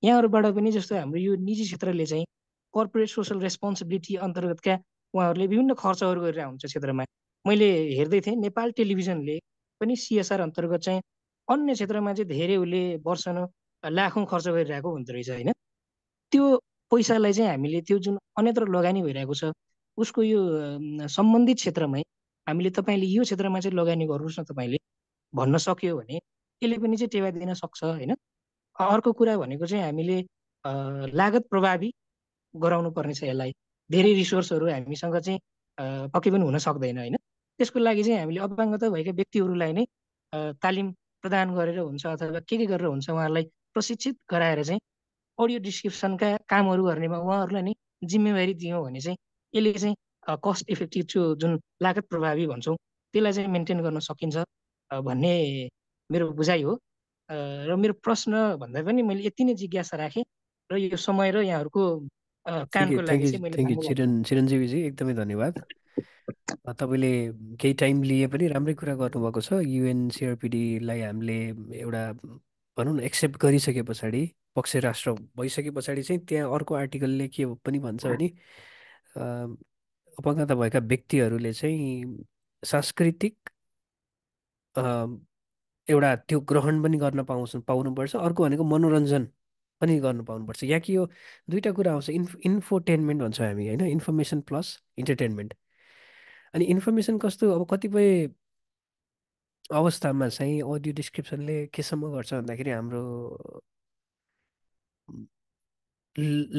यहाँहरूबाट पनि जस्तो हाम्रो यो निजी क्षेत्रले चाहिँ कर्पोरेट सोसल रेस्पोन्सिबिलिटी अन्तर्गतका उहाँहरूले विभिन्न खर्चहरू गरेर हुन्छ क्षेत्रमा। मैले हेर्दै थिएँ नेपाल टेलिभिजनले पनि सिएसआर अन्तर्गत चाहिँ अन्य क्षेत्रमा चाहिँ धेरै उसले वर्ष लाखौँ खर्च गरिरहेको हुँदो रहेछ होइन? त्यो पैसालाई चाहिँ हामीले त्यो जुन अन्यत्र लगानी भइरहेको छ उसको यो सम्बन्धित क्षेत्रमै हामीले तपाईँले यो क्षेत्रमा चाहिँ लगानी गर्नुहोस् न तपाईँले भन्न सक्यो भने यसले पनि चाहिँ टेवा दिन सक्छ होइन? अर्को कुरा भनेको चाहिँ हामीले लागत प्रभावी गराउनु पर्ने छ यसलाई। धेरै रिसोर्सहरू हामीसँग चाहिँ पक्कै पनि हुन सक्दैन होइन? त्यसको लागि चाहिँ हामीले अपाङ्गता भएका व्यक्तिहरूलाई नै तालिम प्रदान गरेर हुन्छ अथवा के के गरेर हुन्छ उहाँहरूलाई प्रशिक्षित गराएर चाहिँ अडियो डिस्क्रिप्सनका कामहरू गर्नेमा उहाँहरूलाई नै जिम्मेवारी दियौँ भने चाहिँ यसले चाहिँ कस्ट इफेक्टिभ त्यो जुन लागत प्रभावी भन्छौँ त्यसलाई चाहिँ मेन्टेन गर्न सकिन्छ भन्ने मेरो बुझाइ हो। र मेरो प्रश्न भन्दा पनि मैले यति नै जिज्ञासा राखेँ र यो समय र यहाँहरूको कामको लागि चाहिँ मैले चिरन चिरञ्जीवीजी एकदमै धन्यवाद। तपाईँले केही टाइम लिए पनि राम्रै कुरा गर्नुभएको छ। युएनसिआरपिडीलाई हामीले एउटा भनौँ न एक्सेप्ट गरिसके पछाडि पक्ष राष्ट्र भइसके पछाडि चाहिँ त्यहाँ अर्को आर्टिकलले के पनि भन्छ भने अपङ्गता भएका व्यक्तिहरूले चाहिँ सांस्कृतिक एउटा त्यो ग्रहण पनि गर्न पाउँछ पाउनुपर्छ। अर्को भनेको मनोरञ्जन पनि गर्नु पाउनुपर्छ। यहाँ कि यो दुइटा कुरा आउँछ। इन्फ इन्फोटेनमेन्ट भन्छौँ हामी होइन? Information plus entertainment. अनि इन्फर्मेसन कस्तो अब कतिपय अवस्थामा चाहिँ अडियो डिस्क्रिप्सनले केसम्म गर्छ भन्दाखेरि हाम्रो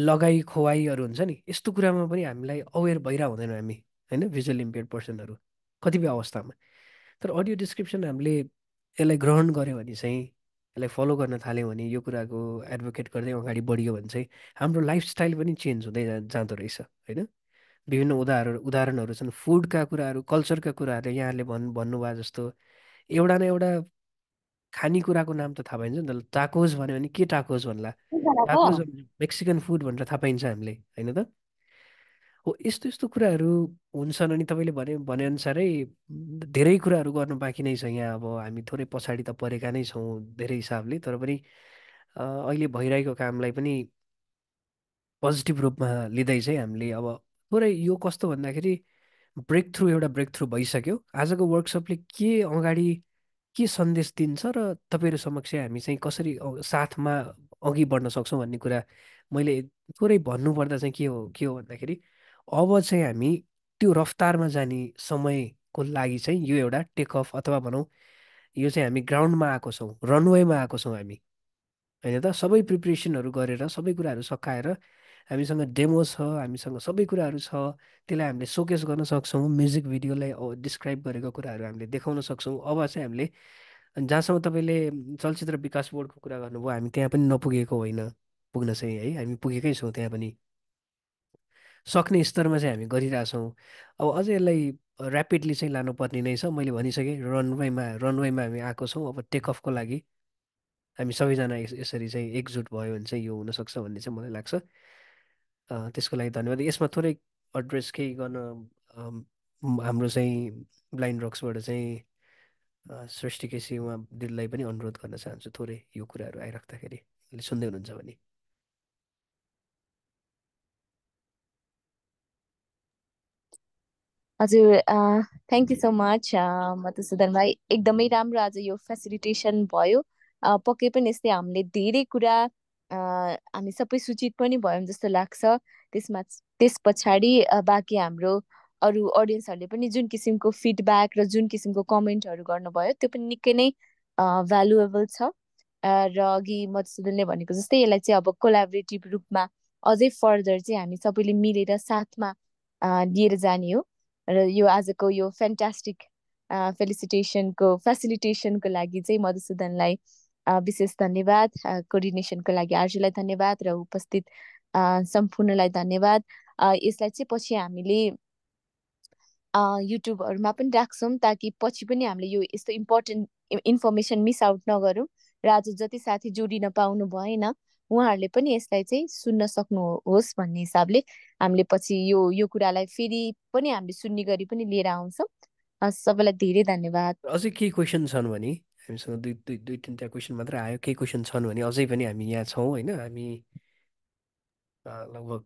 लगाई खुवाइहरू हुन्छ नि यस्तो कुरामा पनि हामीलाई अवेर भइरहेको हुँदैन हामी होइन? भिजुअल इम्पेयर्ड पर्सनहरू कतिपय अवस्थामा। तर अडियो डिस्क्रिप्सन हामीले यसलाई ग्रहण गऱ्यो भने चाहिँ यसलाई फलो गर्न थाल्यौँ भने यो कुराको एडभोकेट गर्दै अगाडि बढियो भने चाहिँ हाम्रो लाइफस्टाइल पनि चेन्ज हुँदै जाँदो रहेछ होइन? विभिन्न उदाहरण उदाहरणहरू छन्। फुडका कुराहरू कल्चरका कुराहरू यहाँले भन् भन्नुभयो जस्तो एउटा न एउटा खानेकुराको नाम त थाहा पाइन्छ नि त। टाकोज भन्यो भने के टाकोज भन्ला? टाकोज मेक्सिकन फुड भनेर थाहा पाइन्छ हामीले होइन त? हो यस्तो यस्तो कुराहरू हुन्छन् अनि तपाईँले भने भनेअनुसारै धेरै कुराहरू गर्नु बाँकी नै छ यहाँ। अब हामी थोरै पछाडि त परेका नै छौँ धेरै हिसाबले तर पनि अहिले भइरहेको कामलाई पनि पोजिटिभ रूपमा लिँदै चाहिँ हामीले अब थोरै यो कस्तो भन्दाखेरि ब्रेक थ्रु एउटा ब्रेक थ्रु भइसक्यो। आजको वर्कसपले के अगाडि के सन्देश दिन्छ र तपाईँहरू समक्ष हामी चाहिँ कसरी साथमा अघि बढ्न सक्छौँ भन्ने कुरा मैले थोरै भन्नुपर्दा चाहिँ के हो के हो भन्दाखेरि अब चाहिँ हामी त्यो रफ्तारमा जाने समयको लागि चाहिँ यो एउटा टेक अफ अथवा भनौँ यो चाहिँ हामी ग्राउन्डमा आएको छौँ रनवेमा आएको छौँ हामी। होइन त? सबै प्रिपरेसनहरू गरेर सबै कुराहरू सकाएर हामीसँग डेमो छ हामीसँग सबै कुराहरू छ त्यसलाई हामीले सोकेस गर्न सक्छौँ म्युजिक भिडियोलाई डिस्क्राइब गरेको कुराहरू हामीले देखाउन सक्छौँ। अब चाहिँ हामीले जहाँसम्म तपाईँले चलचित्र विकास बोर्डको कुरा गर्नुभयो हामी त्यहाँ पनि नपुगेको होइन पुग्न चाहिँ है हामी पुगेकै छौँ त्यहाँ पनि। सक्ने स्तरमा चाहिँ हामी गरिरहेछौँ। अब अझै यसलाई ऱ्यापिडली चाहिँ लानुपर्ने नै छ। मैले भनिसकेँ रनवेमा रनवेमा हामी आएको छौँ। अब टेक अफको लागि हामी सबैजना यसरी चाहिँ एकजुट भयो भने चाहिँ यो हुनसक्छ भन्ने चाहिँ मलाई लाग्छ। त्यसको लागि धन्यवाद। यसमा थोरै एड्रेस केही गर्न हाम्रो चाहिँ ब्लाइन्ड रक्सबाट चाहिँ सृष्टि केसी उहाँ दिदीलाई पनि अनुरोध गर्न चाहन्छु थोरै यो कुराहरू आइराख्दाखेरि। सुन्दै हुनुहुन्छ भने। हजुर thank you so much Madhusudan भाइ। एकदमै राम्रो आज यो फेसिलिटेसन भयो। पक्कै पनि यस्तै हामीले धेरै कुरा हामी सबै सूचित पनि भयौँ जस्तो लाग्छ। त्यसमा त्यस पछाडि बाँकी हाम्रो अरू अडियन्सहरूले पनि जुन किसिमको फिडब्याक र जुन किसिमको कमेन्टहरू गर्नुभयो त्यो पनि निकै नै भ्यालुएबल छ। र अघि मधुसूदनले भनेको जस्तै यसलाई चाहिँ अब कोलाबरेटिभ रूपमा अझै फर्दर चाहिँ हामी सबैले मिलेर साथमा लिएर जाने हो। र यो आजको यो फ्यान्टास्टिक फेलिसिटेसनको फेसिलिटेसनको लागि चाहिँ मधुसूदनलाई विशेष धन्यवाद। कोअर्डिनेसनको लागि आर्जुलाई धन्यवाद र उपस्थित सम्पूर्णलाई धन्यवाद। यसलाई चाहिँ पछि हामीले युट्युबहरूमा पनि राख्छौँ ताकि पछि पनि हामीले यो यस्तो इम्पोर्टेन्ट इन्फर्मेसन मिस आउट नगरौँ र आज जति साथी जोडिन पाउनु भएन उहाँहरूले पनि यसलाई चाहिँ सुन्न सक्नुहोस् भन्ने हिसाबले हामीले पछि यो यो कुरालाई फेरि पनि हामीले सुन्ने गरी पनि लिएर आउँछौँ। सबैलाई धेरै धन्यवाद। अझै केही क्वेसन छन् भने? हामीसँग दुई दुई दुई तिनवटा क्वेसन मात्रै आयो। केही क्वेसन छन् भने अझै पनि हामी यहाँ छौँ होइन? हामी लगभग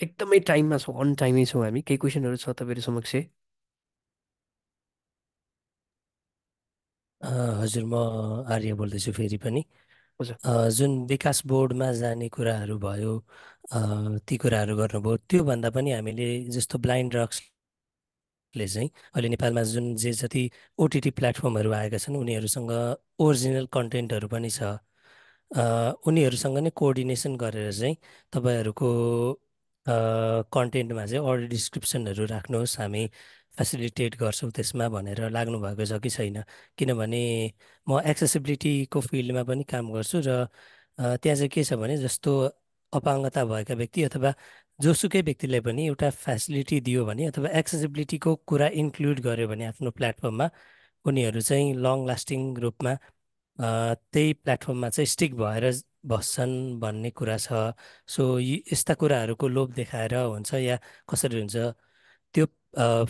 एकदमै टाइममा छौँ अन टाइमै छौँ हामी। केही क्वेसनहरू छ तपाईँहरू समक्ष? हजुर म आर्य बोल्दैछु फेरि पनि। जुन विकास बोर्डमा जाने कुराहरू भयो ती कुराहरू गर्नुभयो त्योभन्दा पनि हामीले जस्तो ब्लाइन्ड रक्सले चाहिँ अहिले नेपालमा जुन जे जति ओटिटी प्लेटफर्महरू आएका छन् उनीहरूसँग ओरिजिनल कन्टेन्टहरू पनि छ। उनीहरूसँग नै कोअर्डिनेसन गरेर चाहिँ तपाईँहरूको कन्टेन्टमा चाहिँ अडियो डिस्क्रिप्सनहरू राख्नुहोस् हामी फेसिलिटेट गर्छौँ त्यसमा भनेर लाग्नु भएको छ कि छैन। किनभने म एक्सेसिबिलिटीको फिल्डमा पनि काम गर्छु र त्यहाँ चाहिँ के छ भने जस्तो अपाङ्गता भएका व्यक्ति अथवा जोसुकै व्यक्तिलाई पनि एउटा फेसिलिटी दियो भने अथवा एक्सेसिबिलिटीको कुरा इन्क्लुड गर्यो भने आफ्नो प्लेटफर्ममा उनीहरू चाहिँ लङ लास्टिङ रूपमा त्यही प्लेटफर्ममा चाहिँ स्टिक भएर बस्छन् भन्ने कुरा छ। सो यस्ता कुराहरूको लोभ देखाएर हुन्छ या कसरी हुन्छ त्यो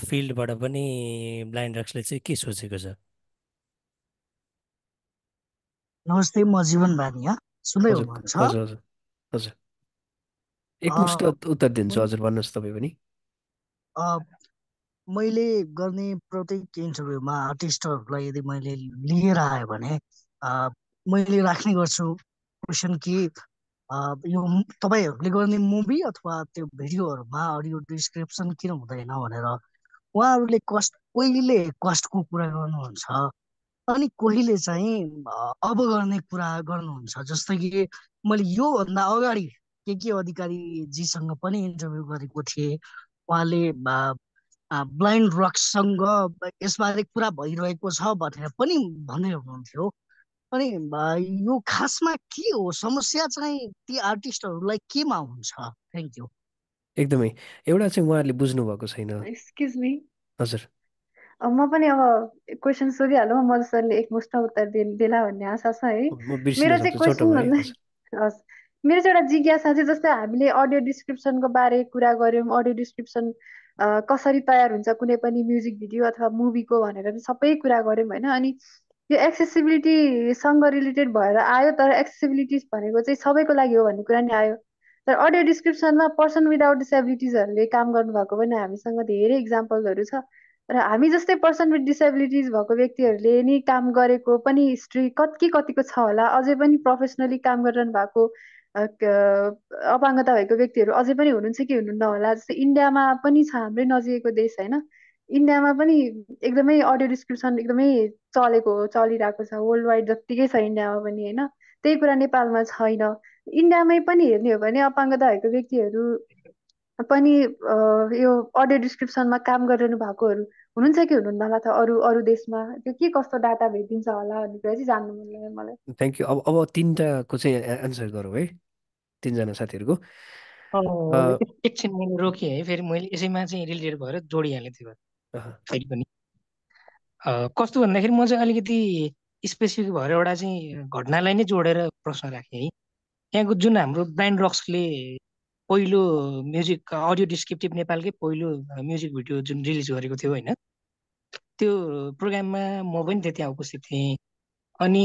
फिल्डबाट पनि ब्लाइन्ड रक्सले चाहिँ के सोचेको छ? नमस्ते म जीवन भानिया सुन्दै हुनुहुन्छ? हजुर हजुर। एकमुष्ट उत्तर दिन्छु हजुर भन्नुहोस् तपाईँ पनि। मैले गर्ने प्रत्येक इन्टरभ्यूमा आर्टिस्टहरूलाई यदि मैले लिएर आएँ भने मैले राख्ने गर्छु क्वेसन कि यो तपाईँहरूले गर्ने मुभी अथवा त्यो भिडियोहरूमा अडियो डिस्क्रिप्सन किन हुँदैन भनेर उहाँहरूले कस्ट कहिले कस्टको कुरा गर्नुहुन्छ अनि कहिले चाहिँ अब गर्ने कुरा गर्नुहुन्छ जस्तै कि मैले योभन्दा अगाडि के के अधिकारीजीसँग पनि इन्टरभ्यू गरेको थिएँ। उहाँले ब्लाइन्ड रक्ससँग यसबारे कुरा भइरहेको छ भनेर पनि भन्दै हुनुहुन्थ्यो। अनि यो खासमा के हो? समस्या चाहिँ ती आर्टिस्टहरूलाई केमा हुन्छ? थ्याङ्क यू एकदमै। एउटा चाहिँ उहाँहरूले बुझ्नु भएको छैन। एक्सक्युज मी हजुर। म पनि अब क्वेसन सोधिहालौँ। म सरले एकमुष्ट उत्तर देला भन्ने आशा छ है। मेरो चाहिँ क्वेसन भन्दा हजुर। हस्। मेरो चाहिँ एउटा जिज्ञासा चाहिँ जस्तै हामीले अडियो डिस्क्रिप्सनको बारे कुरा गऱ्यौँ अडियो डिस्क्रिप्सन कसरी तयार हुन्छ कुनै पनि म्युजिक भिडियो अथवा मुभीको भनेर सबै कुरा गऱ्यौँ होइन। अनि यो एक्सेसिबिलिटीसँग रिलेटेड भएर आयो तर एक्सेसिबिलिटी भनेको चाहिँ सबैको लागि हो भन्ने कुरा नि आयो। तर अडियो डिस्क्रिप्सनमा पर्सन विदाउट डिसेबिलिटिजहरूले काम गर्नुभएको पनि हामीसँग धेरै इक्जाम्पलहरू छ। र हामी जस्तै पर्सन विथ डिसेबिलिटिज भएको व्यक्तिहरूले नि काम गरेको पनि हिस्ट्री कति कतिको छ होला अझै पनि प्रोफेसनली काम गरिरहनु भएको अपाङ्गता भएको व्यक्तिहरू अझै पनि हुनुहुन्छ कि हुनुहुन्न होला? जस्तै इन्डियामा पनि छ हाम्रै नजिकैको देश होइन? इन्डियामा पनि एकदमै अडियो डिस्क्रिप्सन एकदमै चलेको चलिरहेको छ वर्ल्ड वाइड जत्तिकै छ इन्डियामा पनि होइन? त्यही कुरा नेपालमा छैन। इन्डियामै पनि हेर्ने हो भने अपाङ्गता भएको व्यक्तिहरू पनि यो अडियो डिस्क्रिप्सनमा काम गरिरहनु भएकोहरू हुनुहुन्छ कि हुनुहुन्न होला त अरू अरू देशमा? त्यो के कस्तो डाटा भेटिन्छ होला भन्ने कुरा चाहिँ जान्नु मन लाग्यो मलाई। थ्याङ्क यू अब अब तिनवटाको चाहिँ एन्सर गरौँ है तिनजना साथीहरूको। एकछिन मैले रोकेँ है फेरि मैले यसैमा चाहिँ रिलेटेड भएर जोडिहालेँ त्यो फेरि पनि। अँ, कस्तो भन्दाखेरि म चाहिँ अलिकति स्पेसिफिक भएर एउटा चाहिँ घटनालाई नै जोडेर प्रश्न राखेँ है। यहाँको जुन हाम्रो ब्रान्ड रक्सले पहिलो म्युजिक अडियो डिस्क्रिप्टिभ नेपालकै पहिलो म्युजिक भिडियो जुन रिलिज गरेको थियो होइन त्यो प्रोग्राममा म पनि त्यहाँ उपस्थित थिएँ। अनि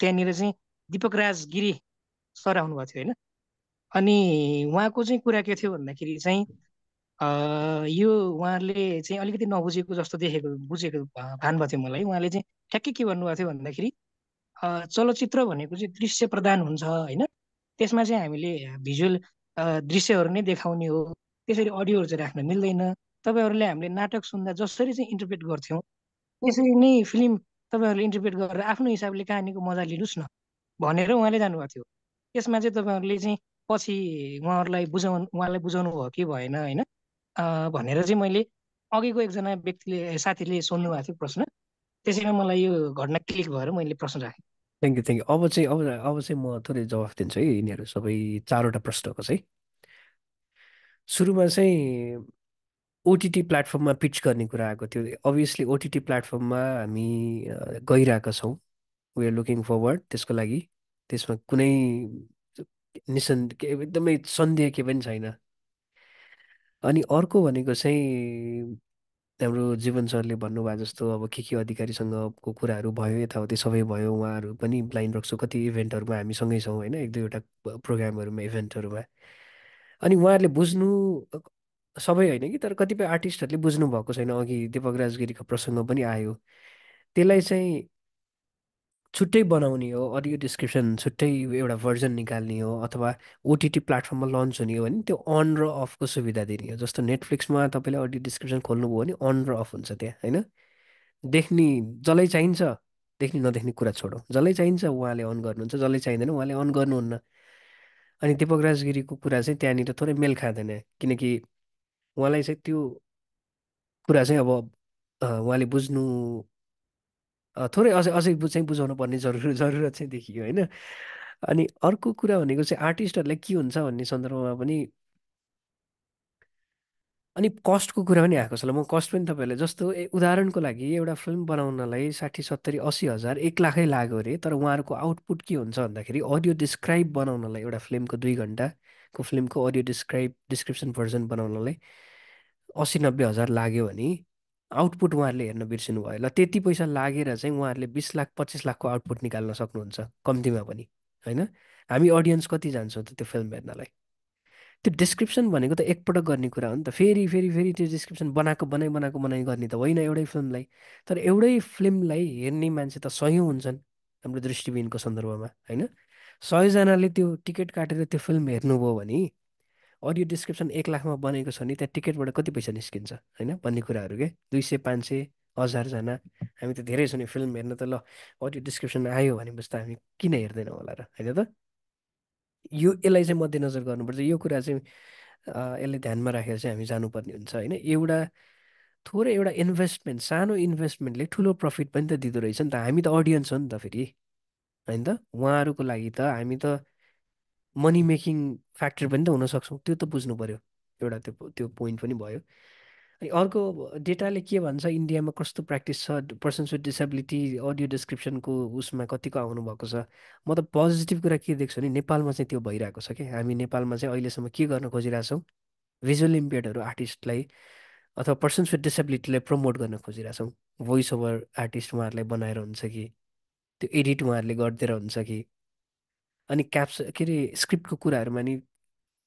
त्यहाँनिर चाहिँ दिपक राज गिरी सर आउनुभएको थियो होइन। अनि उहाँको चाहिँ कुरा के थियो भन्दाखेरि चाहिँ यो उहाँहरूले चाहिँ अलिकति नबुझेको जस्तो देखेको बुझेको भान भएको थियो मलाई। उहाँले चाहिँ ठ्याक्कै के भन्नुभएको थियो भन्दाखेरि चलचित्र भनेको चाहिँ दृश्य प्रधान हुन्छ होइन। त्यसमा चाहिँ हामीले भिजुअल दृश्यहरू नै देखाउने हो। त्यसरी अडियोहरू चाहिँ राख्न मिल्दैन। तपाईँहरूले हामीले नाटक सुन्दा जसरी चाहिँ इन्टरप्रेट गर्थ्यौँ त्यसरी नै फिल्म तपाईँहरूले इन्टरप्रेट गरेर आफ्नो हिसाबले कहानीको मजा लिनुहोस् न भनेर उहाँले जानुभएको थियो। त्यसमा चाहिँ तपाईँहरूले चाहिँ पछि उहाँहरूलाई बुझाउनु उहाँलाई बुझाउनु भयो कि भएन होइन? भनेर चाहिँ मैले अघिको एकजना व्यक्तिले साथीले सोध्नु भएको थियो प्रश्न। त्यसैमा मलाई यो घटना क्लिक भएर मैले प्रश्न राखेँ। थ्याङ्क यू थ्याङ्क यू अब चाहिँ अब अब चाहिँ म थोरै जवाफ दिन्छु है यिनीहरू सबै चारवटा प्रश्नको चाहिँ। सुरुमा चाहिँ ओटिटी प्लेटफर्ममा पिच गर्ने कुरा आएको थियो। अभियसली ओटिटी प्लेटफर्ममा हामी गइरहेका छौँ। वी आर लुकिङ फरवर्ड त्यसको लागि। त्यसमा कुनै निसन एकदमै सन्देह के पनि छैन। अनि अर्को भनेको चाहिँ हाम्रो जीवन सरले भन्नुभएको जस्तो अब के के अधिकारीसँगको कुराहरू भयो यताउति सबै भयो उहाँहरू पनि ब्लाइन्ड रक्सको कति इभेन्टहरूमा हामी सँगै छौँ होइन? एक दुईवटा प्रोग्रामहरूमा इभेन्टहरूमा। अनि उहाँहरूले बुझ्नु सबै होइन कि? तर कतिपय आर्टिस्टहरूले बुझ्नु भएको छैन। अघि दिपक राजगिरीको प्रसङ्ग पनि आयो। त्यसलाई चाहिँ छुट्टै बनाउने हो अडियो डिस्क्रिप्सन छुट्टै एउटा भर्जन निकाल्ने हो अथवा ओटिटी प्लेटफर्ममा लन्च हुने हो भने त्यो अन र अफको सुविधा दिने हो। जस्तो नेटफ्लिक्समा तपाईँले अडियो डिस्क्रिप्सन खोल्नुभयो भने अन र अफ हुन्छ त्यहाँ होइन? देख्ने जसलाई चाहिन्छ देख्ने नदेख्ने कुरा छोडौँ। जसलाई चाहिन्छ उहाँले अन गर्नुहुन्छ जसलाई चाहिँदैन उहाँले अन गर्नुहुन्न। अनि दिपक राजगिरीको कुरा चाहिँ त्यहाँनिर थोरै मेल खाँदैन किनकि उहाँलाई चाहिँ त्यो कुरा चाहिँ अब उहाँले बुझ्नु थोरै अझै अझै चाहिँ बुझाउनु पर्ने जरुर जरुरत चाहिँ देखियो होइन? अनि अर्को कुरा भनेको चाहिँ आर्टिस्टहरूलाई के हुन्छ भन्ने सन्दर्भमा पनि अनि कस्टको कुरा पनि आएको छ म कस्ट पनि तपाईँहरूलाई जस्तो उदाहरणको लागि एउटा फिल्म बनाउनलाई साठी सत्तरी अस्सी हजार एक लाखै लाग्यो अरे तर उहाँहरूको आउटपुट के हुन्छ भन्दाखेरि अडियो डिस्क्राइब बनाउनलाई एउटा फिल्मको दुई घन्टाको फिल्मको अडियो डिस्क्राइब डिस्क्रिप्सन भर्जन बनाउनलाई अस्सी नब्बे हजार लाग्यो भने आउटपुट उहाँहरूले हेर्न बिर्सिनु भयो। ल त्यति पैसा लागेर चाहिँ उहाँहरूले बिस लाख पच्चिस लाखको आउटपुट निकाल्न सक्नुहुन्छ कम्तीमा पनि होइन? हामी अडियन्स कति जान्छौँ त त्यो फिल्म हेर्नलाई? त्यो डिस्क्रिप्सन भनेको त एकपटक गर्ने कुरा हो नि त। फेरि फेरि फेरि त्यो डिस्क्रिप्सन बनाएको बनाइ बनाएको बनाइ गर्ने त होइन एउटै फिल्मलाई। तर एउटै फिल्मलाई हेर्ने मान्छे त सयौँ हुन्छन् हाम्रो दृष्टिबिनको सन्दर्भमा होइन? सयजनाले त्यो टिकट काटेर त्यो फिल्म हेर्नुभयो भने अडियो डिस्क्रिप्सन एक लाखमा बनेको छ भने त्यहाँ टिकटबाट कति पैसा निस्किन्छ होइन? भन्ने कुराहरू के? दुई सय पाँच सय हजारजना। हामी त धेरै छौँ नि फिल्म हेर्न त ल अडियो डिस्क्रिप्सन आयो भनेपछि त हामी किन हेर्दैनौँ होला र? होइन त? यो यसलाई चाहिँ मध्यनजर गर्नुपर्छ। यो कुरा चाहिँ यसलाई ध्यानमा राखेर चाहिँ हामी जानुपर्ने हुन्छ होइन? एउटा थोरै एउटा इन्भेस्टमेन्ट सानो इन्भेस्टमेन्टले ठुलो प्रफिट पनि त दिँदो रहेछ नि त। हामी त अडियन्स हो नि त फेरि होइन त? उहाँहरूको लागि त हामी त मनी मेकिङ फ्याक्टर पनि त हुन सक्छौँ त्यो त बुझ्नु पऱ्यो एउटा त्यो त्यो पोइन्ट पनि भयो। अनि अर्को डेटाले के भन्छ इन्डियामा कस्तो प्र्याक्टिस छ पर्सन्स विथ डिसेबिलिटी अडियो डिस्क्रिप्सनको उसमा कतिको आउनुभएको छ? म त पोजिटिभ कुरा के देख्छु भने नेपालमा चाहिँ त्यो भइरहेको छ कि? हामी नेपालमा चाहिँ अहिलेसम्म के गर्न खोजिरहेछौँ? भिजुअल इम्पेयर्डहरू आर्टिस्टलाई अथवा पर्सन्स विथ डिसेबिलिटीलाई प्रमोट गर्न खोजिरहेछौँ। भोइस ओभर आर्टिस्ट उहाँहरूलाई बनाएर हुन्छ कि? त्यो एडिट उहाँहरूले गरिदिएर हुन्छ कि? अनि क्याप्स के अरे स्क्रिप्टको कुराहरूमा नि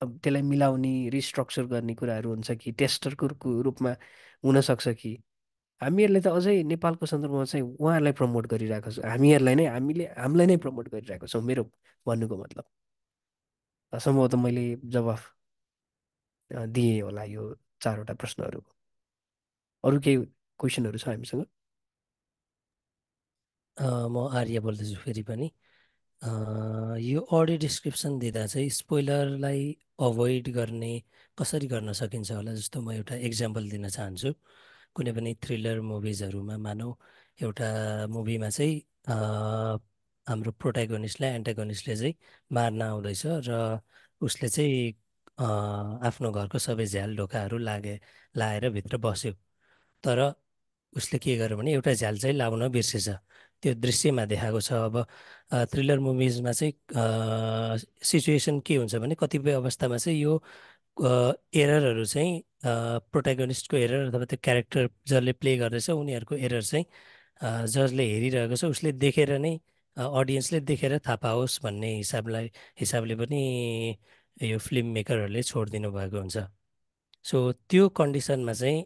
अब त्यसलाई मिलाउने रिस्ट्रक्चर गर्ने कुराहरू हुन्छ कि टेस्टरको रूपमा हुनसक्छ कि? हामीहरूले त अझै नेपालको सन्दर्भमा चाहिँ उहाँहरूलाई प्रमोट गरिरहेको छौँ। हामीहरूलाई नै हामीले हामीलाई नै प्रमोट गरिरहेको छौँ मेरो भन्नुको मतलब। सम्भवतः मैले जवाफ दिएँ होला यो चारवटा प्रश्नहरूको। अरू केही क्वेसनहरू छ हामीसँग? म आर्य बोल्दैछु फेरि पनि। यो अडियो डिस्क्रिप्सन दिँदा चाहिँ स्पोइलरलाई अभोइड गर्ने कसरी गर्न सकिन्छ होला जस्तो म एउटा इक्जाम्पल दिन चाहन्छु। कुनै पनि थ्रिलर मुभिजहरूमा मानौँ एउटा मुभीमा चाहिँ हाम्रो प्रोटागोनिस्टलाई एन्टागोनिस्टले चाहिँ मार्न आउँदैछ र उसले चाहिँ आफ्नो घरको सबै झ्याल ढोकाहरू लागे लाएर भित्र बस्यो। तर उसले के गर्यो भने एउटा झ्याल चाहिँ लाउन बिर्सेछ। त्यो दृश्यमा देखाएको छ। अब थ्रिलर मुभिजमा चाहिँ सिचुएसन के हुन्छ भने कतिपय अवस्थामा चाहिँ यो एररहरू चाहिँ प्रोटागोनिस्टको एरर अथवा त्यो क्यारेक्टर जसले प्ले गर्दैछ उनीहरूको एरर चाहिँ जसले हेरिरहेको छ उसले देखेर नै अडियन्सले देखेर थाहा पाओस् भन्ने हिसाबलाई हिसाबले पनि यो फिल्म मेकरहरूले छोडिदिनु भएको हुन्छ। सो त्यो कन्डिसनमा चाहिँ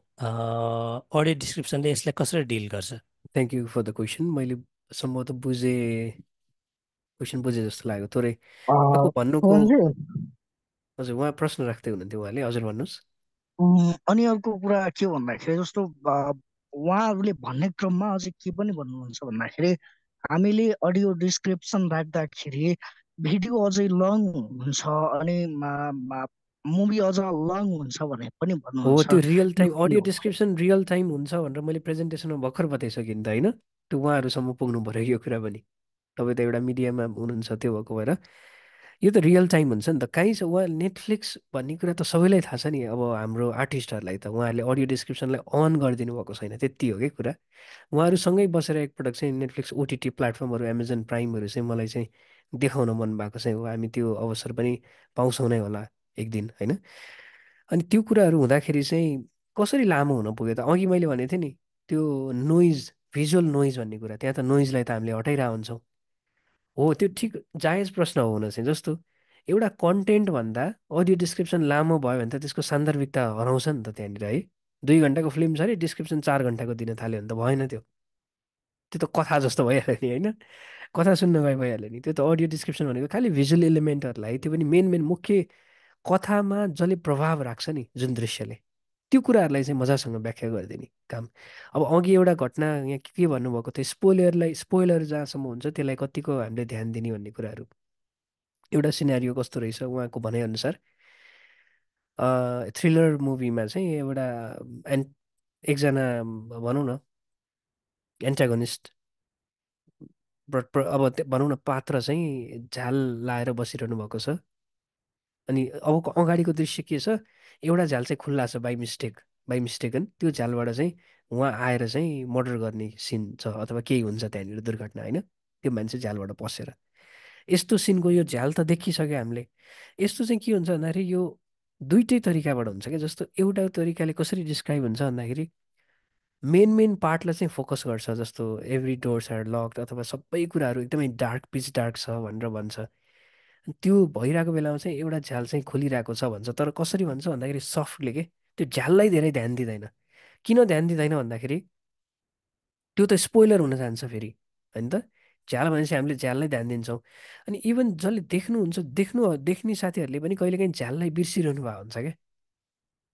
अडियो डिस्क्रिप्सनले यसलाई कसरी डिल गर्छ? Thank you for the question मैले सम्भवतः बुझेँ क्वेसन बुझेँ जस्तो लाग्यो। थोरै भन्नुको हजुर। उहाँ प्रश्न राख्दै हुनुहुन्थ्यो उहाँले। हजुर भन्नुहोस्। अनि अर्को कुरा के भन्दाखेरि जस्तो उहाँहरूले भन्ने क्रममा अझै के पनि भन्नुहुन्छ भन्दाखेरि हामीले अडियो डिस्क्रिप्सन राख्दाखेरि भिडियो अझै लङ हुन्छ अनि मुभी अझ लङ हुन्छ भने पनि हो त्यो real time audio description real time हुन्छ भनेर मैले प्रेजेन्टेसनमा भर्खर बताइसकेँ नि त होइन? त्यो उहाँहरूसम्म पुग्नु पऱ्यो यो कुरा पनि। तपाईँ त एउटा मिडियामा हुनुहुन्छ त्यो भएको भएर। यो त रियल टाइम हुन्छ नि त। कहीँ छ उहाँ नेटफ्लिक्स भन्ने कुरा त सबैलाई थाहा छ नि। अब हाम्रो आर्टिस्टहरूलाई त उहाँहरूले अडियो डिस्क्रिप्सनलाई अन गरिदिनु भएको छैन त्यति हो कि कुरा। उहाँहरूसँगै बसेर एकपटक चाहिँ नेटफ्लिक्स ओटिटी प्लेटफर्महरू एमाजोन प्राइमहरू चाहिँ मलाई चाहिँ देखाउन मन भएको चाहिँ हो हामी त्यो अवसर पनि पाउँछौँ नै होला। एक दिन होइन? अनि त्यो कुराहरू हुँदाखेरि चाहिँ कसरी लामो हुन पुग्यो त? अघि मैले भनेको थिएँ नि त्यो नोइज भिजुअल नोइज भन्ने कुरा त्यहाँ त नोइजलाई त हामीले हटाइरहेको हुन्छौँ हो त्यो ठिक जायज प्रश्न हो हुन चाहिँ जस्तो एउटा कन्टेन्ट भन्दा अडियो डिस्क्रिप्सन लामो भयो भने त त्यसको सान्दर्भिकता हराउँछ नि त त्यहाँनिर है? दुई घन्टाको फिल्म छ अरे डिस्क्रिप्सन चार घन्टाको दिन थाल्यो भने त भएन त्यो। त्यो त कथा जस्तो भइहाल्यो नि होइन? कथा सुन्न गए भइहाल्यो नि। त्यो त अडियो डिस्क्रिप्सन भनेको खालि भिजुअल इलिमेन्टहरूलाई त्यो पनि मेन मेन मुख्य कथामा जसले प्रभाव राख्छ नि जुन दृश्यले त्यो कुराहरूलाई चाहिँ मजासँग व्याख्या गरिदिने काम। अब अघि एउटा घटना यहाँ के भन्नुभएको थियो? स्पोइलरलाई स्पोइलर जहाँसम्म हुन्छ त्यसलाई कतिको हामीले ध्यान दिने भन्ने कुराहरू। एउटा सिनारियो कस्तो रहेछ उहाँको भनाइअनुसार थ्रिलर मुभीमा चाहिँ एउटा एन्ट एकजना भनौँ न एन्टागोनिस्ट अब भनौँ न पात्र चाहिँ झ्याल लाएर बसिरहनु भएको छ। अनि अब अगाडिको दृश्य के छ? एउटा झ्याल चाहिँ खुल्ला छ बाई मिस्टेक बाई मिस्टेकन त्यो झ्यालबाट चाहिँ उहाँ आएर चाहिँ मर्डर गर्ने सिन छ अथवा केही हुन्छ त्यहाँनिर दुर्घटना होइन? त्यो मान्छे झ्यालबाट पसेर। यस्तो सिनको यो झ्याल त देखिसक्यो हामीले। यस्तो चाहिँ के हुन्छ भन्दाखेरि यो दुइटै तरिकाबाट हुन्छ क्या। जस्तो एउटा तरिकाले कसरी डिस्क्राइब हुन्छ भन्दाखेरि मेन मेन पार्टलाई चाहिँ फोकस गर्छ जस्तो एभ्री डोर्स आर लक्ड अथवा सबै कुराहरू एकदमै डार्क पिच डार्क छ भनेर भन्छ। त्यो भइरहेको बेलामा चाहिँ एउटा झ्याल चाहिँ खोलिरहेको छ भन्छ। तर कसरी भन्छ भन्दाखेरि सफ्टले के? त्यो झ्याललाई धेरै ध्यान दिँदैन। किन ध्यान दिँदैन भन्दाखेरि त्यो त स्पोइलर हुन जान्छ फेरि होइन त? झ्याल भनेपछि हामीले झ्याललाई ध्यान दिन्छौँ। अनि इभन जसले देख्नुहुन्छ देख्नु देख्ने साथीहरूले पनि कहिलेकाहीँ झ्याललाई बिर्सिरहनु भएको हुन्छ क्या?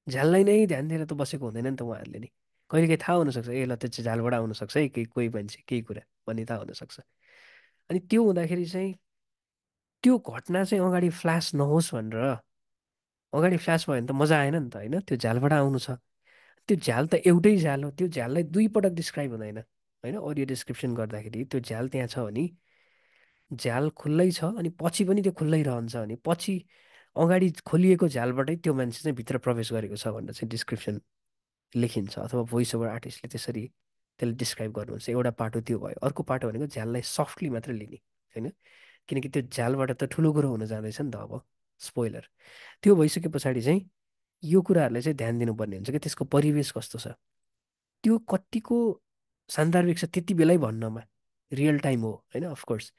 झ्याललाई नै ध्यान दिएर त बसेको हुँदैन नि त उहाँहरूले नि। कहिलेकाहीँ थाहा हुनसक्छ ए ल त्यो चाहिँ झ्यालबाट आउनसक्छ है केही कोही मान्छे केही कुरा। भन्ने थाहा हुनसक्छ। अनि त्यो हुँदाखेरि चाहिँ त्यो घटना चाहिँ अगाडि फ्ल्यास नहोस् भनेर। अगाडि फ्ल्यास भयो भने त मजा आएन नि त होइन? त्यो झ्यालबाट आउनु छ। त्यो झ्याल त एउटै झ्याल हो। त्यो झ्याललाई दुई पटक डिस्क्राइब हुँदैन होइन? अडियो डिस्क्रिप्सन गर्दाखेरि त्यो झ्याल त्यहाँ छ भने झ्याल खुल्लै छ अनि पछि पनि त्यो खुल्लै रहन्छ अनि पछि अगाडि खोलिएको झ्यालबाटै त्यो मान्छे चाहिँ भित्र प्रवेश गरेको छ भनेर चाहिँ डिस्क्रिप्सन लेखिन्छ अथवा भोइस ओभर आर्टिस्टले त्यसरी त्यसले डिस्क्राइब गर्नुहुन्छ। एउटा पाटो त्यो भयो। अर्को पाटो भनेको झ्याललाई सफ्टली मात्रै लिने होइन? किनकि त्यो झ्यालबाट त ठुलो कुरो हुन जाँदैछ नि त अब स्पोइलर त्यो भइसके पछाडि चाहिँ यो कुराहरूलाई चाहिँ ध्यान दिनुपर्ने हुन्छ कि त्यसको परिवेश कस्तो छ? त्यो कतिको सान्दर्भिक छ त्यति बेलै भन्नमा रियल टाइम हो होइन अफकोर्स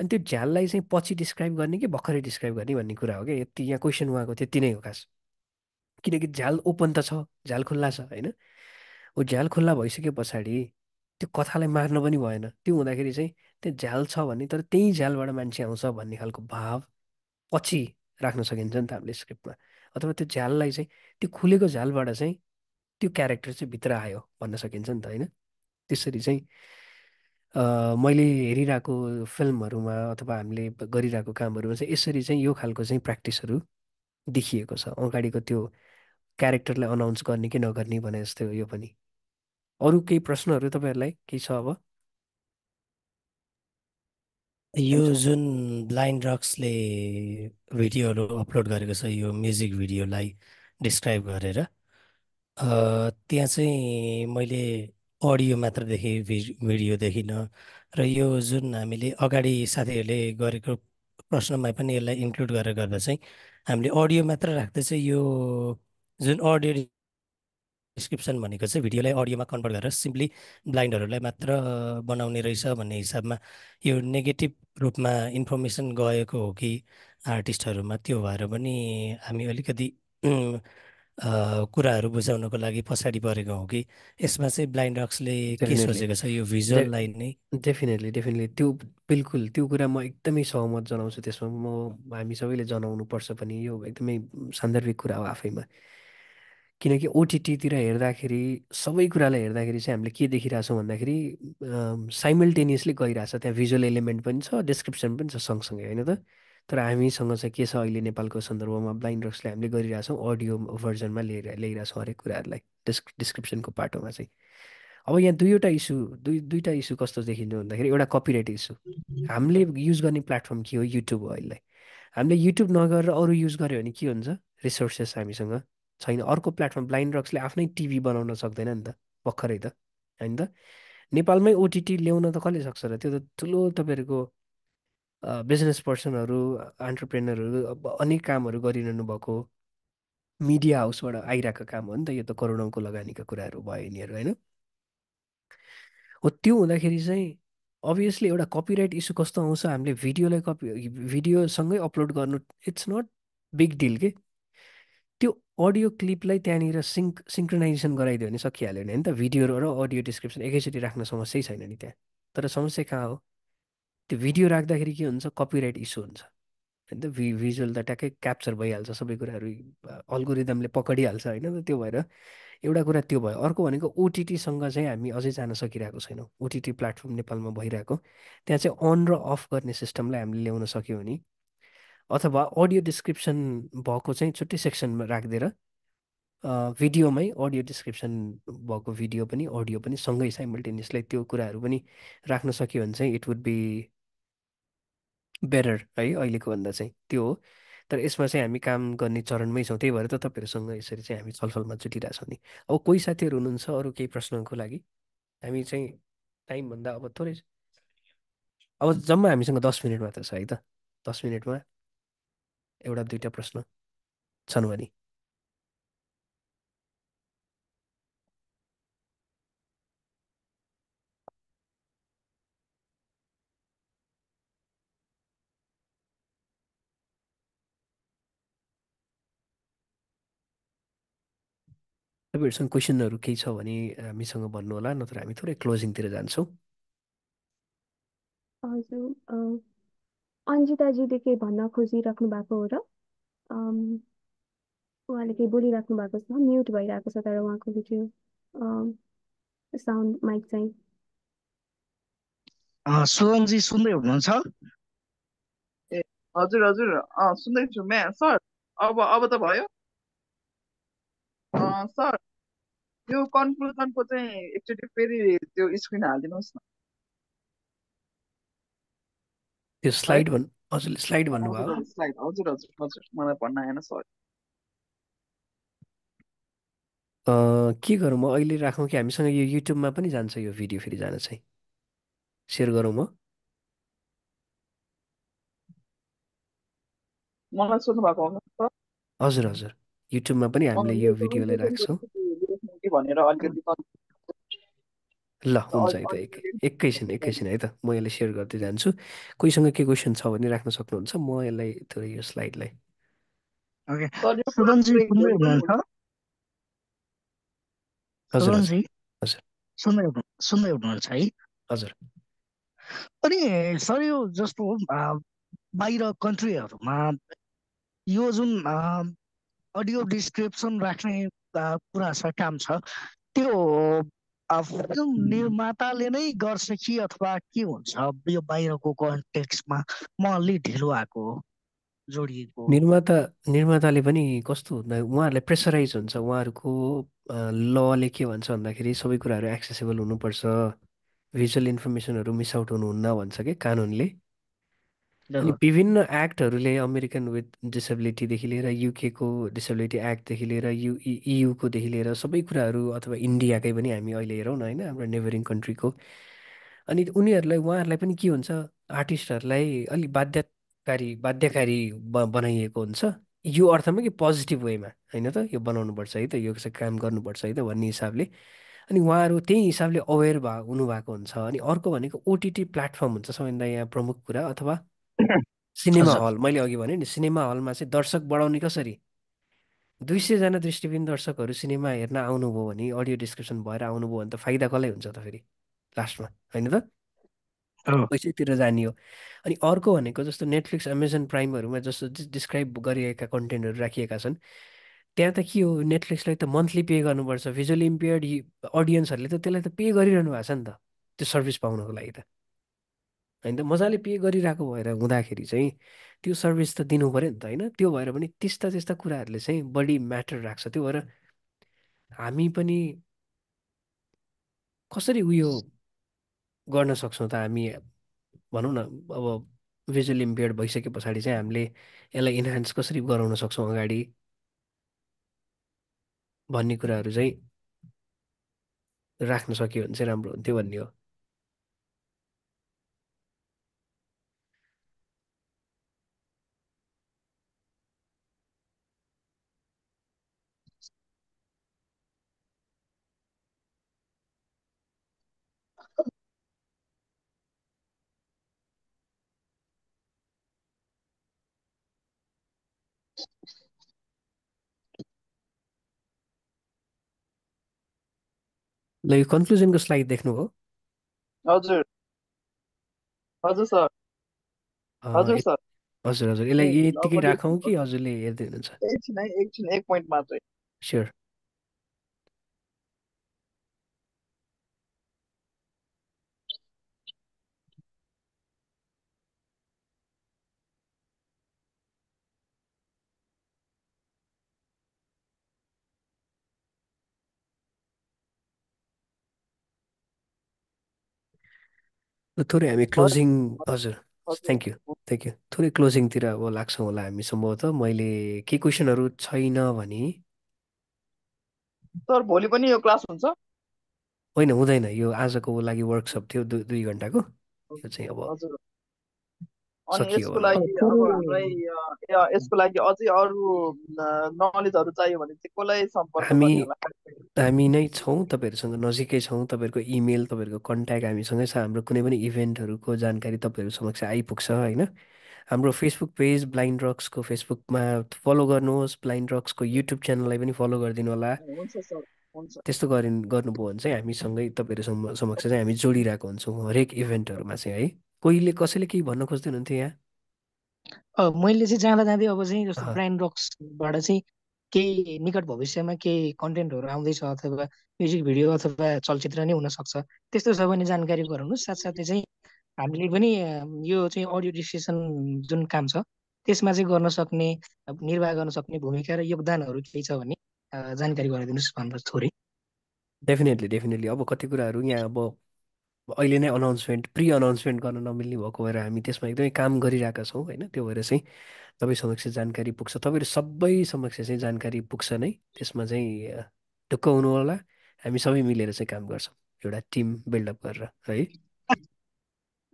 अनि त्यो झ्याललाई चाहिँ पछि डिस्क्राइब गर्ने कि भर्खरै डिस्क्राइब गर्ने भन्ने कुरा हो क्या यति यहाँ क्वेसन उहाँको त्यति नै हो खास। किनकि झ्याल ओपन त छ झ्याल खुल्ला छ होइन? ऊ झ्याल खुल्ला भइसके पछाडि त्यो कथालाई मार्न पनि भएन। त्यो हुँदाखेरि चाहिँ त्यो झ्याल छ भने तर त्यही झ्यालबाट मान्छे आउँछ भन्ने खालको भाव पछि राख्न सकिन्छ नि त हामीले स्क्रिप्टमा अथवा त्यो झ्याललाई चाहिँ त्यो खुलेको झ्यालबाट चाहिँ त्यो क्यारेक्टर चाहिँ भित्र आयो भन्न सकिन्छ नि त होइन? त्यसरी चाहिँ मैले हेरिरहेको फिल्महरूमा अथवा हामीले गरिरहेको कामहरूमा चाहिँ यसरी चाहिँ यो खालको चाहिँ प्र्याक्टिसहरू देखिएको छ। अगाडिको त्यो क्यारेक्टरलाई अनाउन्स गर्ने कि नगर्ने भने जस्तै यो पनि। अरू केही प्रश्नहरू तपाईँहरूलाई केही छ अब? यो जुन ब्लाइन्ड रक्सले भिडियोहरू अपलोड गरेको छ यो म्युजिक भिडियोलाई डिस्क्राइब गरेर त्यहाँ चाहिँ मैले अडियो मात्र देखेँ भिडियो देखिनँ र यो जुन हामीले अगाडि साथीहरूले गरेको प्रश्नमा पनि यसलाई इन्क्लुड गरेर गर्दा चाहिँ हामीले अडियो मात्र राख्दा चाहिँ यो जुन अडियो डिस्क्रिप्सन भनेको चाहिँ भिडियोलाई अडियोमा कन्भर्ट गरेर सिम्पली ब्लाइन्डहरूलाई मात्र बनाउने रहेछ भन्ने हिसाबमा यो नेगेटिभ रूपमा इन्फर्मेसन गएको हो कि आर्टिस्टहरूमा त्यो भएर पनि हामी अलिकति कुराहरू बुझाउनको लागि पछाडि परेको हो कि यसमा चाहिँ ब्लाइन्ड रक्सले के सोचेको छ यो भिजुअललाई नै? डेफिनेटली डेफिनेटली त्यो बिल्कुल त्यो कुरा म एकदमै सहमत जनाउँछु त्यसमा। म हामी सबैले जनाउनु पर्छ पनि यो एकदमै सान्दर्भिक कुरा हो आफैमा। किनकि ओटिटीतिर हेर्दाखेरि सबै कुरालाई हेर्दाखेरि चाहिँ हामीले के देखिरहेछौँ भन्दाखेरि साइमल्टेनियसली गइरहेछ। त्यहाँ भिजुअल एलिमेन्ट पनि छ डिस्क्रिप्सन पनि छ सँगसँगै होइन त? तर हामीसँग चाहिँ के छ अहिले नेपालको सन्दर्भमा? ब्लाइन्ड रक्सले हामीले गरिरहेछौँ अडियो भर्जनमा लिएर ल्याइरहेछौँ हरेक कुराहरूलाई डिस्क डिस्क्रिप्सनको पाटोमा चाहिँ। अब यहाँ दुईवटा इस्यु दुई दुईवटा इस्यु कस्तो देखिन्छ भन्दाखेरि एउटा कपिराइट इस्यु हामीले युज गर्ने प्लेटफर्म के हो? युट्युब हो अहिले। हामीले युट्युब नगरेर अरू युज गऱ्यो भने के हुन्छ? रिसोर्सेस हामीसँग। छैन। अर्को प्लेटफर्म ब्लाइन्ड रक्सले आफ्नै टिभी बनाउन सक्दैन नि त भर्खरै त होइन त? नेपालमै ओटिटी ल्याउन त कसले सक्छ र? त्यो त ठुलो तपाईँहरूको बिजनेस पर्सनहरू अन्टरप्रेनरहरू अनेक कामहरू गरिरहनु भएको मिडिया हाउसबाट आइरहेको काम हो नि त यो त करोडौँको लगानीका कुराहरू भयो यिनीहरू होइन? हो त्यो हुँदाखेरि चाहिँ अभियसली एउटा कपिराइट इस्यु कस्तो आउँछ हामीले भिडियोलाई कपी भिडियोसँगै अपलोड गर्नु इट्स नट बिग डिल के? त्यो अडियो क्लिपलाई त्यहाँनिर सिङ्क सिङ्क्रोनाइजेसन गराइदियो भने सकिहाल्यो नि होइन त भिडियो र अडियो डिस्क्रिप्सन एकैचोटि राख्न समस्यै छैन नि त्यहाँ। तर समस्या कहाँ हो? त्यो भिडियो राख्दाखेरि के हुन्छ? कपिराइट इस्यु हुन्छ। होइन त? भि भिजुअल त ट्याक्कै क्याप्चर भइहाल्छ। सबै कुराहरू अल्गोरिदमले पक्रिहाल्छ होइन त? त्यो भएर एउटा कुरा त्यो भयो। अर्को भनेको ओटिटीसँग चाहिँ हामी अझै जान सकिरहेको छैनौँ। ओटिटी प्लेटफर्म नेपालमा भइरहेको। त्यहाँ चाहिँ अन र अफ गर्ने सिस्टमलाई हामीले ल्याउन सक्यौँ भने अथवा अडियो डिस्क्रिप्सन भएको चाहिँ छुट्टै सेक्सनमा राखिदिएर भिडियोमै अडियो डिस्क्रिप्सन भएको भिडियो पनि अडियो पनि सँगै साइमल्टेनियसलाई त्यो कुराहरू पनि राख्न सक्यो भने चाहिँ इट वुड बी बेटर है अहिलेको भन्दा चाहिँ त्यो हो। तर यसमा चाहिँ हामी काम गर्ने चरणमै छौँ त्यही भएर त तपाईँहरूसँग यसरी चाहिँ हामी छलफलमा जुटिरहेछौँ नि। अब कोही साथीहरू हुनुहुन्छ अरू केही प्रश्नको लागि? हामी चाहिँ टाइमभन्दा अब थोरै अब जम्मा हामीसँग दस मिनट मात्र छ है त। दस मिनटमा एउटा दुइटा प्रश्न छन् भने। तपाईँहरूसँग क्वेसनहरू केही छ भने हामीसँग भन्नु होला नत्र हामी थोरै क्लोजिङतिर जान्छौँ। हजुर अन्जिताजीले केही भन्न खोजिराख्नु भएको हो र उहाँले केही बोलिराख्नु भएको छ म्युट भइरहेको छ तर उहाँको भिडियो साउन्ड माइक चाहिँ। सुवनजी सुन्दै हुनुहुन्छ? ए हजुर हजुर सुन्दैछु म्या सर अब अब त भयो। सर त्यो कन्क्लुजनको चाहिँ एकचोटि फेरि त्यो स्क्रिन हालिदिनुहोस् न। त्यो स्लाइड भन् हजुरले स्लाइड भन्नुभयो हजुर हजुर स्लाइड हजुर हजुर हजुर मलाई भन्न आएन सरी के गरौँ म? अहिले राखौँ कि हामीसँग यो युट्युबमा पनि जान्छ यो भिडियो फेरि जान चाहिँ? सेयर गरौँ म? मलाई सोध्नु भएको हजुर हजुर। युट्युबमा पनि हामीले यो भिडियोलाई राख्छौँ। भनेर अलिकति ल हुन्छ है त एक एकैछिन एकैछिन है त। म यसलाई सेयर गर्दै जान्छु। कोहीसँग के क्वेसन छ भने राख्न सक्नुहुन्छ? म यसलाई थोरै यो स्लाइडलाई। सुन्दै हुनुहुन्छ है? हजुर। अनि सर यो जस्तो आ, बाहिर कन्ट्रीहरूमा यो जुन अडियो डिस्क्रिप्सन राख्ने कुरा छ काम छ त्यो फिल्म निर्माताले नै गर्छ कि अथवा के हुन्छ? यो बाहिरको कन्टेक्स्टमा म अलि ढिलो आएको जोडिएको। निर्माता निर्माताले पनि कस्तो भन्दा उहाँहरूलाई प्रेसराइज हुन्छ। उहाँहरूको लले के भन्छ भन्दाखेरि सबै कुराहरू एक्सेसिबल हुनुपर्छ। भिजुअल इन्फर्मेसनहरू मिस आउट हुनुहुन्न भन्छ कि कानुनले। अनि विभिन्न एक्टहरूले अमेरिकन विथ डिसेबिलिटीदेखि लिएर युकेको डिसेबिलिटी एक्टदेखि लिएर यु इयुकोदेखि लिएर सबै कुराहरू अथवा इन्डियाकै पनि हामी अहिले हेरौँ न होइन? हाम्रो नेबरिङ कन्ट्रीको। अनि उनीहरूलाई उहाँहरूलाई पनि के हुन्छ? आर्टिस्टहरूलाई अलिक बाध्यकारी बाध्यकारी बनाइएको हुन्छ। यो अर्थमा कि पोजिटिभ वेमा होइन त? यो बनाउनुपर्छ है त? यो काम गर्नुपर्छ है त? भन्ने हिसाबले। अनि उहाँहरू त्यही हिसाबले अवेर भए हुनुभएको हुन्छ। अनि अर्को भनेको ओटिटी प्लेटफर्म हुन्छ सबैभन्दा यहाँ प्रमुख कुरा अथवा सिनेमा हजुर। हल मैले अघि भने नि सिनेमा हलमा चाहिँ दर्शक बढाउने कसरी? दुई सयजना दृष्टिबिन दर्शकहरू सिनेमा हेर्न आउनुभयो भने अडियो डिस्क्रिप्सन भएर आउनुभयो भने त फाइदा कसलाई हुन्छ त फेरि? लास्टमा होइन त? पैसातिर जाने हो। अनि अर्को भनेको जस्तो नेटफ्लिक्स एमाजोन प्राइमहरूमा जस्तो डिस्क्राइब गरिएका कन्टेन्टहरू राखिएका छन् त्यहाँ त के हो? नेटफ्लिक्सलाई त मन्थली पे गर्नुपर्छ। भिजुअल इम्पेयर्ड अडियन्सहरूले त त्यसलाई त पे गरिरहनु भएको छ नि त त्यो सर्भिस पाउनको लागि त। होइन त? मजाले पे गरिरहेको भएर हुँदाखेरि चाहिँ त्यो सर्भिस त दिनु पऱ्यो नि त होइन? त्यो भएर पनि त्यस्ता त्यस्ता कुराहरूले चाहिँ बढी म्याटर राख्छ। त्यो भएर हामी पनि कसरी उयो गर्न सक्छौँ त हामी? भनौँ न अब भिजुअल इम्पेयर्ड भइसके पछाडि चाहिँ हामीले यसलाई इन्हान्स कसरी गराउन सक्छौँ अगाडि? भन्ने कुराहरू चाहिँ राख्न सक्यो भने चाहिँ राम्रो हुन्थ्यो भन्ने हो। ल यो कन्क्लुजनको स्लाइड देख्नुभयो? हजुर। हजुर सर। हजुर सर। हजुर हजुर। यसलाई अब यत्तिकै यो- राखौँ कि हजुरले हेर्दै हुनुहुन्छ एकछिन है एकछिन एक पोइन्ट मात्रै। स्योर थोरै हामी क्लोजिङ हजुर। थ्याङ्क यू थ्याङ्क यू थोरै क्लोजिङतिर अब लाग्छौँ होला हामी सम्भवतः। मैले के क्वेसनहरू छैन भने? सर भोलि पनि यो क्लास हुन्छ। होइन हुँदैन। यो आजको लागि वर्कसप थियो दुई घन्टाको। यो चाहिँ अब अनि सकियो यसको होला। लागि अब हामीलाई अ, य- यसको लागि अझै अरू नलेजहरू चाहियो भने चाहिँ कसलाई सम्पर्क हामी हामी नै छौँ तपाईँहरूसँग नजिकै छौँ तपाईँहरूको इमेल तपाईँहरूको कन्ट्याक्ट हामीसँगै छ। हाम्रो कुनै पनि इभेन्टहरूको जानकारी तपाईँहरू समक्ष आइपुग्छ होइन? हाम्रो फेसबुक पेज ब्लाइन्ड रक्सको फेसबुकमा फलो गर्नुहोस्। ब्लाइन्ड रक्सको युट्युब च्यानललाई पनि फलो गरिदिनु होला। त्यस्तो गरि गर्नुभयो भने चाहिँ हामीसँगै तपाईँहरू सम समक्ष चाहिँ हामी जोडिरहेको हुन्छौँ हरेक इभेन्टहरूमा चाहिँ है? कोहीले कसैले केही भन्न खोज्दै हुनुहुन्थ्यो यहाँ? मैले चाहिँ जाँदा जाँदै अब चाहिँ जस्तो ब्रान्ड रक्सबाट चाहिँ केही निकट भविष्यमा केही कन्टेन्टहरू आउँदैछ अथवा म्युजिक भिडियो अथवा चलचित्र नै हुनसक्छ। त्यस्तो छ भने जानकारी गराउनुहोस्। साथसाथै चाहिँ हामीले पनि यो चाहिँ अडियो डिस्कसन जुन काम छ त्यसमा चाहिँ गर्न सक्ने निर्वाह गर्न सक्ने भूमिका र योगदानहरू केही छ भने जानकारी गराइदिनुहोस् भनेर थोरै। डेफिनेटली डेफिनेटली अब कति कुराहरू यहाँ अब अहिले नै अनाउन्समेन्ट प्रि अनाउन्समेन्ट गर्न नमिल्ने भएको भएर हामी त्यसमा एकदमै काम गरिरहेका छौँ होइन? त्यो भएर चाहिँ तपाईँ समक्ष जानकारी पुग्छ। तपाईँहरू सबै समक्ष चाहिँ जानकारी पुग्छ नै। त्यसमा चाहिँ ढुक्क हुनु होला। हामी सबै मिलेर चाहिँ काम गर्छौँ। एउटा टिम बिल्डअप गरेर है?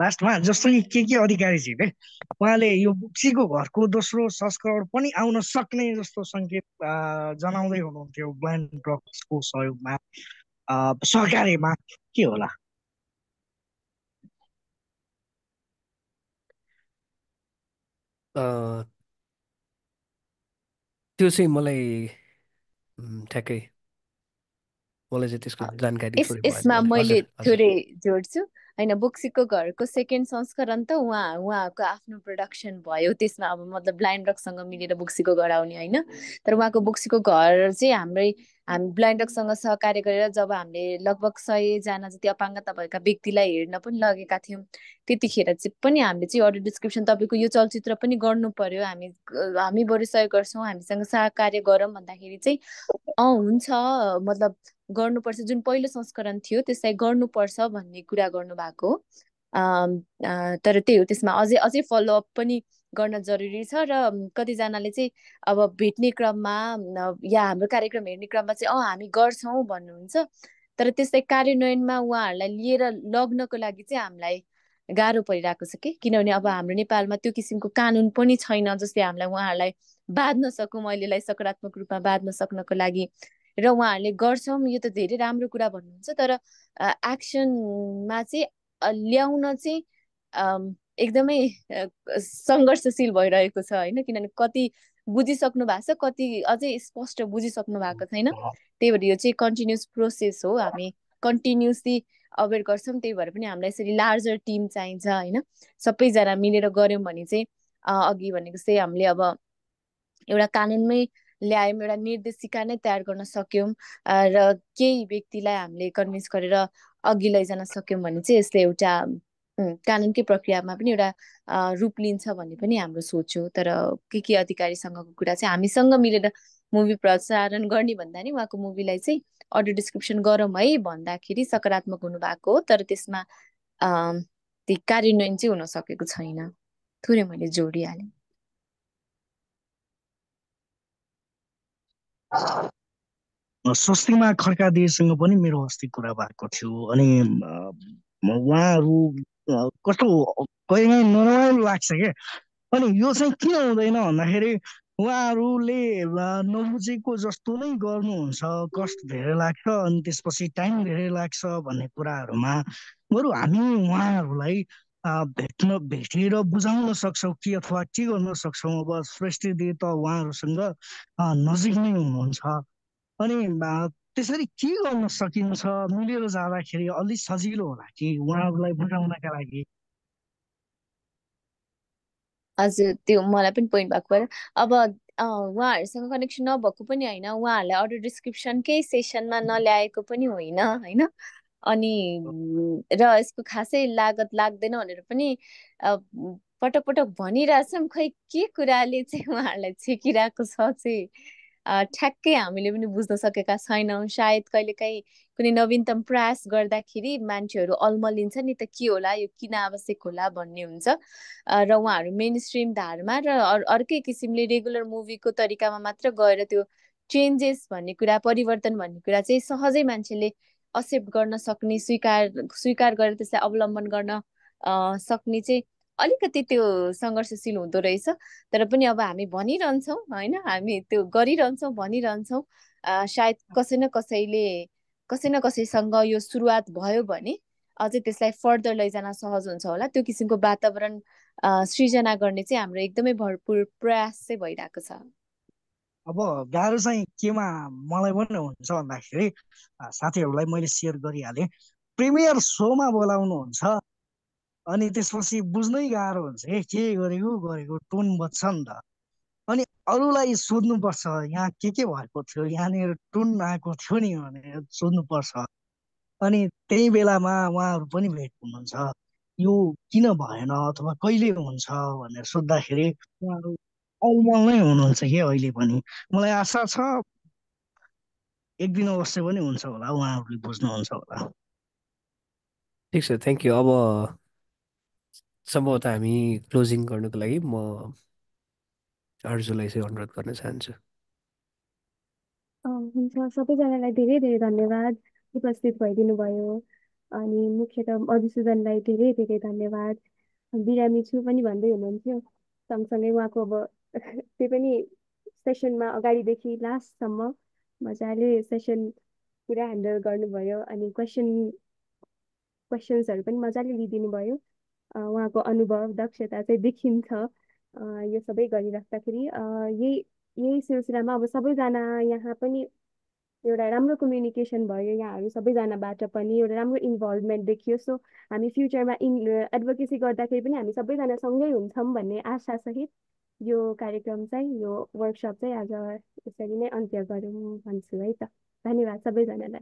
लास्टमा जस्तो कि के अधिकारी छिरे उहाँले यो बुक्सीको घरको दोस्रो संस्करण पनि आउन सक्ने जस्तो सङ्केत जनाउँदै हुनुहुन्थ्यो ब्लाइन्ड ड्रग्सको सहयोगमा सहकार्यमा। के होला? अ, त्यो चाहिँ मलाई उम्, ठ्याक्कै मलाई चाहिँ त्यसको जानकारी यस थोरै भएन यसमा मैले हजुर हजुर। थोरै जोड्छु। होइन बोक्सीको घरको सेकेन्ड संस्करण त उहाँ उहाँको आफ्नो प्रडक्सन भयो। त्यसमा अब मतलब ब्लाइन्ड रकसँग मिलेर बोक्सीको घर आउने होइन। तर उहाँको बोक्सीको घर चाहिँ हाम्रै हामी ब्लाइन्ड रकसँग सहकार्य गरेर जब हामीले लगभग सयजना जति अपाङ्गता भएका व्यक्तिलाई हेर्न पनि लगेका थियौँ त्यतिखेर चाहिँ पनि हामीले चाहिँ अडियो डिस्क्रिप्सन तपाईँको यो चलचित्र पनि गर्नु पर्यो। हामी हामी बरु सहयोग गर्छौँ हामीसँग सहकार्य गरौँ भन्दाखेरि चाहिँ अँ हुन्छ मतलब गर्नुपर्छ। जुन पहिलो संस्करण थियो त्यसलाई गर्नुपर्छ भन्ने कुरा गर्नुभएको तर त्यही हो त्यसमा अझै अझै फलोअप पनि गर्न जरुरी छ र कतिजनाले चाहिँ अब भेट्ने क्रममा या हाम्रो कार्यक्रम हेर्ने क्रममा चाहिँ अँ हामी गर्छौँ भन्नुहुन्छ। तर त्यसलाई कार्यान्वयनमा उहाँहरूलाई लिएर लग्नको लागि चाहिँ हामीलाई गाह्रो परिरहेको छ कि? किनभने अब हाम्रो नेपालमा त्यो किसिमको कानुन पनि छैन जसले हामीलाई उहाँहरूलाई बाँध्न सकौँ अहिलेलाई सकारात्मक रूपमा बाँध्न सक्नको लागि। र उहाँहरूले गर्छौँ यो त धेरै राम्रो कुरा भन्नुहुन्छ। तर एक्सनमा चाहिँ ल्याउन चाहिँ एकदमै सङ्घर्षशील भइरहेको छ होइन? किनभने कति बुझिसक्नु भएको छ कति अझै स्पष्ट बुझिसक्नु भएको छैन। त्यही भएर यो चाहिँ कन्टिन्युस प्रोसेस हो। हामी कन्टिन्युसली अवेर गर्छौँ त्यही भएर पनि हामीलाई यसरी लार्जर टिम चाहिन्छ होइन? सबैजना मिलेर गऱ्यौँ भने चाहिँ अघि भनेको जस्तै हामीले अब एउटा कानुनमै ल्यायौँ एउटा निर्देशिका नै तयार गर्न सक्यौँ र केही व्यक्तिलाई हामीले कन्भिन्स गरेर अघि लैजान सक्यौँ भने चाहिँ यसले एउटा कानुनकै प्रक्रियामा पनि एउटा रूप लिन्छ भन्ने पनि हाम्रो सोच हो। तर के के अधिकारीसँगको कुरा चाहिँ हामीसँग मिलेर मुभी प्रसारण गर्ने भन्दा नि उहाँको मुभीलाई चाहिँ अडियो डिस्क्रिप्सन गरौँ है भन्दाखेरि सकारात्मक हुनुभएको हो। तर त्यसमा त्यो कार्यान्वयन चाहिँ हुन सकेको छैन। थोरै मैले जोडिहालेँ। स्वस्तिमा खड्कादेवीसँग पनि मेरो अस्ति कुरा भएको थियो अनि उहाँहरू कस्तो कहिलेकाहीँ नरमाइलो लाग्छ क्या अनि यो चाहिँ किन हुँदैन भन्दाखेरि उहाँहरूले नबुझेको जस्तो नै गर्नुहुन्छ। कष्ट धेरै लाग्छ अनि त्यसपछि टाइम धेरै लाग्छ भन्ने कुराहरूमा बरु हामी उहाँहरूलाई भेट्न भेटेर बुझाउन सक्छौँ कि अथवा के गर्न सक्छौँ? अब श्रेष्ठदेव त उहाँहरूसँग नजिक नै हुनुहुन्छ। अनि त्यसरी के गर्न सकिन्छ मिलेर जाँदाखेरि अलिक सजिलो होला कि उहाँहरूलाई बुझाउनका लागि? हजुर त्यो मलाई पनि पोइन्ट भएको अब उहाँहरूसँग कनेक्सन नभएको पनि होइन उहाँहरूलाई अडियो डिस्क्रिप्सनकै सेसनमा नल्याएको पनि होइन होइन? अनि र यसको खासै लागत लाग्दैन भनेर पनि पटक पटक भनिरहेछौँ खै के कुराले चाहिँ उहाँहरूलाई छेकिरहेको छ चाहिँ? ठ्याक्कै हामीले पनि बुझ्न सकेका छैनौँ। सायद कहिलेकाहीँ कुनै नवीनतम प्रयास गर्दाखेरि मान्छेहरू अल्मलिन्छ नि त के होला यो किन आवश्यक होला? भन्ने हुन्छ। र उहाँहरू मेन स्ट्रिम धारमा र अर- अर्कै किसिमले रेगुलर मुभीको तरिकामा मात्र गएर त्यो चेन्जेस भन्ने कुरा परिवर्तन भन्ने कुरा चाहिँ सहजै मान्छेले एक्सेप्ट गर्न सक्ने स्वीकार स्वीकार गरेर त्यसलाई अवलम्बन गर्न सक्ने चाहिँ अलिकति त्यो सङ्घर्षशील हुँदो रहेछ। तर पनि अब हामी भनिरहन्छौँ होइन? हामी त्यो गरिरहन्छौँ भनिरहन्छौँ। सायद कसै न कसैले कसै न कसैसँग यो सुरुवात भयो भने अझै त्यसलाई फर्दर लैजान सहज हुन्छ होला। त्यो किसिमको वातावरण सृजना गर्ने चाहिँ हाम्रो एकदमै भरपुर प्रयास चाहिँ भइरहेको छ। अब गाह्रो चाहिँ केमा मलाई पनि हुन्छ भन्दाखेरि साथीहरूलाई मैले सेयर गरिहालेँ। प्रिमियर सोमा बोलाउनुहुन्छ। अनि त्यसपछि बुझ्नै गाह्रो हुन्छ ए के गरेको? गरेको टोन बज्छ नि त। अनि अरूलाई सोध्नुपर्छ यहाँ के के भएको थियो? यहाँनिर टुन आएको थियो नि भनेर सोध्नुपर्छ। अनि त्यही बेलामा उहाँहरू पनि भेट हुनुहुन्छ। यो किन भएन अथवा कहिले हुन्छ भनेर सोद्धाखेरि उहाँहरू औमल नै हुनुहुन्छ कि अहिले पनि। मलाई आशा छ एक दिन अवश्य पनि हुन्छ होला उहाँहरूले बुझ्नुहुन्छ होला। ठिक छ थ्याङ्क यू। अब सम्भवतः हामी क्लोजिङ गर्नुको लागि म आर्जुलाई चाहिँ अनुरोध गर्न चाहन्छु। हुन्छ। सबैजनालाई धेरै धेरै धन्यवाद उपस्थित भइदिनु भयो अनि मुख्यतः मधुसूदनलाई धेरै धेरै धन्यवाद। बिरामी छु पनि भन्दै हुनुहुन्थ्यो। सँगसँगै उहाँको अब (laughs) त्यही पनि सेसनमा अगाडिदेखि लास्टसम्म मजाले सेसन पुरा ह्यान्डल गर्नुभयो। अनि क्वेसन क्वेसन्सहरू पनि मजाले लिइदिनु भयो उहाँको अनुभव दक्षता चाहिँ देखिन्छ। यो सबै गरिराख्दाखेरि। यही यही सिलसिलामा अब सबैजना यहाँ पनि एउटा राम्रो कम्युनिकेसन भयो। यहाँहरू सबैजनाबाट पनि एउटा राम्रो इन्भल्भमेन्ट देखियो। सो हामी फ्युचरमा इन एडभोकेसी गर्दाखेरि पनि हामी सबैजना सँगै हुन्छौँ भन्ने आशासहित यो कार्यक्रम चाहिँ यो वर्कसप चाहिँ आज यसरी नै अन्त्य गरौँ भन्छु है त। धन्यवाद सबैजनालाई।